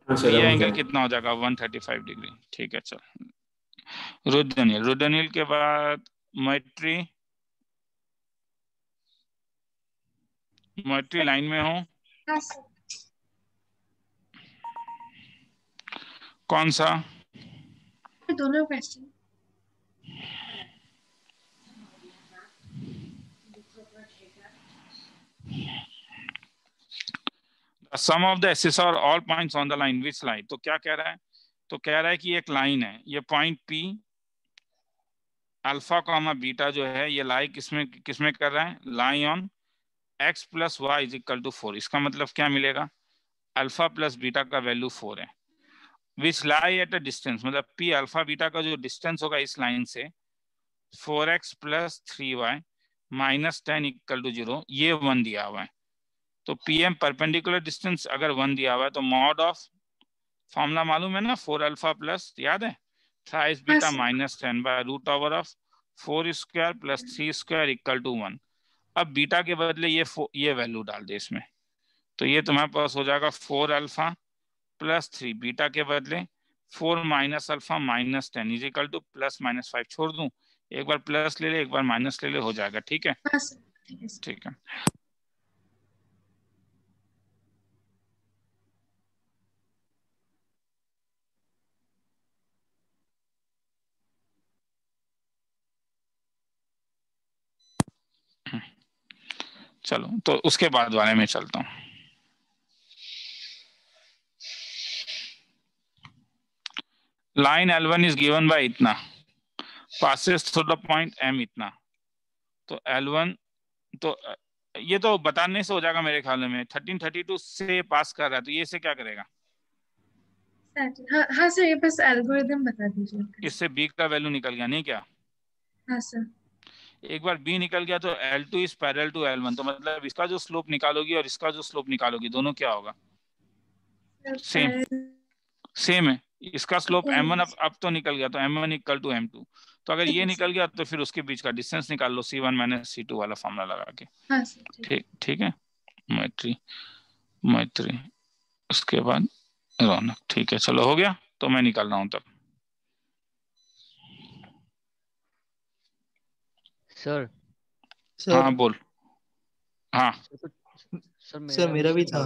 Speaker 10: हाँ
Speaker 2: तो ये एंगल कितना हो जाएगा? One thirty five degree. ठीक है चल। रुद्रनील रुद्रनील के बाद मैट्री मैट्री लाइन में हो।
Speaker 4: हाँ
Speaker 2: कौन सा?
Speaker 4: दोनों question
Speaker 2: sum of the axes और all points on the line which line तो क्या कह रहा है? तो कह रहा है कि एक लाइन है। ये point p alpha comma beta जो है ये लाई किसमें किसमें कर रहा है? Lie on x plus y is equal to four इसका मतलब क्या मिलेगा? अल्फ़ा प्लस बीटा का वैल्यू फोर है। Which lie at a distance मतलब पी अल्फ़ा बीटा का जो डिस्टेंस होगा इस लाइन से four x plus three y minus ten equal to zero ये वन दिया हुआ है। तो पी एम परपेंडिकुलर डिस्टेंस अगर वन दिया हुआ है तो मॉड ऑफ़ फॉर्मूला मालूम है ना? फोर अल्फ़ा प्लस याद है? Thrice
Speaker 4: beta
Speaker 2: minus ten by root over of four square plus three square equal to one अब बीटा के बदले ये ये वैल्यू डाल दे इसमें। तो ये तुम्हारे पास हो जाएगा four alpha plus three beta के बदले four minus alpha minus ten is equal to plus minus five छोड़ दू। एक बार प्लस ले ले एक बार माइनस ले ले हो जाएगा ठीक है?
Speaker 4: हाँ ठीक है।
Speaker 2: चलो तो उसके बाद वाले में चलता हूँ। Line l one is given by इतना। Passes through the point m इतना। तो एल वन तो ये तो बताने से हो जाएगा मेरे ख्याल में। थर्टीन थर्टी टू से पास कर रहा है तो ये से क्या करेगा?
Speaker 4: हाँ हाँ सर ये बस एल्गोरिदम बता दीजिए।
Speaker 2: इससे बी का वैल्यू निकल गया नहीं क्या?
Speaker 4: हाँ सर
Speaker 2: एक बार बी निकल गया तो l two is parallel to l one तो मतलब इसका जो स्लोप निकालोगी और इसका जो स्लोप निकालोगी दोनों क्या होगा? सेम सेम है। इसका स्लोप एम वन अब अब तो निकल गया तो m one equal to m two तो अगर ये निकल गया तो फिर उसके बीच का डिस्टेंस निकाल लो c one minus c two वाला फॉर्मूला लगा के।
Speaker 4: हाँ ठीक।
Speaker 2: ठीक ठीक है? मैत्री मैत्री। उसके बाद रौनक ठीक है चलो हो गया तो मैं निकाल रहा हूँ तब।
Speaker 7: सर। सर।
Speaker 2: हाँ बोल। हाँ।
Speaker 7: सर
Speaker 5: सर मेरा भी था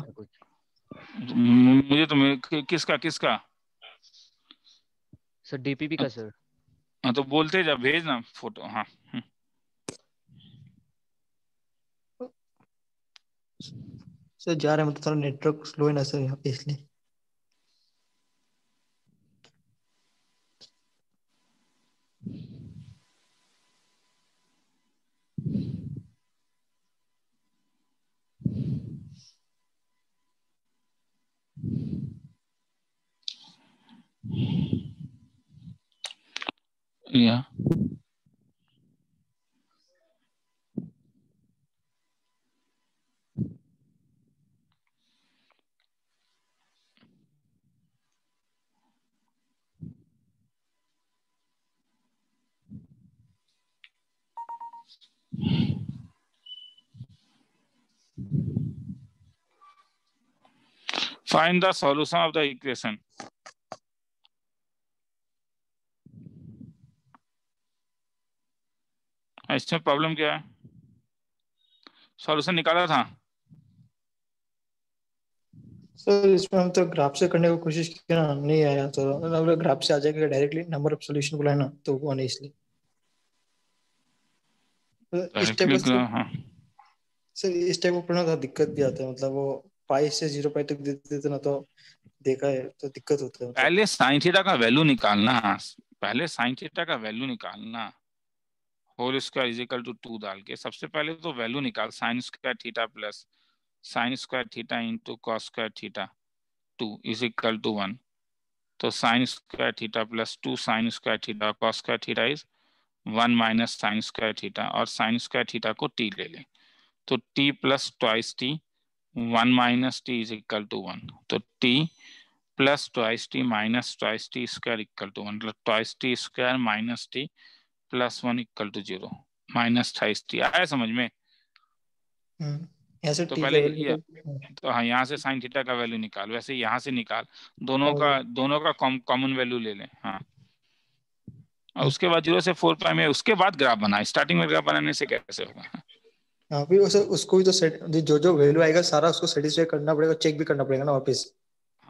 Speaker 2: मुझे तो कि- किसका किसका?
Speaker 7: सर डीपीपी का सर।
Speaker 2: हाँ तो बोलते जा भेज ना फ़ोटो। हाँ हम्म।
Speaker 5: सर जा रहे हैं मतलब थोड़ा नेटवर्क स्लो है ना सर यहाँ पे इसलिए।
Speaker 2: या Find the solution of the equation. इसमें प्रॉब्लम क्या है? सॉल्यूशन निकाला था।
Speaker 5: सर इसमें हम तो ग्राफ से करने की कोशिश की ना नहीं आया तो अगर ग्राफ से आ जाएगा डायरेक्टली नंबर ऑफ़ सॉल्यूशन बुलाए ना तो वो नहीं इसलिए। तो इस टाइप का
Speaker 2: हाँ।
Speaker 5: सर इस टाइप का पढ़ना थोड़ा दिक्कत भी आता है मतलब वो पाई से ज़ीरो पाई तक दे देते ना तो देखा है तो दिक्कत होता है मतलब।
Speaker 2: पहले साइन थीटा का वैल्यू निकालना पहले साइन थीटा का वैल्यू निकालना। Whole square is equal to two डाल के सबसे पहले तो वैल्यू निकाल, sine square theta plus sine square theta into cos square theta two is equal to one. तो sine square theta plus two sine square theta cos square theta is one minus sine square theta और sine square theta को T ले लें। तो t plus twice t, one minus t is equal to one. तो t plus twice t minus twice t square equal to one. मतलब twice t square minus t plus one equal to zero minus अठाईस T आया समझ में?
Speaker 5: हम्म, से
Speaker 2: तो पहले
Speaker 5: निकाल-
Speaker 2: तो हाँ यहाँ से साइन थीटा का वैल्यू निकाल वैसे यहाँ से निकाल दोनों का दोनों का कॉमन वैल्यू ले लें हाँ। और उसके बाद ज़ीरो से फोर पाई में उसके बाद ग्राफ बना स्टार्टिंग में ग्राफ बनाने से कैसे होगा?
Speaker 5: हाँ फिर उसे उसको भी तो सेट जो जो वैल्यू आएगा सारा उसको सेटिस्फाई करना पड़ेगा चेक भी करना पड़ेगा ना वापस।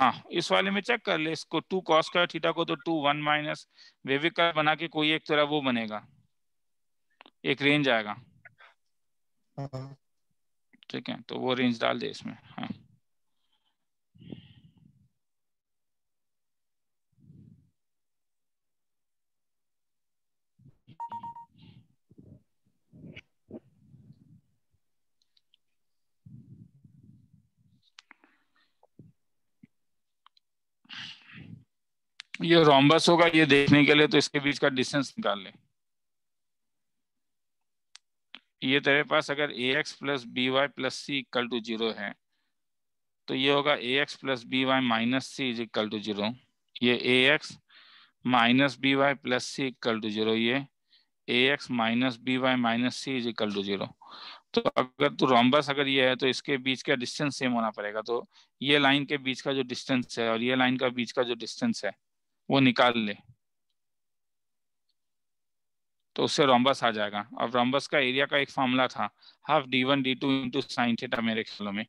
Speaker 2: हाँ इस वाले में चेक कर ले इसको टू कॉस का थीटा को तो टू वन माइनस वेविक का बना के कोई एक तरह वो बनेगा। एक रेंज आएगा।
Speaker 5: हाँ।
Speaker 2: ठीक है तो वो रेंज डाल दे इसमें हाँ। ये रोम्बस होगा, ये देखने के लिए तो इसके बीच का डिस्टेंस निकाल लें। ये तेरे पास अगर a x plus b y plus c equal to zero है तो ये होगा a x plus b y minus c is equal to zero ये a x minus b y plus c equal to zero ये a x minus b y minus c is equal to zero तो अगर तू rhombus अगर ये है तो इसके बीच का डिस्टेंस सेम होना पड़ेगा। तो ये लाइन के बीच का जो डिस्टेंस है और ये लाइन का बीच का जो डिस्टेंस है वो निकाल ले। तो उससे रोम्बस आ जाएगा। अब रोम्बस का एरिया का एक फॉर्मूला था half d one d two into sine theta मेरे ख्यालों में।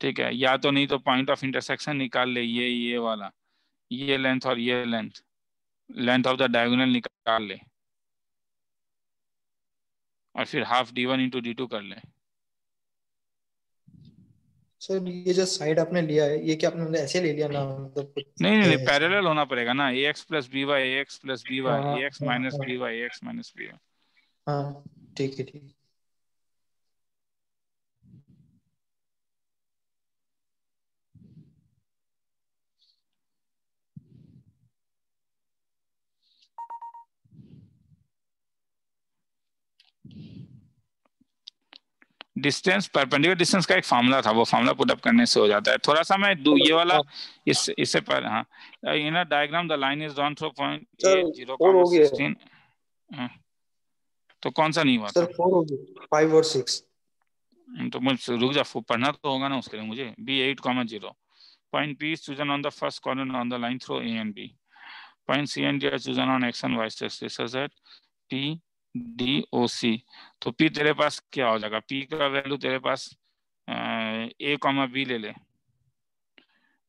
Speaker 2: ठीक है, या तो नहीं तो पॉइंट ऑफ़ इंटरसेक्शन निकाल ले, ये ये वाला, ये लेंथ और ये length length of the diagonal निकाल ले। और फिर half d one into d two कर ले।
Speaker 5: सर ये जो साइड आपने लिया है ये क्या आपने ऐसे ले लिया ना मतलब
Speaker 2: नहीं नहीं, नहीं पैरेलल होना पड़ेगा ना ax by ax a x minus b y
Speaker 5: हाँ ठीक है ठीक
Speaker 2: डिस्टेंस परपेंडिकुलर डिस्टेंस का एक फार्मूला था वो फार्मूला पुट अप करने से हो जाता है। थोड़ा सा मैं ये वाला इस इससे पर हाँ। In a diagram the line is drawn through point
Speaker 5: sir,
Speaker 2: 8 0
Speaker 5: four हो गया।
Speaker 2: 16 हाँ। तो कौन सा नहीं हुआ
Speaker 5: सर
Speaker 2: था
Speaker 5: फोर हो गया। फाइव और सिक्स
Speaker 2: तो मुझे रुक जा पढ़ना तो होगा ना उसके लिए मुझे। B eight comma zero point p chosen on the first corner on the line through a and b point c and d chosen on x and y axis that p d o c तो P तेरे पास क्या हो जाएगा? P का value तेरे पास ए comma B ले ले।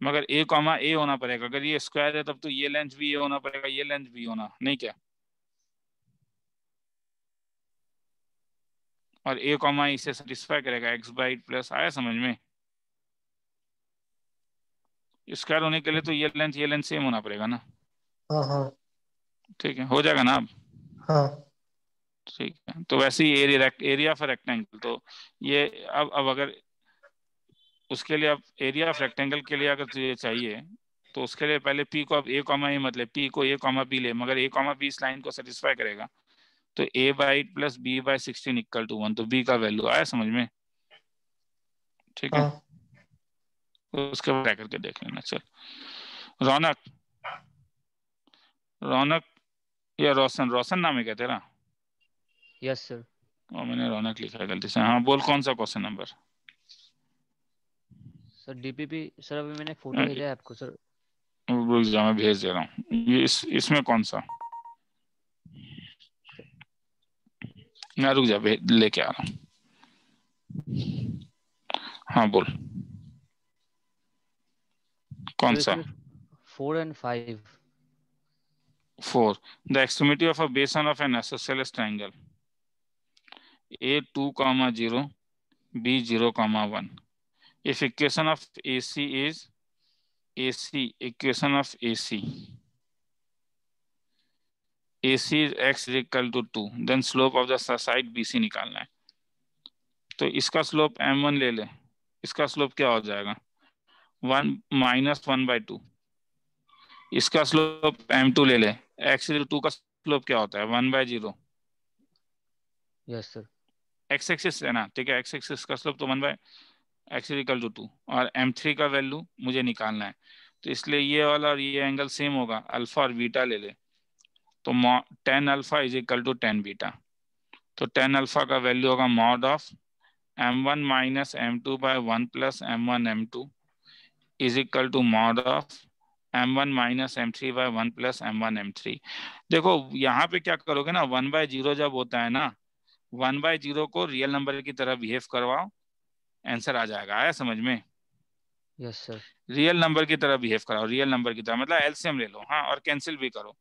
Speaker 2: मगर ए कॉमा ए होना पड़ेगा। अगर ये स्क्वायर है तब तो ये लेंथ भी ए होना पड़ेगा ये लेंथ भी होना नहीं क्या? और ए कॉमा इसे सेटिस्फाई करेगा एक्स बाई प्लस आया समझ में? स्क्वायर होने के लिए तो ये लेंथ ये लेंथ सेम होना पड़ेगा ना?
Speaker 5: हाँ हाँ।
Speaker 2: ठीक है हो जाएगा ना अब?
Speaker 5: हाँ।
Speaker 2: ठीक है। तो वैसे ही एरिया एरिया फॉर रेक्टेंगल तो ये अब अब अगर उसके लिए अब एरिया ऑफ़ रेक्टेंगल के लिए अगर तुझे चाहिए तो उसके लिए पहले पी को अब ए कॉमा ए मतलब पी को ए कॉमा बी ले मगर ए कॉमा बी इस लाइन को सेटिस्फाई करेगा। तो a by plus b by sixteen equal to one तो बी का वैल्यू आया समझ में? ठीक है। तो उसके बाद करके देख लेना चल। रौनक। रौनक या रोशन रोशन नाम है क्या तेरा
Speaker 7: यस सर
Speaker 2: और मैंने रौनक लिखा गलती से। हाँ बोल कौन सा question number
Speaker 7: sir DPP sir अभी मैंने फ़ोटो
Speaker 2: हाँ,
Speaker 7: भेजा है आपको सर
Speaker 2: रुक जा मैं भेज दे रहा हूँ। ये इस इसमें कौन सा? मैं रुक जा लेके आ रहा हूँ। हाँ बोल। कौन सा?
Speaker 7: Four and five
Speaker 2: for the extremity of a base of an isosceles triangle. A 2 comma 0 b 0 comma 1 if equation of ac is ac equation of ac ac is x is equal to 2 then slope of the side bc निकालना है तो इसका slope m1 ले ले इसका slope क्या हो जाएगा one minus one by two इसका स्लोप m2 ले ले x टू का स्लोप क्या होता है one by zero
Speaker 7: yes sir
Speaker 2: x axis है ना, ठीक है? एक्स एक्सिस का स्लोप तो one by x equal to two और एम थ्री का वैल्यू मुझे निकालना है। तो इसलिए ये वाला और ये एंगल सेम होगा। अल्फ़ा और बीटा ले ले। तो tan alpha is equal to tan beta तो टेन अल्फ़ा का वैल्यू होगा mod of m one minus m two by one plus M one M two is equal to mod of M one minus M three by one plus M one M three देखो, यहाँ पे क्या करोगे ना? One by zero जब होता है ना वन बाय ज़ीरो को रियल नंबर की तरह बिहेव करवाओ आंसर आ जाएगा। आया समझ में?
Speaker 7: Yes sir.
Speaker 2: रियल नंबर की तरह बिहेव कराओ रियल नंबर की तरह मतलब एलसीएम ले लो हाँ और कैंसिल भी करो।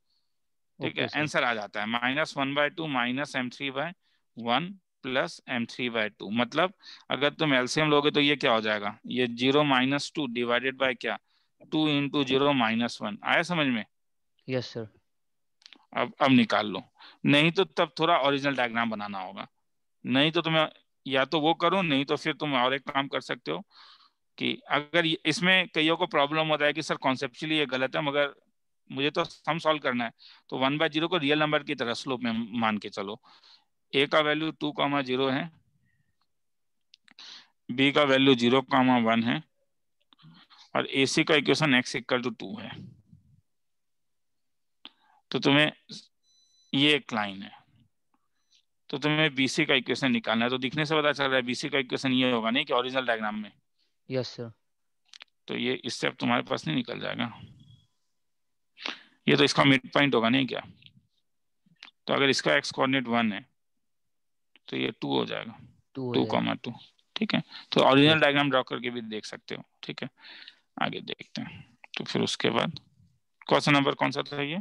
Speaker 2: ठीक है आंसर आ जाता है। Minus one by two minus M three by one plus M three by two. मतलब अगर तुम एलसीएम लोगे तो ये क्या हो जाएगा? ये zero minus two divided by क्या? Two into zero minus one. आया समझ में?
Speaker 7: Yes sir.
Speaker 2: अब अब निकाल लो। नहीं तो तब थोड़ा ओरिजिनल डायग्राम बनाना होगा। नहीं तो तुम्हें या तो वो करो, नहीं तो फिर तुम और एक काम कर सकते हो कि अगर इसमें कईयों को प्रॉब्लम होता है कि, सर कॉन्सेप्चुअली ये गलत है, मगर मुझे तो सम सॉल्व करना है। तो वन बाय ज़ीरो को रियल नंबर की तरह स्लोप में मान के चलो। ए का वैल्यू टू कामा ज़ीरो है। बी का वैल्यू ज़ीरो कामा वन है। और ए सी का equation X equal to two है। तो तुम्हें ये एक लाइन है। तो तुम्हें बीसी का इक्वेशन निकालना है। तो दिखने से पता चल रहा है बीसी का इक्वेशन ये होगा नहीं कि ओरिजिनल डायग्राम में?
Speaker 7: यस yes, सर
Speaker 2: तो ये इससे अब तुम्हारे पास नहीं निकल जाएगा। ये तो इसका मिड पॉइंट होगा नहीं क्या? तो अगर इसका एक्स कोऑर्डिनेट वन है तो ये टू हो जाएगा।
Speaker 7: टू
Speaker 2: कॉमा टू ठीक है? तो ओरिजिनल डायग्राम ड्रॉ करके भी देख सकते हो ठीक है? आगे देखते हैं। तो फिर उसके बाद क्वेश्चन नंबर कौन सा था ये?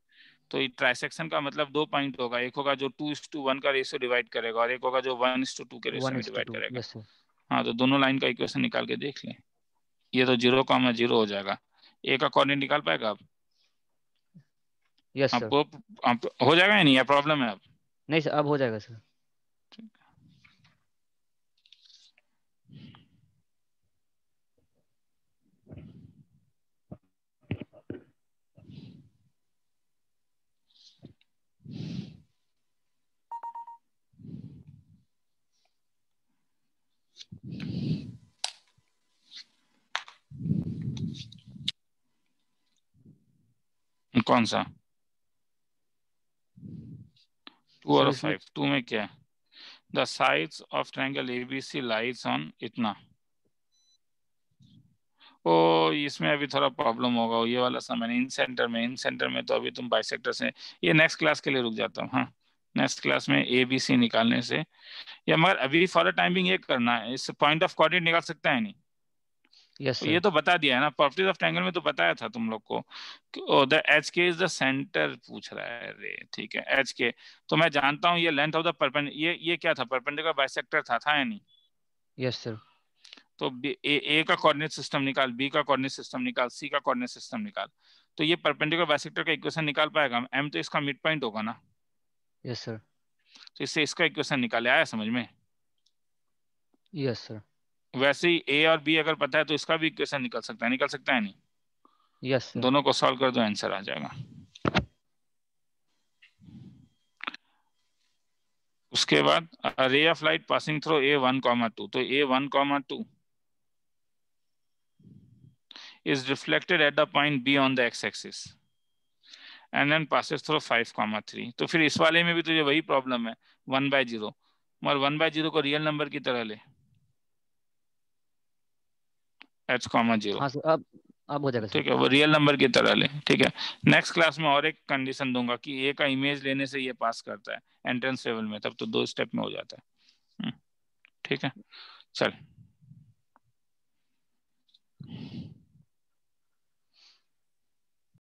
Speaker 2: तो ट्राइसेक्शन का मतलब दो पॉइंट होगा एक होगा जो टू इस टू वन का रेशियो डिवाइड करेगा और एक होगा जो one is to two two
Speaker 7: ratio
Speaker 2: में डिवाइड करेगा। हाँ तो दोनों लाइन का इक्वेशन निकाल के देख लें। ये तो ज़ीरो कॉमा ज़ीरो हो जाएगा। ए का कोऑर्डिनेट निकाल पाएगा आप?
Speaker 7: यस सर
Speaker 2: आपको आप, हो जाएगा या नहीं? या प्रॉब्लम है अब?
Speaker 7: नहीं सर अब हो जाएगा सर
Speaker 2: कौन सा टू और फाइव टू में क्या है the sides of triangle ABC lies on इतना ओ इसमें अभी थोड़ा प्रॉब्लम होगा ये वाला समय इन सेंटर में इन सेंटर में तो अभी तुम बाइसेक्टर से ये नेक्स्ट क्लास के लिए रुक जाता हूँ हाँ। नेक्स्ट क्लास में ए बी सी निकालने से। या मगर अभी फॉर टाइमिंग ये करना है इस पॉइंट ऑफ़ कोऑर्डिनेट निकाल सकता है नहीं?
Speaker 7: यस
Speaker 2: तो ये तो बता दिया है ना प्रॉपर्टीज़ ऑफ़ ट्रायंगल में तो बताया था तुम लोग को the H K is the centre पूछ रहा है रे ठीक है एच के। तो मैं जानता हूँ ये लेंथ ऑफ़ द परपेंड ये ये क्या था परपेंडिकुलर बाइसेक्टर था था या नहीं?
Speaker 7: यस सर
Speaker 2: तो ए, ए का कोऑर्डिनेट सिस्टम निकाल बी का कोऑर्डिनेट सिस्टम निकाल सी का कोऑर्डिनेट सिस्टम निकाल। तो ये परपेंडिकुलर बाइसेक्टर का इक्वेशन निकाल पाएगा। एम तो इसका मिड पॉइंट होगा ना?
Speaker 7: यस सर
Speaker 2: तो इससे इसका इक्वेशन निकाले। आया समझ में?
Speaker 7: यस सर
Speaker 2: वैसे ही ए और बी अगर पता है तो इसका भी इक्वेशन निकल सकता है। निकल सकता है नहीं?
Speaker 7: यस सर
Speaker 2: दोनों को सॉल्व कर दो आंसर आ जाएगा। उसके बाद ray of light passing through A one comma two तो A one comma two is reflected at the point B on the x-axis. And then passes through 5 comma 3 तो फिर इस वाले में भी तुझे वही प्रॉब्लम है वन बाय ज़ीरो मगर वन बाय ज़ीरो को रियल नंबर की तरह ले। H कॉमा ज़ीरो
Speaker 7: हाँ सर अब अब हो जाएगा
Speaker 2: ठीक है वो रियल नंबर की तरह ले। ठीक है नेक्स्ट क्लास में और एक कंडीशन दूँगा कि ए का इमेज लेने से ये पास करता है एंट्रेंस लेवल में तब तो दो स्टेप में हो जाता है। हम्म, ठीक है चल।